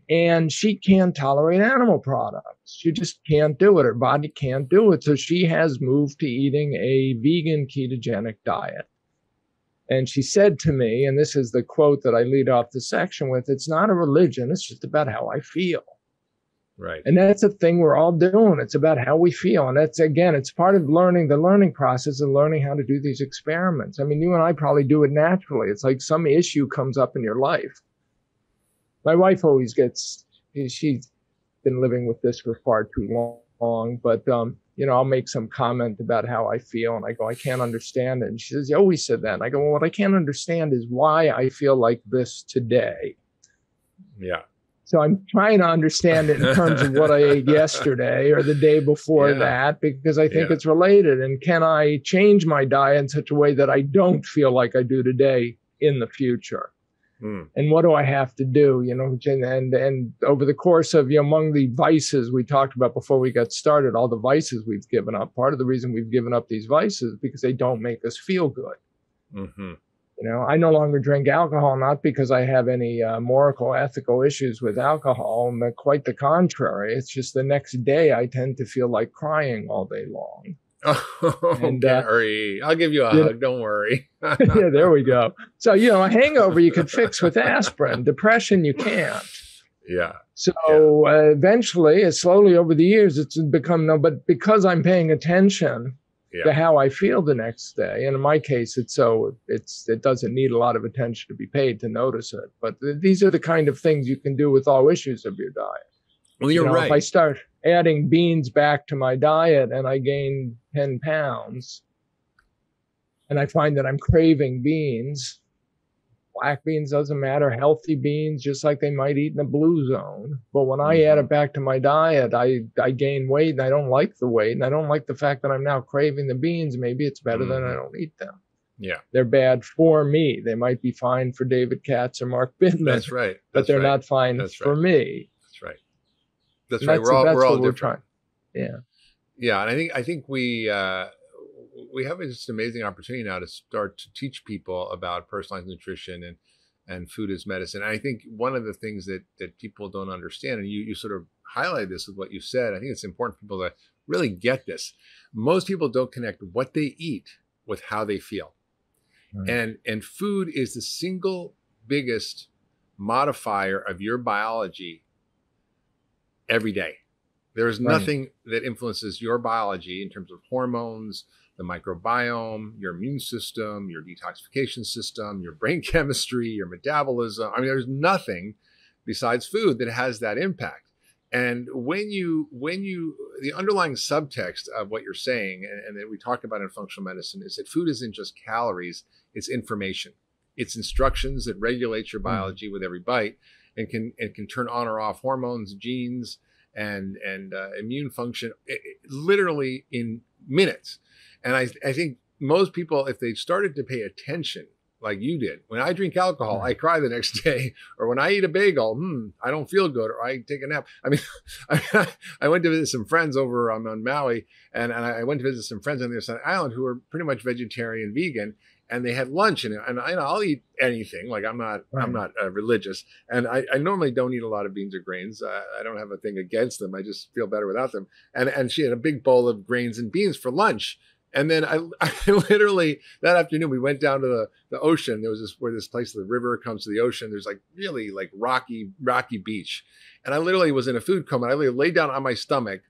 and she can't tolerate animal products. She just can't do it. Her body can't do it. So she has moved to eating a vegan ketogenic diet. And she said to me, and this is the quote that I lead off the section with it's not a religion, it's just about how I feel. Right. And that's a thing we're all doing. It's about how we feel. And that's, again, it's part of learning the learning process of learning how to do these experiments. I mean, you and I probably do it naturally. It's like some issue comes up in your life. My wife always gets, she's been living with this for far too long, but, um, you know, I'll make some comment about how I feel and I go, I can't understand it. And she says, You always said that. And I go, Well, what I can't understand is why I feel like this today. Yeah. So I'm trying to understand it in terms of what I ate [laughs] yesterday or the day before Yeah. that because I think Yeah. it's related. And can I change my diet in such a way that I don't feel like I do today in the future? Mm. And what do I have to do? You know, and and, and over the course of you know, among the vices we talked about before we got started, all the vices we've given up. Part of the reason we've given up these vices is because they don't make us feel good. hmm You know, I no longer drink alcohol, not because I have any uh, moral, ethical issues with alcohol. Quite the contrary. It's just the next day I tend to feel like crying all day long. [laughs] Oh, And, uh, I'll give you a yeah. hug. Don't worry. [laughs] yeah, there we go. So, you know, a hangover you can fix with aspirin. Depression, you can't. yeah. So uh, eventually, uh, slowly over the years, it's become no, but because I'm paying attention Yeah. to how I feel the next day, and in my case, it's so it's it doesn't need a lot of attention to be paid to notice it. But th- these are the kind of things you can do with all issues of your diet. Well, You you're know, right. If I start adding beans back to my diet and I gain ten pounds, and I find that I'm craving beans, black beans doesn't matter, healthy beans, just like they might eat in the blue zone. But when I add mm-hmm. it back to my diet, I, I gain weight and I don't like the weight. And I don't like the fact that I'm now craving the beans. Maybe it's better than I mm-hmm. don't eat them. yeah. They're bad for me. They might be fine for David Katz or Mark Bittman, That's right. That's but they're right. not fine That's for right. me. That's right. And right. That's, we're all we're all we're different. trying. Yeah. Yeah, and I think I think we uh, we have this amazing opportunity now to start to teach people about personalized nutrition and and food as medicine. And I think one of the things that that people don't understand, and you you sort of highlight this with what you said. I think it's important for people to really get this. Most people don't connect what they eat with how they feel, Right. and and food is the single biggest modifier of your biology every day. There is Right. nothing that influences your biology in terms of hormones, the microbiome, your immune system, your detoxification system, your brain [laughs] chemistry, your metabolism. I mean, there's nothing besides food that has that impact. And when you, when you, the underlying subtext of what you're saying, and, and that we talk about in functional medicine, is that food isn't just calories; it's information. It's instructions that regulate your hmm. biology with every bite, and can and can turn on or off hormones, genes, and and uh, immune function i- i- literally in minutes. And I I think most people, if they started to pay attention like you did, when I drink alcohol, I cry the next [laughs] day, or when I eat a bagel, hmm, I don't feel good, or I take a nap. I mean, [laughs] I, I went to visit some friends over um, on Maui, and, and I went to visit some friends on the other side of the island who are pretty much vegetarian, vegan, and they had lunch, and, and I, I'll eat anything. Like I'm not, Right. I'm not uh, religious, and I, I normally don't eat a lot of beans or grains. Uh, I don't have a thing against them. I just feel better without them. And and she had a big bowl of grains and beans for lunch. And then I, [laughs] I literally that afternoon we went down to the, the ocean. There was this where this place, the river comes to the ocean. There's like really like rocky, rocky beach. And I literally was in a food coma. I literally laid down on my stomach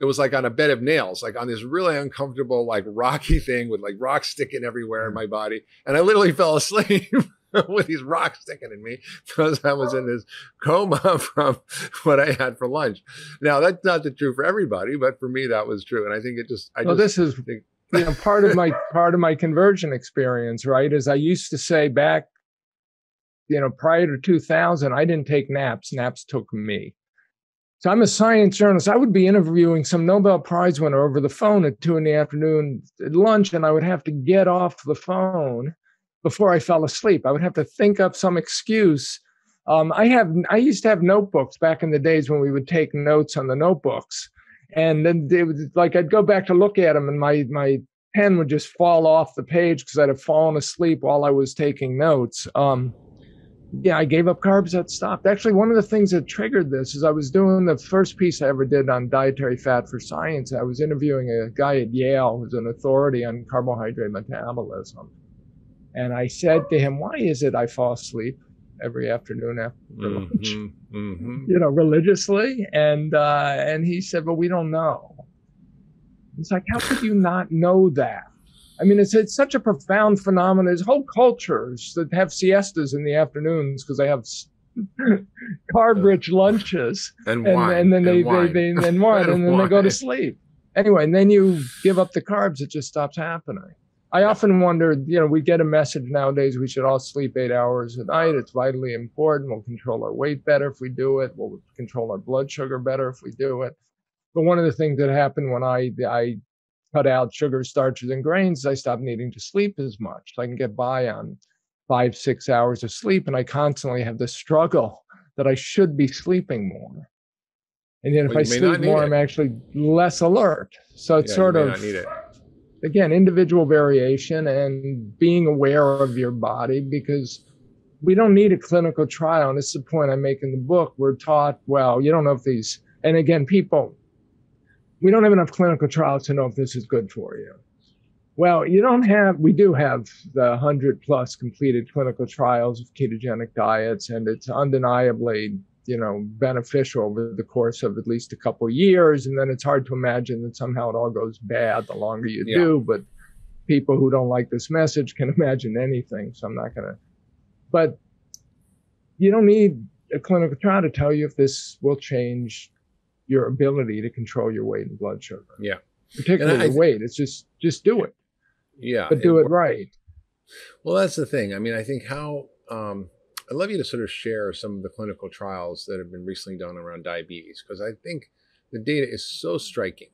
it was like on a bed of nails, like on this really uncomfortable, like rocky thing with like rocks sticking everywhere in mm. my body. And I literally [laughs] fell asleep with these rocks sticking in me because I was in this coma [laughs] from what I had for lunch. Now that's not the true for everybody, but for me that was true. And I think it just I well, just this is think, you know part of my part of my conversion experience, right? Is I used to say back, you know, prior to 2000, I didn't take naps. Naps took me. So I'm a science journalist. I would be interviewing some Nobel Prize winner over the phone at two in the afternoon at lunch, and I would have to get off the phone before I fell asleep. I would have to think up some excuse. Um, I have I used to have notebooks back in the days when we would take notes on the notebooks, and then they would like I'd go back to look at them, and my my pen would just fall off the page because I'd have fallen asleep while I was taking notes. Um, yeah, I gave up carbs. That stopped. Actually, one of the things that triggered this is I was doing the first piece I ever did on dietary fat for science. I was interviewing a guy at Yale who's an authority on carbohydrate metabolism. And I said to him, Why is it I fall asleep every afternoon after lunch? mm-hmm, mm-hmm. You know, religiously. And uh, and he said, Well, we don't know. It's like, how could you not know that? I mean, it's it's such a profound phenomenon. There's whole cultures that have siestas in the afternoons because they have carb-rich [laughs] uh, lunches, and and, wine, and then they, and wine. they they and wine, And and [laughs] then they go to sleep. Anyway, and then you give up the carbs, it just stops happening. I often wonder, you know, we get a message nowadays we should all sleep eight hours a night. It's vitally important. We'll control our weight better if we do it. We'll control our blood sugar better if we do it. But one of the things that happened when I I cut out sugar, starches, and grains, I stop needing to sleep as much. I can get by on five, six hours of sleep, and I constantly have this struggle that I should be sleeping more. And yet, if Well, I may not sleep more, it. I'm actually less alert. So it's Yeah, sort of again individual variation and being aware of your body because we don't need a clinical trial and this is the point i make in the book we're taught well you don't know if these and again people we don't have enough clinical trials to know if this is good for you well you don't have we do have the 100 plus completed clinical trials of ketogenic diets and it's undeniably you know beneficial over the course of at least a couple of years and then it's hard to imagine that somehow it all goes bad the longer you Yeah. do but people who don't like this message can [laughs] imagine anything so i'm not going to but you don't need a clinical trial to tell you if this will change your ability to control your weight and blood sugar Yeah. particularly I the weight it's just just do it Yeah. but do it right Well, that's the thing. I mean, I think how um, I'd love you to sort of share some of the clinical trials that have been recently done around diabetes because I think the data is so striking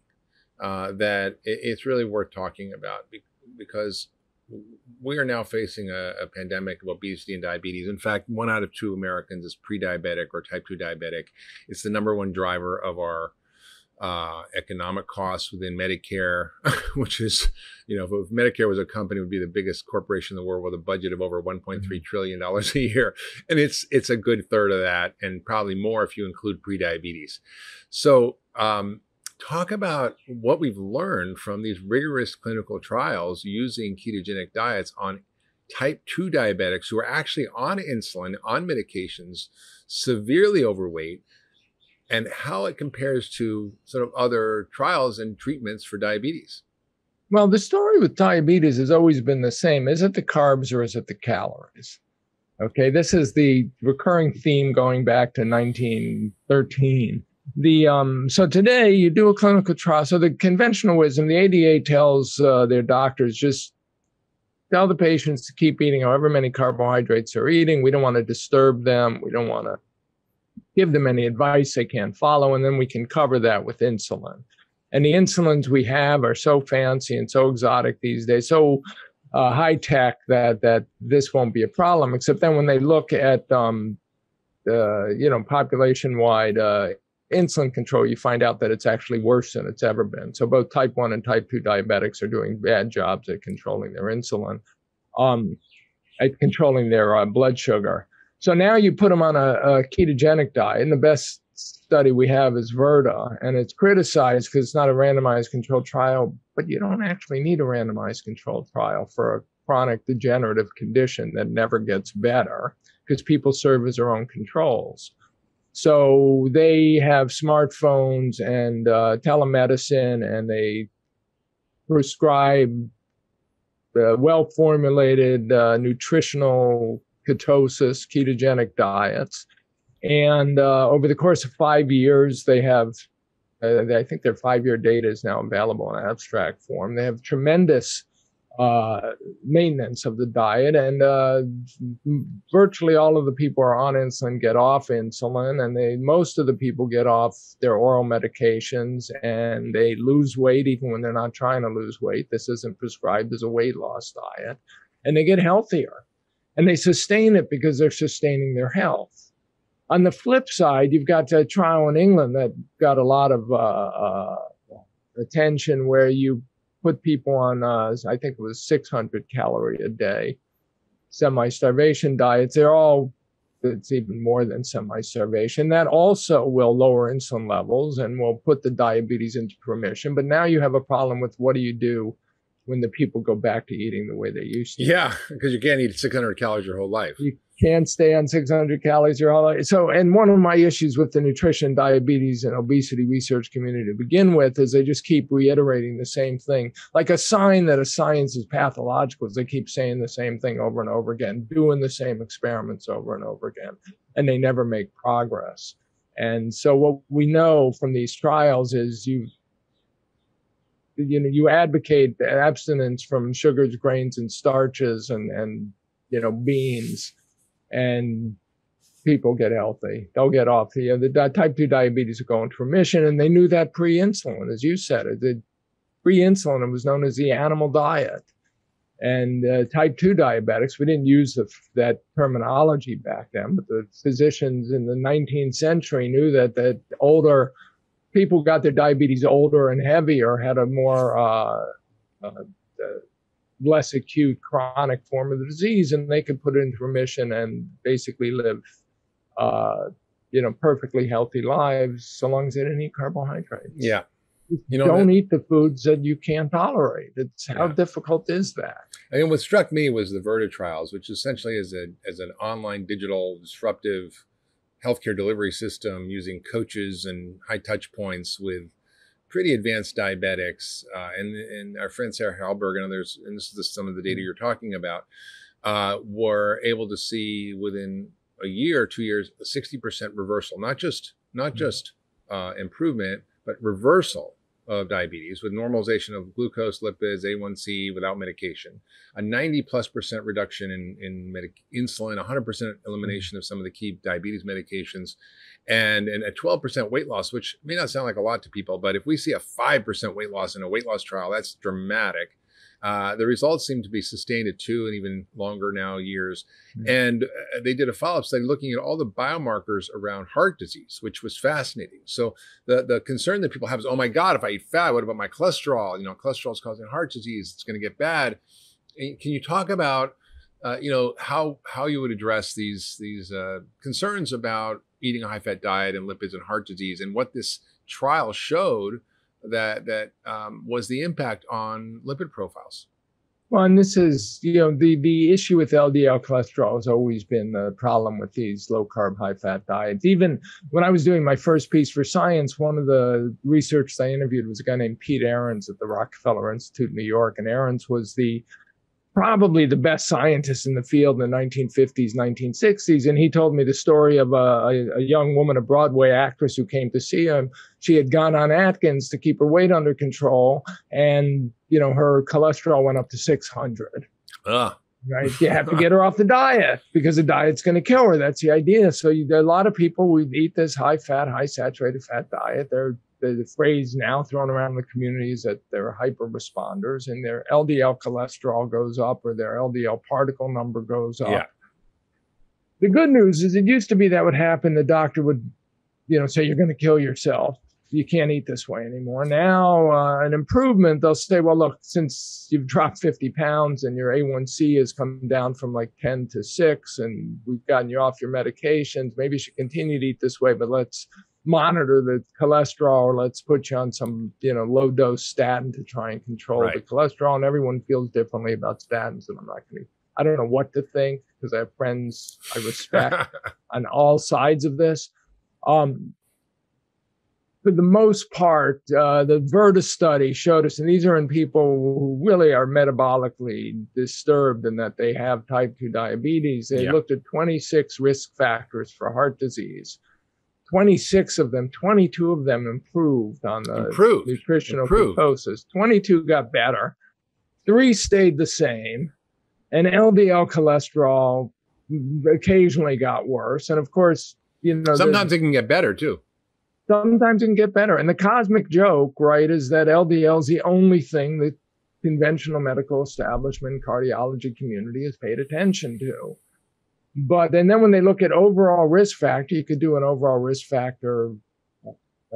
uh, that it, it's really worth talking about be- because we are now facing a, a pandemic of obesity and diabetes. In fact, one out of two Americans is pre-diabetic or type 2 diabetic. It's the number one driver of our uh, economic costs within Medicare, [laughs] which is, you know, if, if Medicare was a company, it would be the biggest corporation in the world with a budget of over 1.3 trillion dollars a year, and it's it's a good third of that, and probably more if you include pre-diabetes. So, um, talk about what we've learned from these rigorous clinical trials using ketogenic diets on type 2 diabetics who are actually on insulin, on medications, severely overweight, and how it compares to sort of other trials and treatments for diabetes. Well, the story with diabetes has always been the same. Is it the carbs or is it the calories? Okay, this is the recurring theme going back to 1913. The um, so today you do a clinical trial. So the conventional wisdom, the ADA tells uh, their doctors just tell the patients to keep eating however many carbohydrates they're eating. We don't want to disturb them. We don't want to give them any advice they can't follow, and then we can cover that with insulin. And the insulins we have are so fancy and so exotic these days, so uh, high tech that that this won't be a problem. Except then when they look at um, uh, you know population wide uh, insulin control, you find out that it's actually worse than it's ever been. So both type one and type two diabetics are doing bad jobs at controlling their insulin, um, at controlling their uh, blood sugar. So now you put them on a, a ketogenic diet, and the best study we have is Virta, and it's criticized because it's not a randomized controlled trial, but you don't actually need a randomized controlled trial for a chronic degenerative condition that never gets better because people serve as their own controls. So they have smartphones and uh, telemedicine, and they prescribe uh, well formulated uh, nutritional ketosis, ketogenic diets. And uh, over the course of five years, they have, uh, I think their five year data is now available in abstract form. They have tremendous uh, maintenance of the diet, and uh, virtually all of the people are on insulin get off insulin, and they most of the people get off their oral medications, and they lose weight even when they're not trying to lose weight. This isn't prescribed as a weight loss diet, and they get healthier, and they sustain it because they're sustaining their health. On the flip side, you've got a trial in England that got a lot of uh, uh attention where you put people on, uh, I think it was 600 calorie a day semi starvation diets. They're all, it's even more than semi starvation. That also will lower insulin levels and will put the diabetes into remission. But now you have a problem with what do you do when the people go back to eating the way they used to? Yeah, because you can't eat 600 calories your whole life. You can't stay on 600 calories or whole life. So, and one of my issues with the nutrition, diabetes, and obesity research community to begin with is they just keep reiterating the same thing, like a sign that a science is pathological. Is they keep saying the same thing over and over again, doing the same experiments over and over again, and they never make progress. And so, what we know from these trials is you you know you advocate abstinence from sugars grains and starches and and you know beans and people get healthy. They'll get off the, you know, the type 2 diabetes will go into remission. And they knew that pre insulin, as you said. It, the pre insulin was known as the animal diet. And uh, type 2 diabetics, we didn't use the, that terminology back then, but the physicians in the 19th century knew that, that older people got their diabetes older and heavier, had a more uh, uh, less acute chronic form of the disease and they could put it into remission and basically live uh, you know perfectly healthy lives so long as they didn't eat carbohydrates. Yeah. You know don't that, eat the foods that you can't tolerate. It's how yeah. difficult is that? And what struck me was the Virta trials which essentially is a as an online digital disruptive healthcare delivery system using coaches and high touch points with pretty advanced diabetics, uh, and and our friend Sarah Hallberg and others, and this is the, some of the data you're talking about, uh, were able to see within a year, or two years, a 60% reversal, not just not mm-hmm. just uh, improvement, but reversal of diabetes with normalization of glucose, lipids, A1C without medication, a 90 plus percent reduction in, in insulin, 100% elimination of some of the key diabetes medications, and, and a 12% weight loss, which may not sound like a lot to people, but if we see a 5% weight loss in a weight loss trial, that's dramatic. Uh, the results seem to be sustained at two and even longer now years. Mm-hmm. And uh, they did a follow up study looking at all the biomarkers around heart disease, which was fascinating. So the, the concern that people have is, oh my God, if I eat fat, what about my cholesterol? You know, cholesterol is causing heart disease. It's going to get bad. And can you talk about, uh, you know, how how you would address these these uh, concerns about eating a high fat diet and lipids and heart disease and what this trial showed? That that um, was the impact on lipid profiles. Well, and this is, you know, the, the issue with LDL cholesterol has always been the problem with these low carb, high fat diets. Even when I was doing my first piece for science, one of the researchers I interviewed was a guy named Pete Ahrens at the Rockefeller Institute in New York. And Ahrens was the probably the best scientist in the field in the 1950s, 1960s. And he told me the story of a, a, young woman, a Broadway actress who came to see him. She had gone on Atkins to keep her weight under control, and you know her cholesterol went up to 600. Ugh. Right, you have to get her off the diet because the diet's going to kill her. That's the idea. So you, a lot of people we eat this high fat, high saturated fat diet. They're the, the phrase now thrown around in the community is that they're hyper responders and their LDL cholesterol goes up or their LDL particle number goes up. Yeah. The good news is it used to be that would happen. The doctor would, you know, say you're going to kill yourself. You can't eat this way anymore. Now, uh, an improvement, they'll say, well, look, since you've dropped 50 pounds and your A1C has come down from like 10 to 6, and we've gotten you off your medications, maybe you should continue to eat this way, but let's monitor the cholesterol or let's put you on some you know low dose statin to try and control right. the cholesterol and everyone feels differently about statins and i'm not going to i don't know what to think because i have friends i respect [laughs] on all sides of this Um, for the most part, uh, the Virta's study showed us, and these are in people who really are metabolically disturbed and that they have type 2 diabetes. They Yeah. looked at 26 risk factors for heart disease. 26 of them, 22 of them improved on the Improved. nutritional Improved. ketosis. 22 got better. Three stayed the same. And LDL cholesterol occasionally got worse. And of course, you know, Sometimes it can get better too. Sometimes it can get better. And the cosmic joke, right, is that LDL is the only thing that conventional medical establishment cardiology community has paid attention to. But and then when they look at overall risk factor, you could do an overall risk factor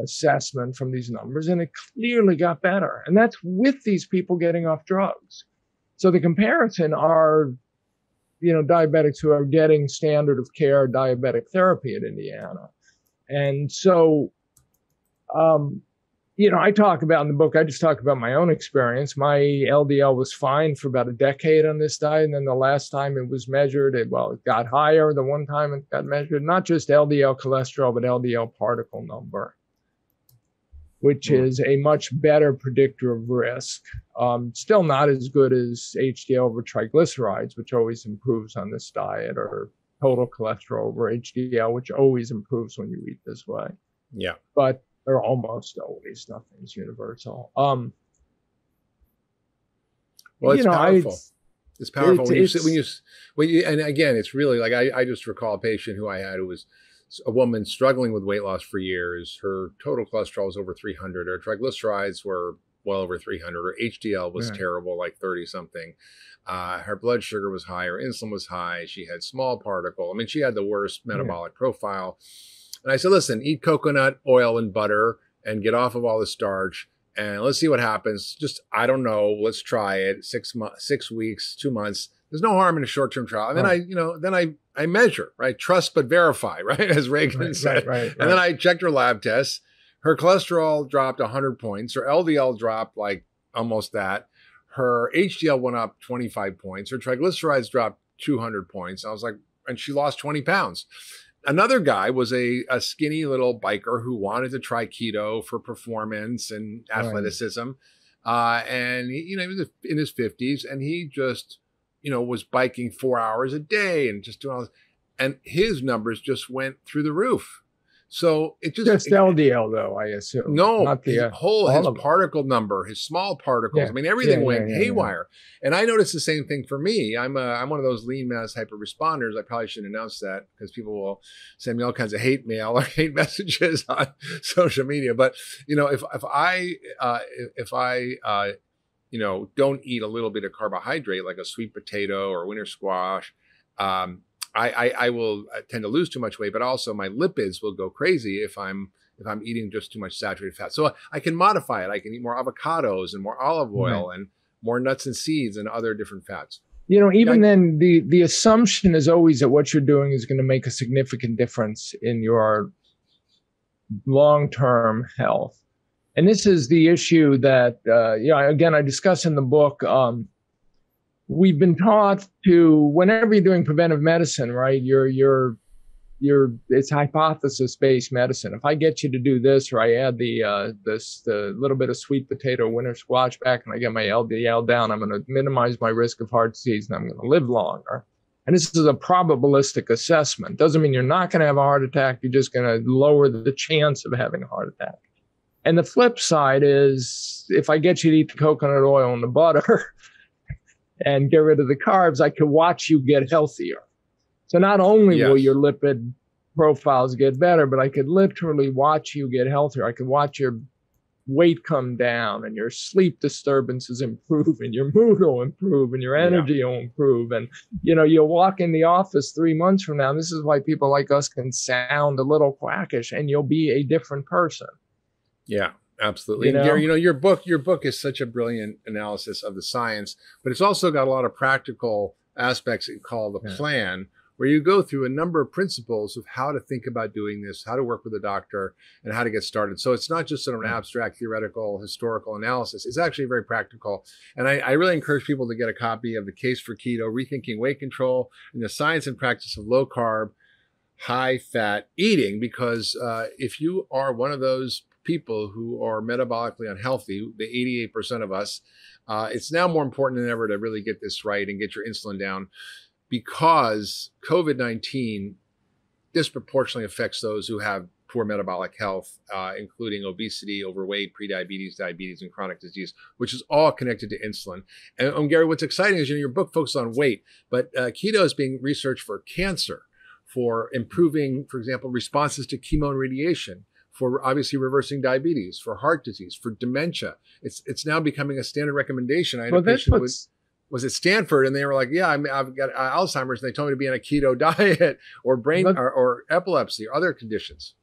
assessment from these numbers, and it clearly got better. And that's with these people getting off drugs. So the comparison are, you know, diabetics who are getting standard of care diabetic therapy at Indiana. And so um, you know, I talk about in the book, I just talk about my own experience. My LDL was fine for about a decade on this diet. And then the last time it was measured, it, well, it got higher the one time it got measured, not just LDL cholesterol, but LDL particle number, which is a much better predictor of risk. Um, still not as good as HDL over triglycerides, which always improves on this diet, or total cholesterol over HDL, which always improves when you eat this way Yeah. but or almost always nothing's universal. Um, Well, it's you know, powerful. I, It's powerful It's- when you when you when you and again, it's really like I, I just recall a patient who I had who was a woman struggling with weight loss for years. Her total cholesterol was over 300. Her triglycerides were well over 300. Her HDL was Yeah. terrible, like 30 something. Uh, her blood sugar was high. Her insulin was high. She had small particle. I mean, she had the worst metabolic profile. And I said, listen, eat coconut oil and butter and get off of all the starch and let's see what happens. Just I don't know. Let's try it. Six months, six weeks, two months. There's no harm in a short term trial. And then I, you know, then I I measure, right? Trust but verify, [laughs] right? As Reagan right, said. right, right, And then I checked her lab tests. Her cholesterol dropped 100 points. Her LDL dropped like almost that. Her HDL went up 25 points. Her triglycerides dropped 200 points. I was like, and she lost 20 pounds. Another guy was a, a skinny little biker who wanted to try keto for performance and Right. athleticism. Uh, and he, you know, he was in his 50s and he just, you know, was biking four hours a day and just doing all this. And his numbers just went through the roof. So it just, just LDL though, I assume. no, not the his uh, whole his particle number, his small particles. Yeah. I mean, everything Yeah, went yeah. haywire. And I noticed the same thing for me. I'm a, I'm one of those lean mass hyper responders. I probably shouldn't announce that because people will send me all kinds of hate mail [laughs] or hate messages on [laughs] social media. But you know, if if I uh, if I uh, you know don't eat a little bit of carbohydrate like a sweet potato or winter squash. Um, I, I, I will uh, tend to lose too much weight, but also my lipids will go crazy if I'm if I'm eating just too much saturated fat. So I can modify it. I can eat more avocados and more olive oil and more nuts and seeds and other different fats. You know, even Yeah. then, the the assumption is always that what you're doing is going to make a significant difference in your long term health. And this is the issue that, uh, you know, again, I discuss in the book. Um, we've been taught to, whenever you're doing preventive medicine, right? You're you're you're it's hypothesis based medicine. If I get you to do this, or I add the uh, this the little bit of sweet potato winter squash back, and I get my LDL down, I'm going to minimize my risk of heart disease, and I'm going to live longer. And this is a probabilistic assessment. Doesn't mean you're not going to have a heart attack. You're just going to lower the chance of having a heart attack. And the flip side is if I get you to eat the coconut oil and the butter [laughs] and get rid of the carbs, I can watch you get healthier. So not only will your lipid profiles get better, but I could literally watch you get healthier. I could watch your weight come down and your sleep disturbances improve and your mood will improve and your Yeah. energy will improve. And, you know, you'll walk in the office three months from now. This is why people like us can sound a little quackish and you'll be a different person. Yeah, absolutely. You And Gary, know? you know, your book, your book is such a brilliant analysis of the science, but it's also got a lot of practical aspects that call the Yeah. plan, where you go through a number of principles of how to think about doing this, how to work with a doctor, and how to get started. So it's not just sort of an abstract, theoretical, historical analysis. It's actually very practical. And I, I really encourage people to get a copy of The Case for Keto, Rethinking Weight Control, and the Science and Practice of Low Carb, high fat eating because uh, if you are one of those people who are metabolically unhealthy, the 88% of us, uh, it's now more important than ever to really get this right and get your insulin down because COVID 19 disproportionately affects those who have poor metabolic health, uh, including obesity, overweight, prediabetes, diabetes, and chronic disease, which is all connected to insulin. And um, Gary, what's exciting is you know, your book focuses on weight, but uh, keto is being researched for cancer, for improving, for example, responses to chemo and radiation, for obviously reversing diabetes, for heart disease, for dementia. It's it's now becoming a standard recommendation. I had well, a patient with was at Stanford, and they were like, "Yeah, i have got uh, Alzheimer's," and they told me to be on a keto [laughs] diet or brain but, or, or epilepsy or other conditions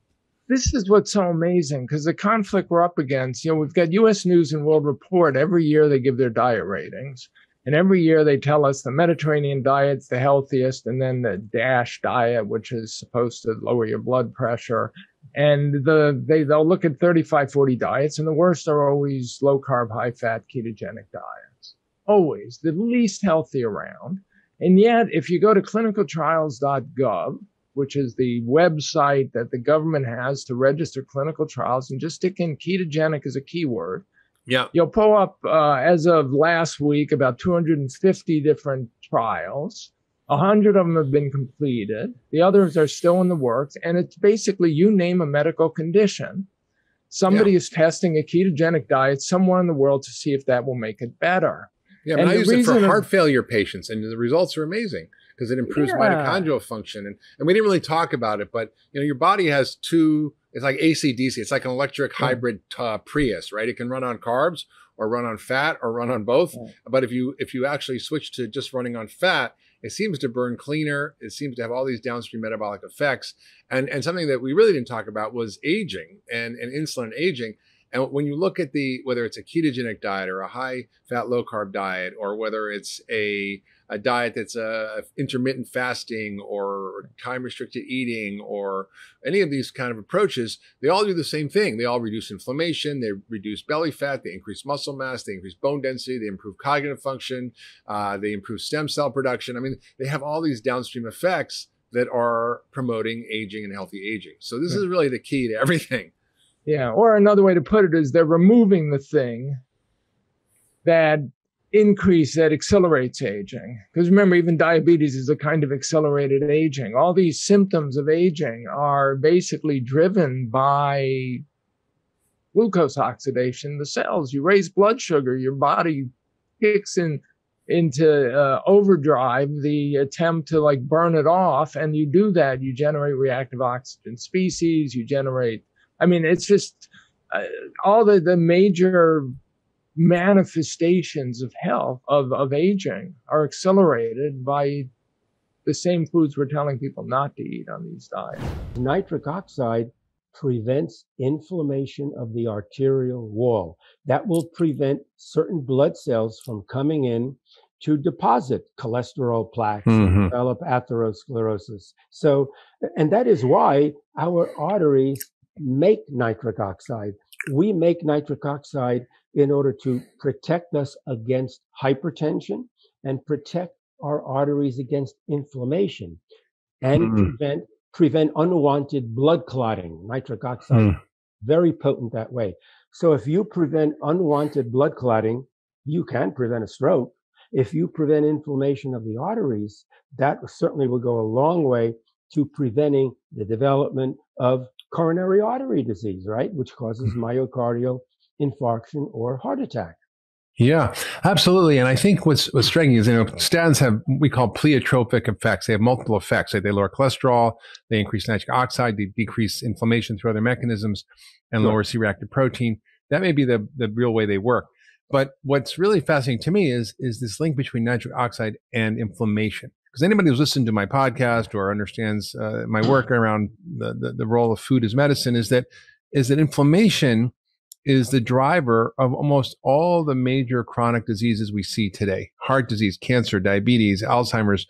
this is what's so amazing because the conflict we're up against, you know, we've got US News and World Report. Every year they give their diet ratings. And every year they tell us the Mediterranean diet's the healthiest, and then the DASH diet, which is supposed to lower your blood pressure. And the they they'll look at 35, 40 diets, and the worst are always low carb, high fat, ketogenic diets. Always the least healthy around. And yet, if you go to clinicaltrials.gov, which is the website that the government has to register clinical trials, and just stick in ketogenic as a keyword. Yeah. You'll pull up, uh, as of last week, about 250 different trials. A hundred of them have been completed. The others are still in the works. And it's basically you name a medical condition. Somebody yeah. is testing a ketogenic diet somewhere in the world to see if that will make it better. Yeah, but and I use it for heart failure patients, and the results are amazing because it improves yeah. mitochondrial function. And, and we didn't really talk about it, but you know, your body has two, it's like AC/DC. It's like an electric hybrid uh, Prius, right? It can run on carbs or run on fat or run on both. But if you if you actually switch to just running on fat, it seems to burn cleaner. It seems to have all these downstream metabolic effects. And and something that we really didn't talk about was aging and, and insulin aging. And when you look at the whether it's a ketogenic diet or a high fat low carb diet or whether it's a a diet that's a intermittent fasting or time restricted eating or any of these kind of approaches, they all do the same thing. They all reduce inflammation, they reduce belly fat, they increase muscle mass, they increase bone density, they improve cognitive function, uh, they improve stem cell production. I mean, they have all these downstream effects that are promoting aging and healthy aging. So this yeah. is really the key to everything. Yeah, or another way to put it is they're removing the thing that increase that accelerates aging. Because remember, even diabetes is a kind of accelerated aging. All these symptoms of aging are basically driven by glucose oxidation. The cells, you raise blood sugar, your body kicks in into uh, overdrive the attempt to like burn it off and you do that you generate reactive oxygen species you generate i mean it's just uh, all the the major manifestations of health, of, of aging, are accelerated by the same foods we're telling people not to eat on these diets. Nitric oxide prevents inflammation of the arterial wall. That will prevent certain blood cells from coming in to deposit cholesterol plaques mm-hmm. and develop atherosclerosis. So, and that is why our arteries make nitric oxide. We make nitric oxide in order to protect us against hypertension and protect our arteries against inflammation and mm. prevent prevent unwanted blood clotting nitric oxide mm. very potent that way so if you prevent unwanted blood clotting you can prevent a stroke if you prevent inflammation of the arteries that certainly will go a long way to preventing the development of coronary artery disease right which causes mm. myocardial infarction or heart attack. Yeah, absolutely. And I think what's what's striking is you know statins have we call pleiotropic effects. They have multiple effects. They, they lower cholesterol, they increase nitric oxide, they decrease inflammation through other mechanisms, and lower C-reactive protein. That may be the the real way they work. But what's really fascinating to me is is this link between nitric oxide and inflammation. Because anybody who's listened to my podcast or understands uh, my work [clears throat] around the, the the role of food as medicine is that is that inflammation is the driver of almost all the major chronic diseases we see today heart disease, cancer, diabetes, Alzheimer's,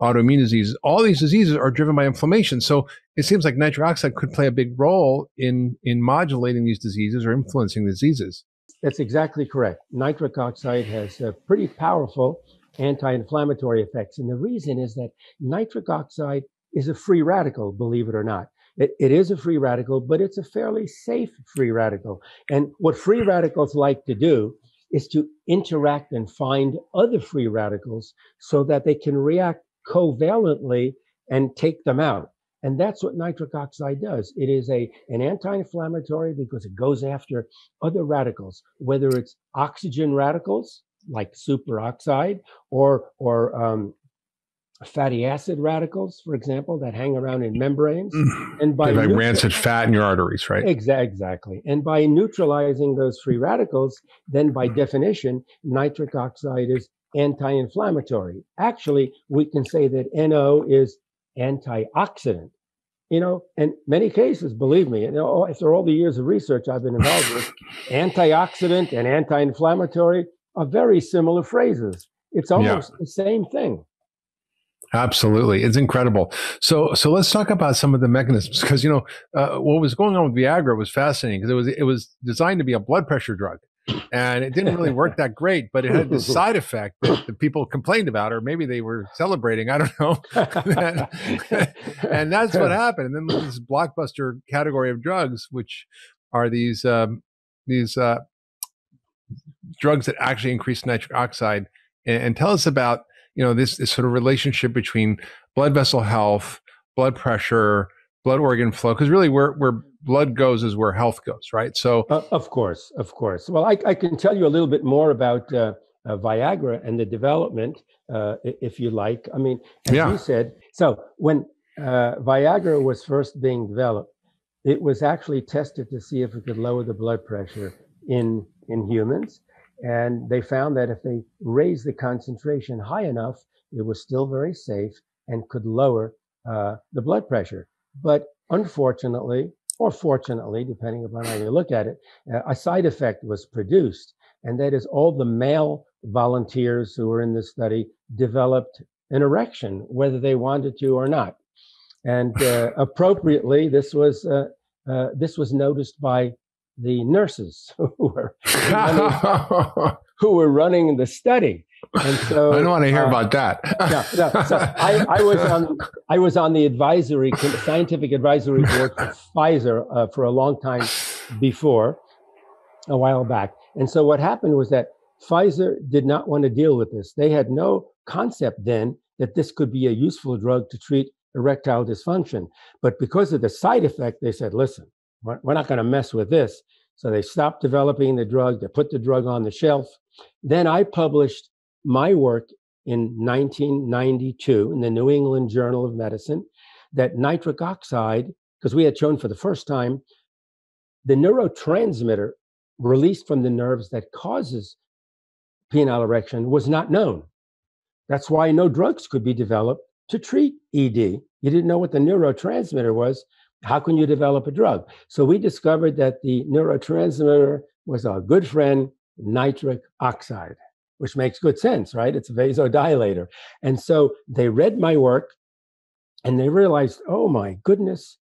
autoimmune diseases. All these diseases are driven by inflammation. So it seems like nitric oxide could play a big role in, in modulating these diseases or influencing diseases. That's exactly correct. Nitric oxide has a pretty powerful anti inflammatory effects. And the reason is that nitric oxide is a free radical, believe it or not. It, it is a free radical, but it's a fairly safe free radical. And what free radicals like to do is to interact and find other free radicals so that they can react covalently and take them out. And that's what nitric oxide does. It is a, an anti-inflammatory because it goes after other radicals, whether it's oxygen radicals like superoxide or, or um, fatty acid radicals, for example, that hang around in membranes. Mm. And by like rancid fat in your arteries, right? Exa- exactly. And by neutralizing those free radicals, then by definition, nitric oxide is anti-inflammatory. Actually, we can say that NO is antioxidant. You know, in many cases, believe me, you know, after all the years of research I've been involved with, [laughs] antioxidant and anti-inflammatory are very similar phrases. It's almost yeah. the same thing. Absolutely, it's incredible. So, so let's talk about some of the mechanisms because you know uh, what was going on with Viagra was fascinating because it was it was designed to be a blood pressure drug, and it didn't really work that great. But it had this [laughs] side effect that the people complained about, or maybe they were celebrating. I don't know. and that's what happened. And then this blockbuster category of drugs, which are these um, these uh, drugs that actually increase nitric oxide, and, and tell us about you know this, this sort of relationship between blood vessel health blood pressure blood organ flow because really where where blood goes is where health goes right? So uh, of course of course. Well I, I can tell you a little bit more about uh, uh, viagra and the development uh, if you like. I mean as yeah. you said so when uh, viagra was first being developed it was actually tested to see if it could lower the blood pressure in in humans and they found that if they raised the concentration high enough, it was still very safe and could lower uh, the blood pressure. But unfortunately, or fortunately, depending upon how you look at it, a side effect was produced. And that is all the male volunteers who were in this study developed an erection, whether they wanted to or not. And uh, appropriately, this was uh, uh, this was noticed by the nurses [laughs] who were running, [laughs] who were running the study. And [laughs] so I don't want to hear uh, about that. So I, I, was on I was on the advisory scientific advisory board for Pfizer uh, for a long time before, a while back. And so what happened was that Pfizer did not want to deal with this. They had no concept then that this could be a useful drug to treat erectile dysfunction. But because of the side effect, they said, listen, we're not going to mess with this. So they stopped developing the drug. They put the drug on the shelf. Then I published my work in 1992 in the New England Journal of Medicine that nitric oxide, because we had shown for the first time the neurotransmitter released from the nerves that causes penile erection was not known. That's why no drugs could be developed to treat ED. You didn't know what the neurotransmitter was. How can you develop a drug? So we discovered that the neurotransmitter was our good friend, nitric oxide, which makes good sense, right? It's a vasodilator. And so they read my work and they realized, oh my goodness,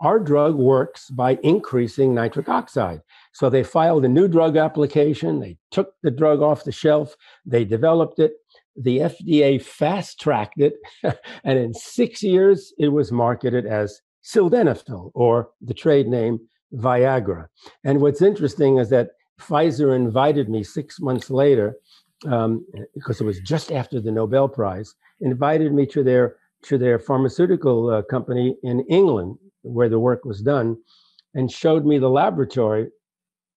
our drug works by increasing nitric oxide. So they filed a new drug application. They took the drug off the shelf. They developed it. The FDA fast tracked it. [laughs] and in six years, it was marketed as sildenafil, or the trade name Viagra. And what's interesting is that Pfizer invited me six months later, um, because it was just after the Nobel Prize, invited me to their to their pharmaceutical uh, company in England, where the work was done, and showed me the laboratory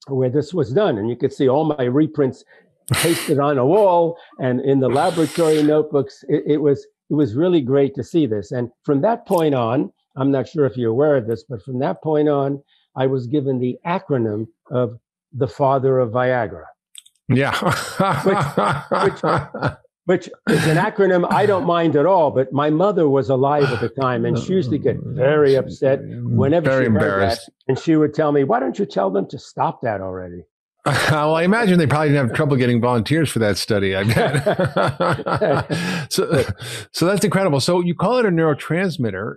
where this was done. And you could see all my reprints pasted on a wall and in the laboratory notebooks. It, it was it was really great to see this. And from that point on, I'm not sure if you're aware of this, but from that point on, I was given the acronym of the father of Viagra. Yeah. which, which, which is an acronym I don't mind at all, but my mother was alive at the time and she used to get mm-hmm. very upset whenever very she heard that. And she would tell me, why don't you tell them to stop that already? [laughs] well, I imagine they probably didn't have trouble getting volunteers for that study. I bet. [laughs] [laughs] so, so that's incredible. So you call it a neurotransmitter,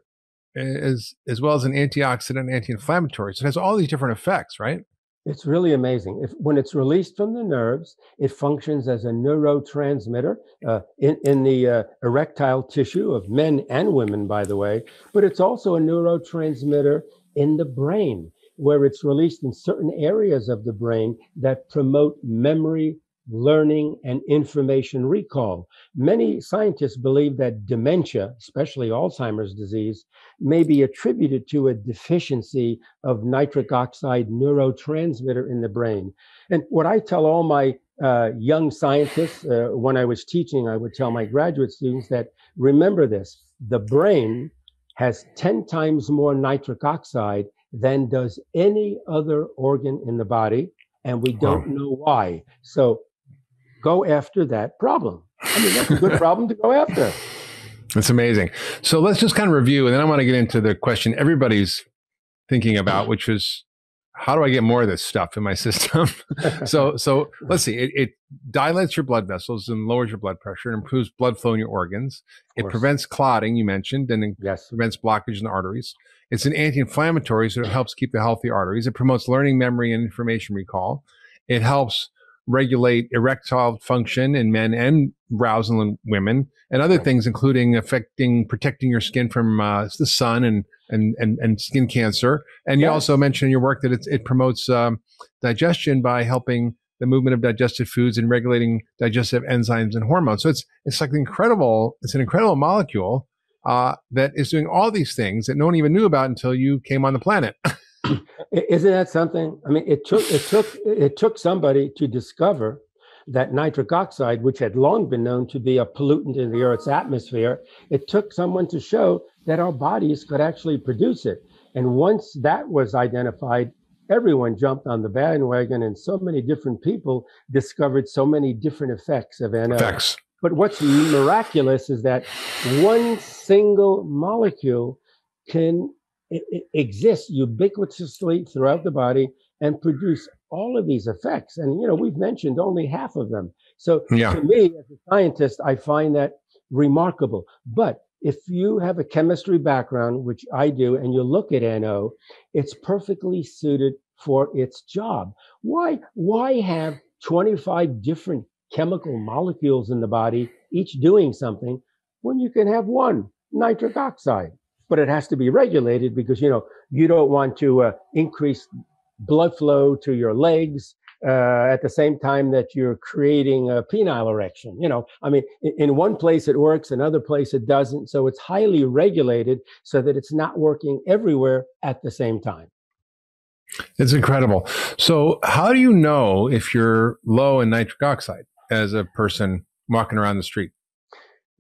as as well as an antioxidant, anti-inflammatory. So it has all these different effects, right? It's really amazing. If when it's released from the nerves, it functions as a neurotransmitter uh, in in the uh, erectile tissue of men and women, by the way. But it's also a neurotransmitter in the brain, where it's released in certain areas of the brain that promote memory, learning, and information recall. Many scientists believe that dementia, especially Alzheimer's disease, may be attributed to a deficiency of nitric oxide neurotransmitter in the brain. And what I tell all my uh, young scientists, uh, when I was teaching, I would tell my graduate students that remember this the brain has 10 times more nitric oxide than does any other organ in the body, and we don't know why. So go after that problem. I mean, that's a good problem to go after. [laughs] It's amazing. So let's just kind of review, and then I want to get into the question everybody's thinking about, which is how do I get more of this stuff in my [laughs] system? so, so let's see. It, it, dilates your blood vessels and lowers your blood pressure and improves blood flow in your organs. It prevents clotting, you mentioned, and it yes. prevents blockage in the arteries. It's an anti-inflammatory, so it helps keep the healthy arteries. It promotes learning, memory, and information recall. It helps regulate erectile function in men and arousal in women, and other things, including affecting protecting your skin from uh, the sun and, and and and skin cancer. And you also mentioned in your work that it, it promotes um, digestion by helping the movement of digested foods and regulating digestive enzymes and hormones. So it's it's like incredible. It's an incredible molecule uh, that is doing all these things that no one even knew about until you came on the planet. [laughs] [clears throat] Isn't that something? I mean, it took it took it took somebody to discover that nitric oxide, which had long been known to be a pollutant in the Earth's atmosphere, it took someone to show that our bodies could actually produce it. And once that was identified, everyone jumped on the bandwagon, and so many different people discovered so many different effects of NO. Effects. But what's miraculous is that one single molecule can exists ubiquitously throughout the body and produce all of these effects. And, you know, we've mentioned only half of them. So yeah. to me, as a scientist, I find that remarkable. But if you have a chemistry background, which I do, and you look at NO, it's perfectly suited for its job. Why, why have 25 different chemical molecules in the body, each doing something, when you can have one, nitric oxide? But it has to be regulated because you know you don't want to uh, increase blood flow to your legs uh, at the same time that you're creating a penile erection. You know, I mean, in, in one place it works, another place it doesn't. So it's highly regulated so that it's not working everywhere at the same time. It's incredible. So, how do you know if you're low in nitric oxide as a person walking around the street?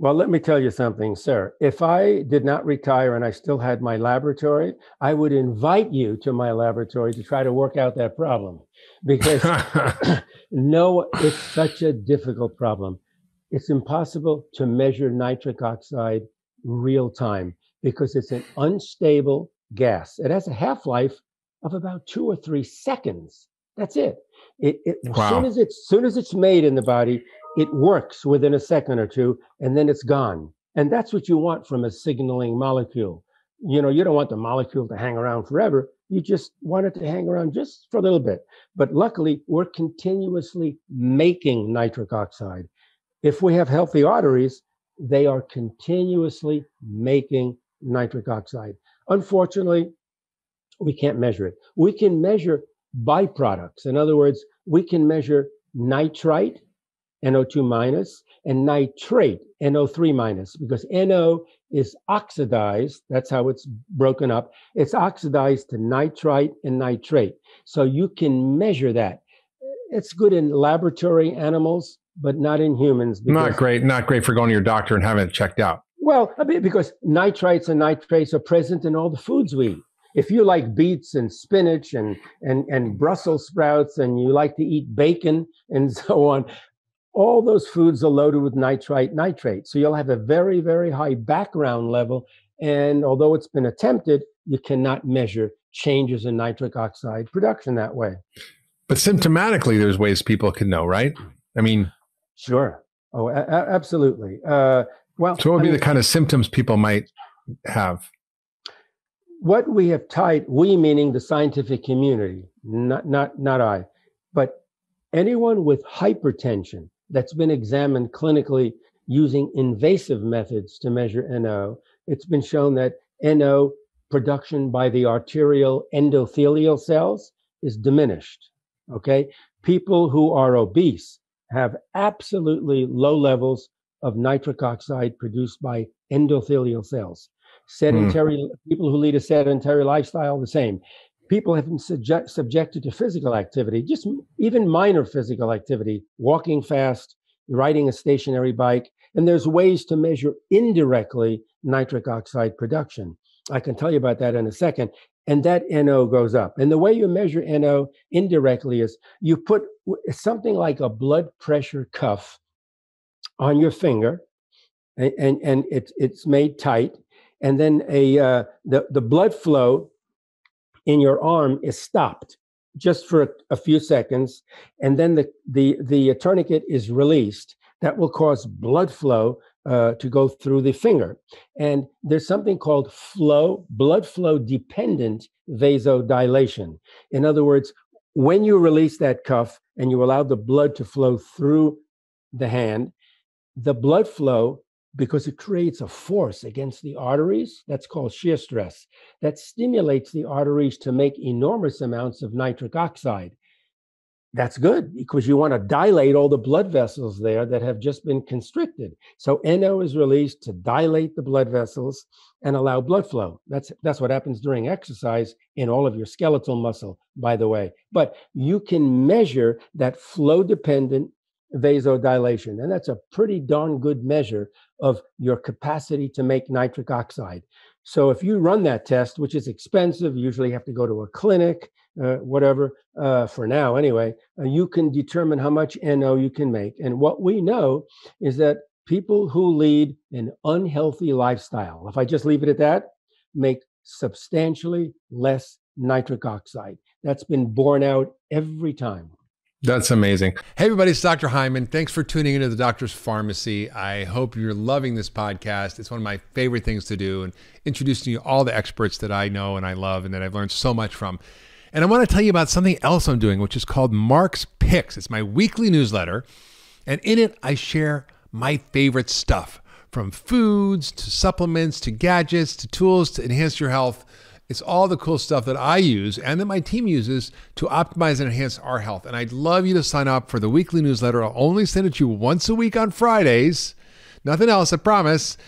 Well, let me tell you something, sir. If I did not retire and I still had my laboratory, I would invite you to my laboratory to try to work out that problem because [laughs] [coughs] no, it's such a difficult problem. It's impossible to measure nitric oxide real time because it's an unstable gas. It has a half life of about two or three seconds. That's it. It, it wow. as soon as it's soon as it's made in the body, it works within a second or two and then it's gone. And that's what you want from a signaling molecule. You know, you don't want the molecule to hang around forever. You just want it to hang around just for a little bit. But luckily, we're continuously making nitric oxide. If we have healthy arteries, they are continuously making nitric oxide. Unfortunately, we can't measure it. We can measure byproducts. In other words, we can measure nitrite NO2 minus, and nitrate, NO3 minus, because NO is oxidized. That's how it's broken up. It's oxidized to nitrite and nitrate. So you can measure that. It's good in laboratory animals, but not in humans. Because, not great. Not great for going to your doctor and having it checked out. Well, because nitrites and nitrates are present in all the foods we eat if you like beets and spinach and, and, and Brussels sprouts and you like to eat bacon and [laughs] so on, all those foods are loaded with nitrite nitrate. So you'll have a very, very high background level. And although it's been attempted, you cannot measure changes in nitric oxide production that way. But symptomatically, there's ways people can know, right? I mean, sure. Oh, a- absolutely. Uh, well, so what would I be mean, the kind of symptoms people might have? what we have tied, we meaning the scientific community, not, not, not I, but anyone with hypertension that's been examined clinically using invasive methods to measure NO, it's been shown that NO production by the arterial endothelial cells is diminished. Okay. People who are obese have absolutely low levels of nitric oxide produced by endothelial cells. Sedentary mm. people who lead a sedentary lifestyle, the same. People have been subject, subjected to physical activity, just even minor physical activity, walking fast, riding a stationary bike. And there's ways to measure indirectly nitric oxide production. I can tell you about that in a second. And that NO goes up. And the way you measure NO indirectly is you put something like a blood pressure cuff on your finger, and, and, and it's, it's made tight. And then a, uh, the, the blood flow in your arm is stopped just for a, a few seconds. And then the, the, the tourniquet is released. That will cause blood flow uh, to go through the finger. And there's something called flow, blood flow dependent vasodilation. In other words, when you release that cuff and you allow the blood to flow through the hand, the blood flow, because it creates a force against the arteries, that's called shear stress, that stimulates the arteries to make enormous amounts of nitric oxide that's good because you want to dilate all the blood vessels there that have just been constricted. So NO is released to dilate the blood vessels and allow blood flow. That's that's what happens during exercise in all of your skeletal muscle, by the way. But you can measure that flow dependent vasodilation, and that's a pretty darn good measure of your capacity to make nitric oxide. So if you run that test, which is expensive, you usually have to go to a clinic uh, whatever, uh, for now anyway, uh, you can determine how much NO you can make. And what we know is that people who lead an unhealthy lifestyle, if I just leave it at that, make substantially less nitric oxide. That's been borne out every time. That's amazing. Hey, everybody, it's Dr. Hyman. Thanks for tuning into the Doctor's Pharmacy. I hope you're loving this podcast. It's one of my favorite things to do and introducing you all the experts that I know and I love and that I've learned so much from. And I want to tell you about something else I'm doing, which is called Mark's Picks. It's my weekly newsletter. And in it, I share my favorite stuff from foods to supplements to gadgets to tools to enhance your health. It's all the cool stuff that I use and that my team uses to optimize and enhance our health. And I'd love you to sign up for the weekly newsletter. I'll only send it to you once a week on Fridays. Nothing else, I promise.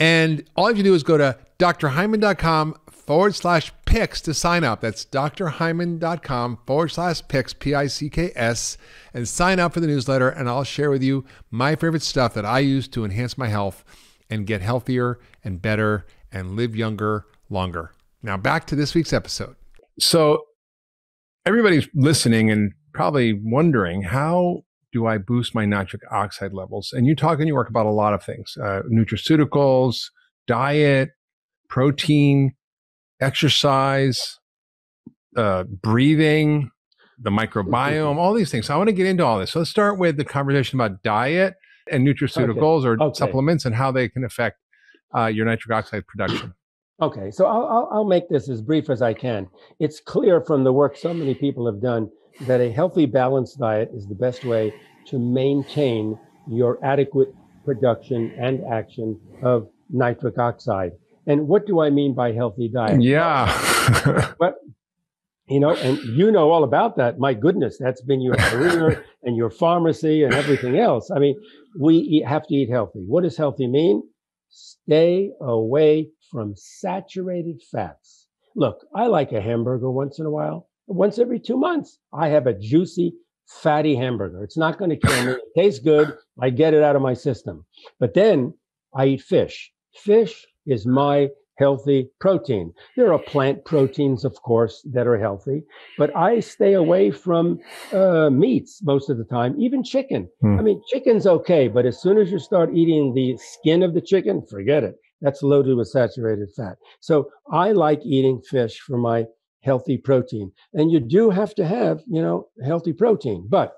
And all you have to do is go to drhyman.com forward slash picks to sign up. That's drhyman.com forward slash picks, P I C K S, and sign up for the newsletter. And I'll share with you my favorite stuff that I use to enhance my health and get healthier and better and live younger longer. Now, back to this week's episode. So, everybody's listening and probably wondering how do I boost my nitric oxide levels? And you talk in your work about a lot of things uh, nutraceuticals, diet, protein, exercise, uh, breathing, the microbiome, all these things. So I want to get into all this. So let's start with the conversation about diet and nutraceuticals okay. or okay. supplements and how they can affect uh, your nitric oxide production. Okay, so I'll, I'll make this as brief as I can. It's clear from the work so many people have done that a healthy, balanced diet is the best way to maintain your adequate production and action of nitric oxide. And what do I mean by healthy diet? Yeah. [laughs] but you know, and you know all about that. My goodness, that's been your [laughs] career and your pharmacy and everything else. I mean, we eat, have to eat healthy. What does healthy mean? Stay away from saturated fats. Look, I like a hamburger once in a while. Once every two months, I have a juicy, fatty hamburger. It's not going to kill me. It tastes good. I get it out of my system. But then I eat fish. Fish is my healthy protein. There are plant proteins, of course, that are healthy, but I stay away from uh, meats most of the time, even chicken. Hmm. I mean, chicken's okay, but as soon as you start eating the skin of the chicken, forget it. That's loaded with saturated fat. So I like eating fish for my healthy protein. And you do have to have, you know, healthy protein. But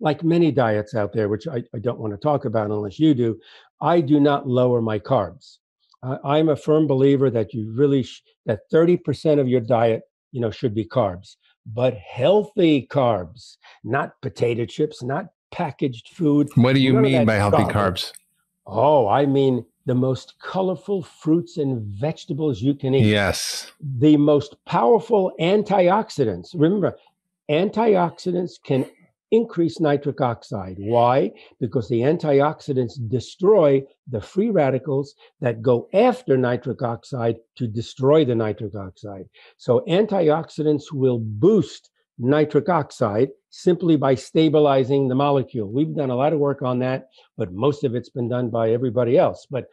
like many diets out there, which I, I don't want to talk about unless you do, I do not lower my carbs. Uh, I'm a firm believer that you really sh- that 30% of your diet, you know, should be carbs, but healthy carbs, not potato chips, not packaged food. What do you None mean by healthy carbs? Oh, I mean the most colorful fruits and vegetables you can eat. Yes. The most powerful antioxidants. Remember, antioxidants can increase nitric oxide. Why? Because the antioxidants destroy the free radicals that go after nitric oxide to destroy the nitric oxide. So antioxidants will boost nitric oxide simply by stabilizing the molecule. We've done a lot of work on that, but most of it's been done by everybody else. But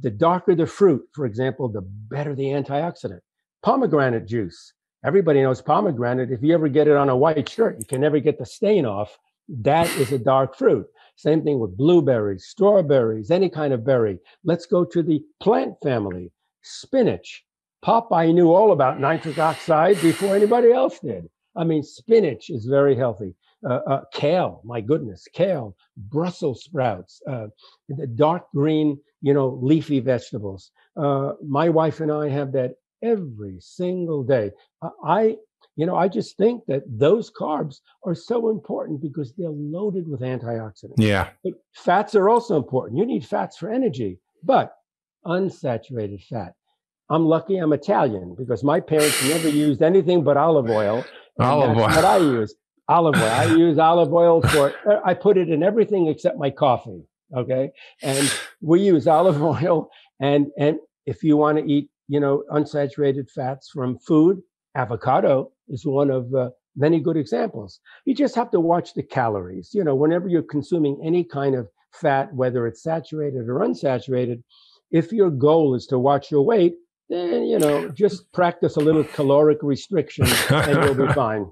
the darker the fruit, for example, the better the antioxidant. Pomegranate juice. Everybody knows pomegranate. If you ever get it on a white shirt, you can never get the stain off. That is a dark fruit. Same thing with blueberries, strawberries, any kind of berry. Let's go to the plant family. Spinach. Popeye knew all about nitric oxide before anybody else did. I mean, spinach is very healthy. Uh, uh, kale, my goodness, kale, Brussels sprouts, uh, the dark green, you know, leafy vegetables. Uh, my wife and I have that every single day. I- I, you know, I just think that those carbs are so important because they're loaded with antioxidants. Yeah. But fats are also important. You need fats for energy, but unsaturated fat. I'm lucky I'm Italian because my parents never used anything but olive oil. Olive that's oil. What I use olive oil. I use olive oil for. I put it in everything except my coffee. Okay, and we use olive [laughs] oil. And and if you want to eat, you know, unsaturated fats from food, avocado is one of uh, many good examples. You just have to watch the calories. You know, whenever you're consuming any kind of fat, whether it's saturated or unsaturated, if your goal is to watch your weight, then you know just practice a little caloric restriction and you'll be [laughs] fine.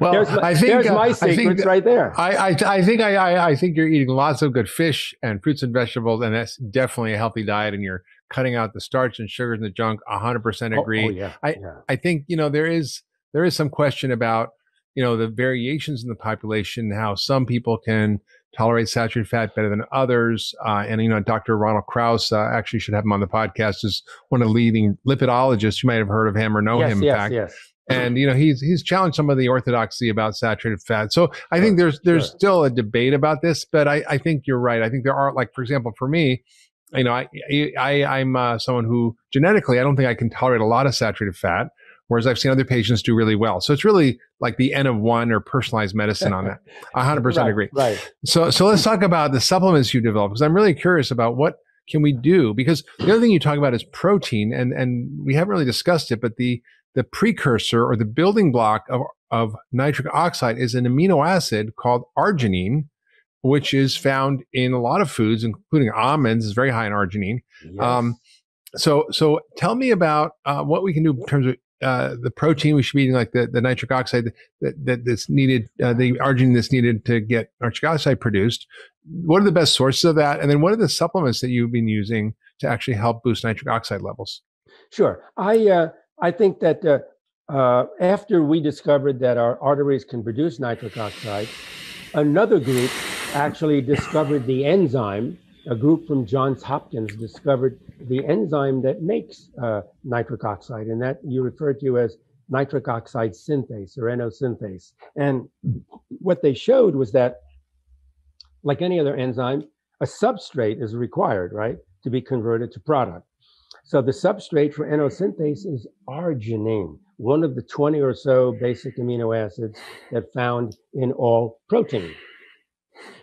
well, There's my, I think there's uh, my think secrets right there. I, I I think I, I I think you're eating lots of good fish and fruits and vegetables, and that's definitely a healthy diet. And you're cutting out the starch and sugars and the junk. hundred percent Oh, agree. Oh, yeah, I- yeah. I think you know there is there is some question about you know the variations in the population, how some people can tolerate saturated fat better than others, uh, and you know Dr. Ronald Krauss uh, actually should have him on the podcast is one of the leading lipidologists. You might have heard of him or know yes, him. in yes, fact, yes. and you know he's he's challenged some of the orthodoxy about saturated fat. So I think there's there's sure. still a debate about this, but I, I think you're right. I think there are like for example for me, you know I I I'm uh, someone who genetically I don't think I can tolerate a lot of saturated fat, whereas I've seen other patients do really well. So it's really like the N of one or personalized medicine on that. [laughs] A hundred percent Right, agree. Right. So so let's talk about the supplements you develop because I'm really curious about what can we do because the other thing you talk about is protein and and we haven't really discussed it but the the precursor or the building block of of nitric oxide is an amino acid called arginine which is found in a lot of foods including almonds is very high in arginine Yes. um, so so tell me about uh, what we can do in terms of uh, the protein we should be eating, like the, the nitric oxide that, that that's needed, uh, the arginine that's needed to get nitric oxide produced. What are the best sources of that? And then what are the supplements that you've been using to actually help boost nitric oxide levels? Sure. I uh, I think that uh, uh, after we discovered that our arteries can produce nitric oxide, another group actually discovered the enzyme. A group from Johns Hopkins discovered the enzyme that makes uh, nitric oxide, and that you refer to as nitric oxide synthase or NO synthase. And what they showed was that, like any other enzyme, a substrate is required, right, to be converted to product. So the substrate for NO synthase is arginine, one of the 20 or so basic amino acids that found in all protein.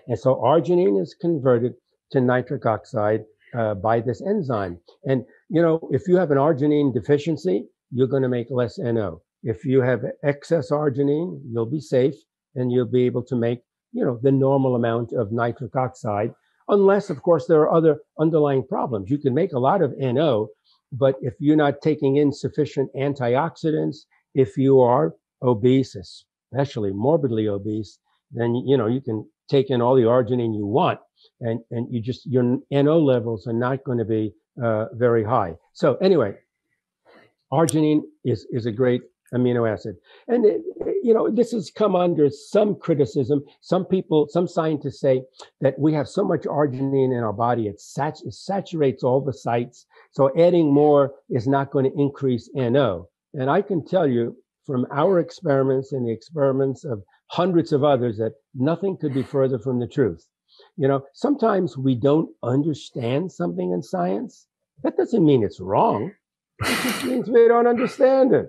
And so arginine is converted to nitric oxide uh, by this enzyme. And you know, if you have an arginine deficiency, you're going to make less NO. If you have excess arginine, you'll be safe and you'll be able to make, you know, the normal amount of nitric oxide unless of course there are other underlying problems. You can make a lot of NO, but if you're not taking in sufficient antioxidants, if you are obese, especially morbidly obese, then you know you can take in all the arginine you want, and and you just your NO levels are not going to be uh, very high. So anyway, arginine is is a great amino acid. And, it, you know, this has come under some criticism. Some people, some scientists say that we have so much arginine in our body, it, sat- it saturates all the sites. So adding more is not going to increase NO. And I can tell you from our experiments and the experiments of hundreds of others that nothing could be further from the truth. You know, sometimes we don't understand something in science. That doesn't mean it's wrong. It just means we don't understand it.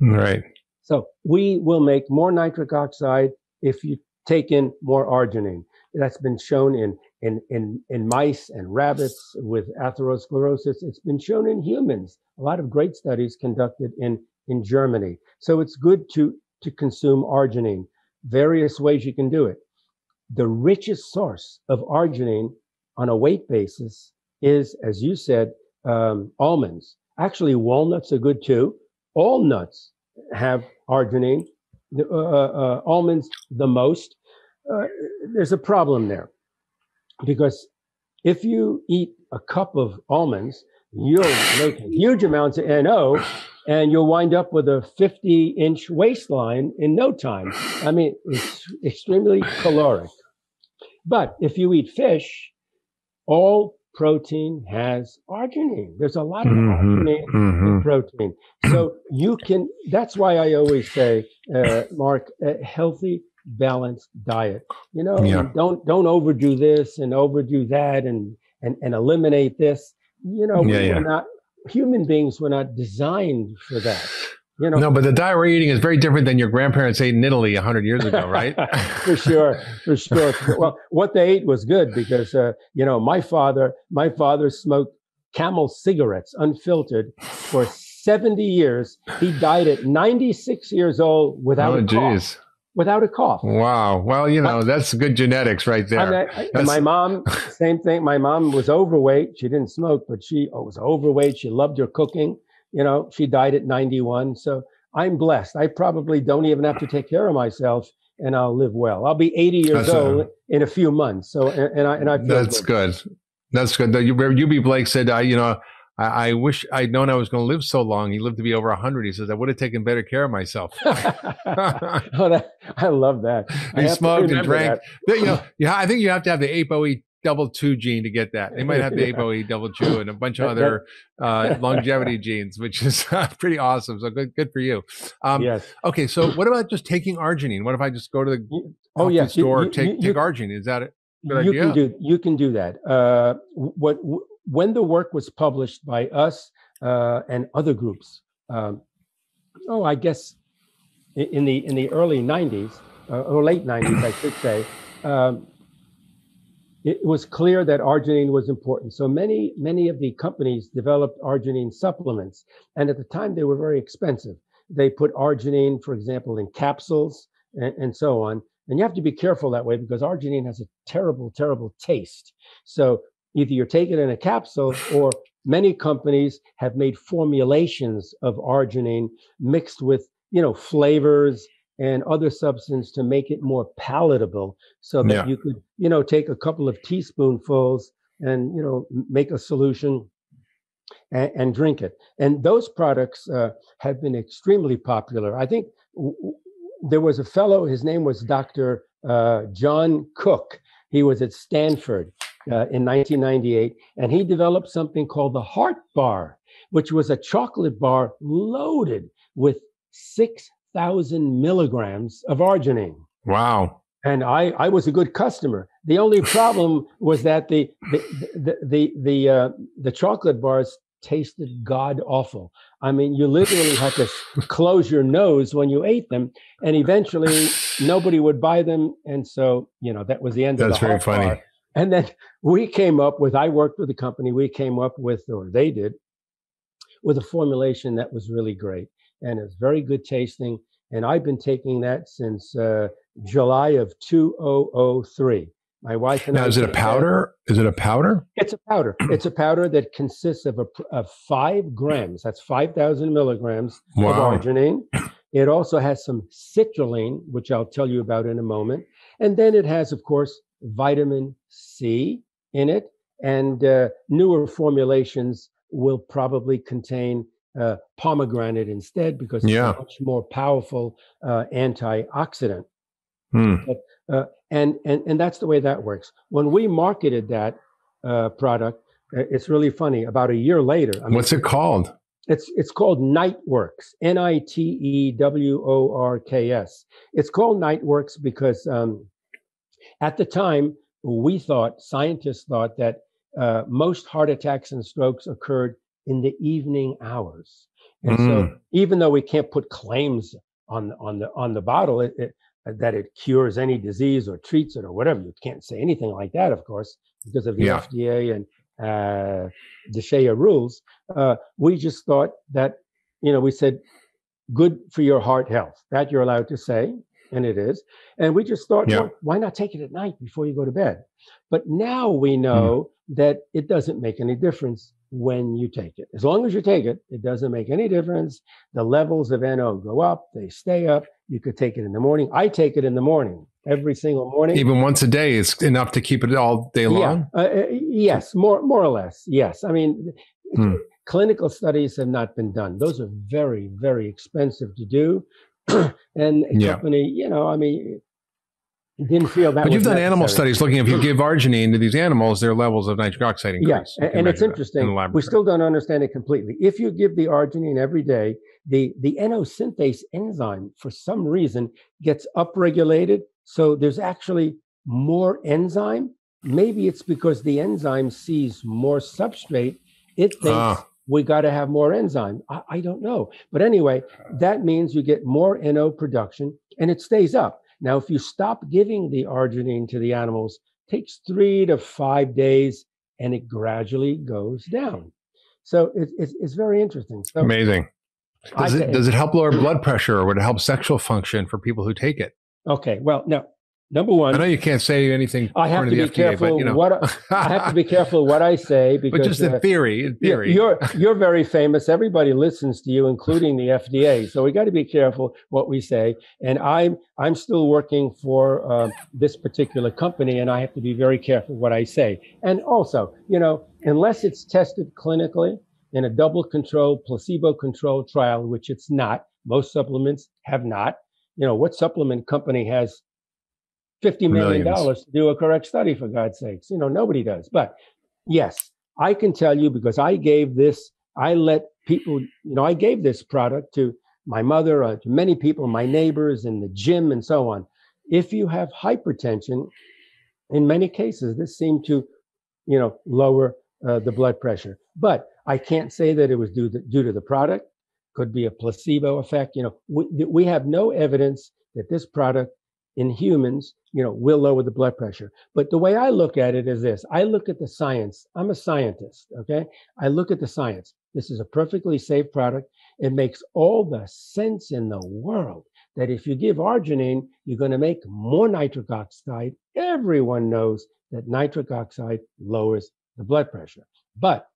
Right. So we will make more nitric oxide if you take in more arginine. That's been shown in in in, in mice and rabbits with atherosclerosis. It's been shown in humans. A lot of great studies conducted in in Germany. So it's good to to consume arginine. Various ways you can do it. The richest source of arginine on a weight basis is, as you said, um, almonds. Actually, walnuts are good too. All nuts have arginine. Uh, uh, uh, almonds the most. Uh, there's a problem there because if you eat a cup of almonds, you'll make huge amounts of NO and you'll wind up with a 50 inch waistline in no time. I mean, it's extremely caloric. But if you eat fish, all protein has arginine. There's a lot of Mhm, arginine mhm. in protein. So you can, that's why I always say, uh, Mark, a healthy, balanced diet. You know, Yeah. don't, don't overdo this and overdo that and, and, and eliminate this. You know, Yeah, we're yeah. not, human beings were not designed for that. You know, No, but the diet we're eating is very different than your grandparents ate in Italy 100 years ago, right? [laughs] for sure, for sure. Well, what they ate was good because uh, you know my father, my father smoked Camel cigarettes unfiltered for 70 years. He died at 96 years old without oh, a cough. geez. Without a cough. Wow. Well, you know, that's good genetics right there. I- That's- my mom, [laughs] same thing. My mom was overweight. She didn't smoke, but she was overweight. She loved her cooking. You know, she died at 91. So I'm blessed. I probably don't even have to take care of myself and I'll live well. I'll be 80 years That's a- old in a few months. So, and, and I, and I feel That's good. good. That's good. You- Eubie Blake said, I, you know, I, I wish I'd known I was going to live so long. He lived to be over 100. He says, I would have taken better care of myself. [laughs] oh, that, I love that. He smoked and drank. that. You know, yeah, I think you have to have the ApoE double two gene to get that. They might have the [laughs] Yeah. ApoE double two and a bunch of other uh, [laughs] longevity genes, which is pretty awesome. So good, good for you. Um, yes. Okay, so what about just taking arginine? What if I just go to the Oh, health yes. you- store, you- take you- take arginine? Is that it? Good you idea. can do you can do that. Uh, what when the work was published by us uh, and other groups, um, oh, I guess in the in the early '90s uh, or late '90s, I should say, um, it was clear that arginine was important. So many many of the companies developed arginine supplements, and at the time they were very expensive. They put arginine, for example, in capsules and, and so on. And you have to be careful that way because arginine has a terrible, terrible taste. So either you're taking it in a capsule or many companies have made formulations of arginine mixed with, you know, flavors and other substance to make it more palatable so that Yeah. you could, you know, take a couple of teaspoonfuls and, you know, make a solution and, and drink it. And those products uh, have been extremely popular. I think w- there was a fellow, his name was Dr. Uh, John Cooke. He was at Stanford uh, in 1998, and he developed something called the Heart Bar, which was a chocolate bar loaded with 6,000 milligrams of arginine Wow. and I, I was a good customer. The only [laughs] problem was that the the the the the, uh, the chocolate bars tasted god awful. I mean, you literally had to [laughs] close your nose when you ate them, and eventually [laughs] nobody would buy them. And so, you know, that was the end That's of the very Heart funny. Bar. And then we came up with. I worked with a company. We came up with, or they did, with a formulation that was really great, and it's very good tasting. And I've been taking that since. Uh, July of 2003. My wife and Now, I. is it a powder? Is it a powder? It's a powder. [clears throat] It's a powder that consists of a, of five grams. That's 5,000 milligrams Wow. of arginine. It also has some citrulline, which I'll tell you about in a moment. And then it has, of course, vitamin C in it. And uh, newer formulations will probably contain uh, pomegranate instead because it's Yeah. a much more powerful uh, antioxidant. Hmm. uh, and and and that's the way that works. When we marketed that uh, product, uh, it's really funny. About a year later, I mean, What's it called? it's it's called Niteworks, N I T E W O R K S. It's called Niteworks because um, at the time we thought scientists thought that uh, most heart attacks and strokes occurred in the evening hours, and so Mm. even though we can't put claims on on the on the bottle it, it, that it cures any disease or treats it or whatever, you can't say anything like that, of course, because of the Yeah. FDA and uh, the DSHEA rules uh, we just thought that, you know, we said, good for your heart health. That you're allowed to say, and it is. And we just thought, Yeah. well, why not take it at night before you go to bed? But now we know that it doesn't make any difference when you take it. As long as you take it, it doesn't make any difference. The levels of NO go up, they stay up. You could take it in the morning. I take it in the morning every single morning. Even once a day is enough to keep it all day long. Yeah, uh, uh, yes, more more or less. Yes, I mean, Hmm. clinical studies have not been done. Those are very very expensive to do, [clears throat] and Yeah. company, you know, I mean, didn't feel that. But you've done animal studies looking if you [clears throat] give arginine to these animals, their levels of nitric oxide increase. Yeah, and, it's that in interesting. We still don't understand it completely. If you give the arginine every day, the the NO synthase enzyme, for some reason, gets upregulated. So there's actually more enzyme. Maybe it's because the enzyme sees more substrate. It thinks Ah. We got to have more enzyme. I, I don't know. But anyway, uh. that means you get more NO production and it stays up. Now, if you stop giving the arginine to the animals, takes three to five days and it gradually goes down. So it, it's, it's very interesting. So Amazing. I Does it, does it help lower blood pressure or would it help sexual function for people who take it? okay, well, now, number one. I know you can't say anything. I have to be FDA, careful but, you know. what I, have to be careful what I say because [laughs] but just in uh, theory, in theory. you're you're very famous. Everybody listens to you, including the FDA. So we got to be careful what we say. And I'm I'm still working for uh, this particular company, and I have to be very careful what I say. And also, you know, unless it's tested clinically in a double-controlled, placebo-controlled trial, which it's not. Most supplements have not. You know, what supplement company has fifty million dollars to do a correct study? For God's sakes, you know, nobody does. But yes, I can tell you because I gave this, I let people, you know, I gave this product to my mother, uh, to many people, my neighbors in the gym and so on. If you have hypertension, in many cases, this seemed to, you know, lower uh, the blood pressure. But I can't say that it was due to, due to the product. Could be a placebo effect. You know, we, we have no evidence that this product in humans, you know, will lower the blood pressure. But the way I look at it is this: I look at the science. I'm a scientist. Okay, I look at the science. This is a perfectly safe product. It makes all the sense in the world that if you give arginine, you're going to make more nitric oxide. Everyone knows that nitric oxide lowers the blood pressure. But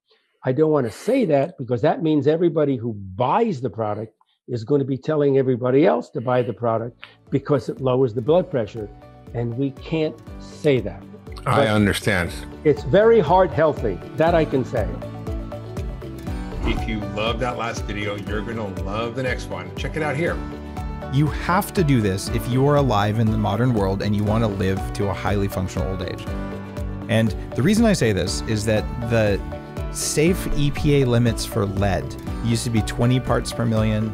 I don't want to say that because that means everybody who buys the product is going to be telling everybody else to buy the product because it lowers the blood pressure. And we can't say that. I understand. It's very heart healthy. That I can say. If you love that last video, you're going to love the next one. Check it out here. You have to do this if you are alive in the modern world and you want to live to a highly functional old age. And the reason I say this is that the safe EPA limits for lead used to be 20 parts per million.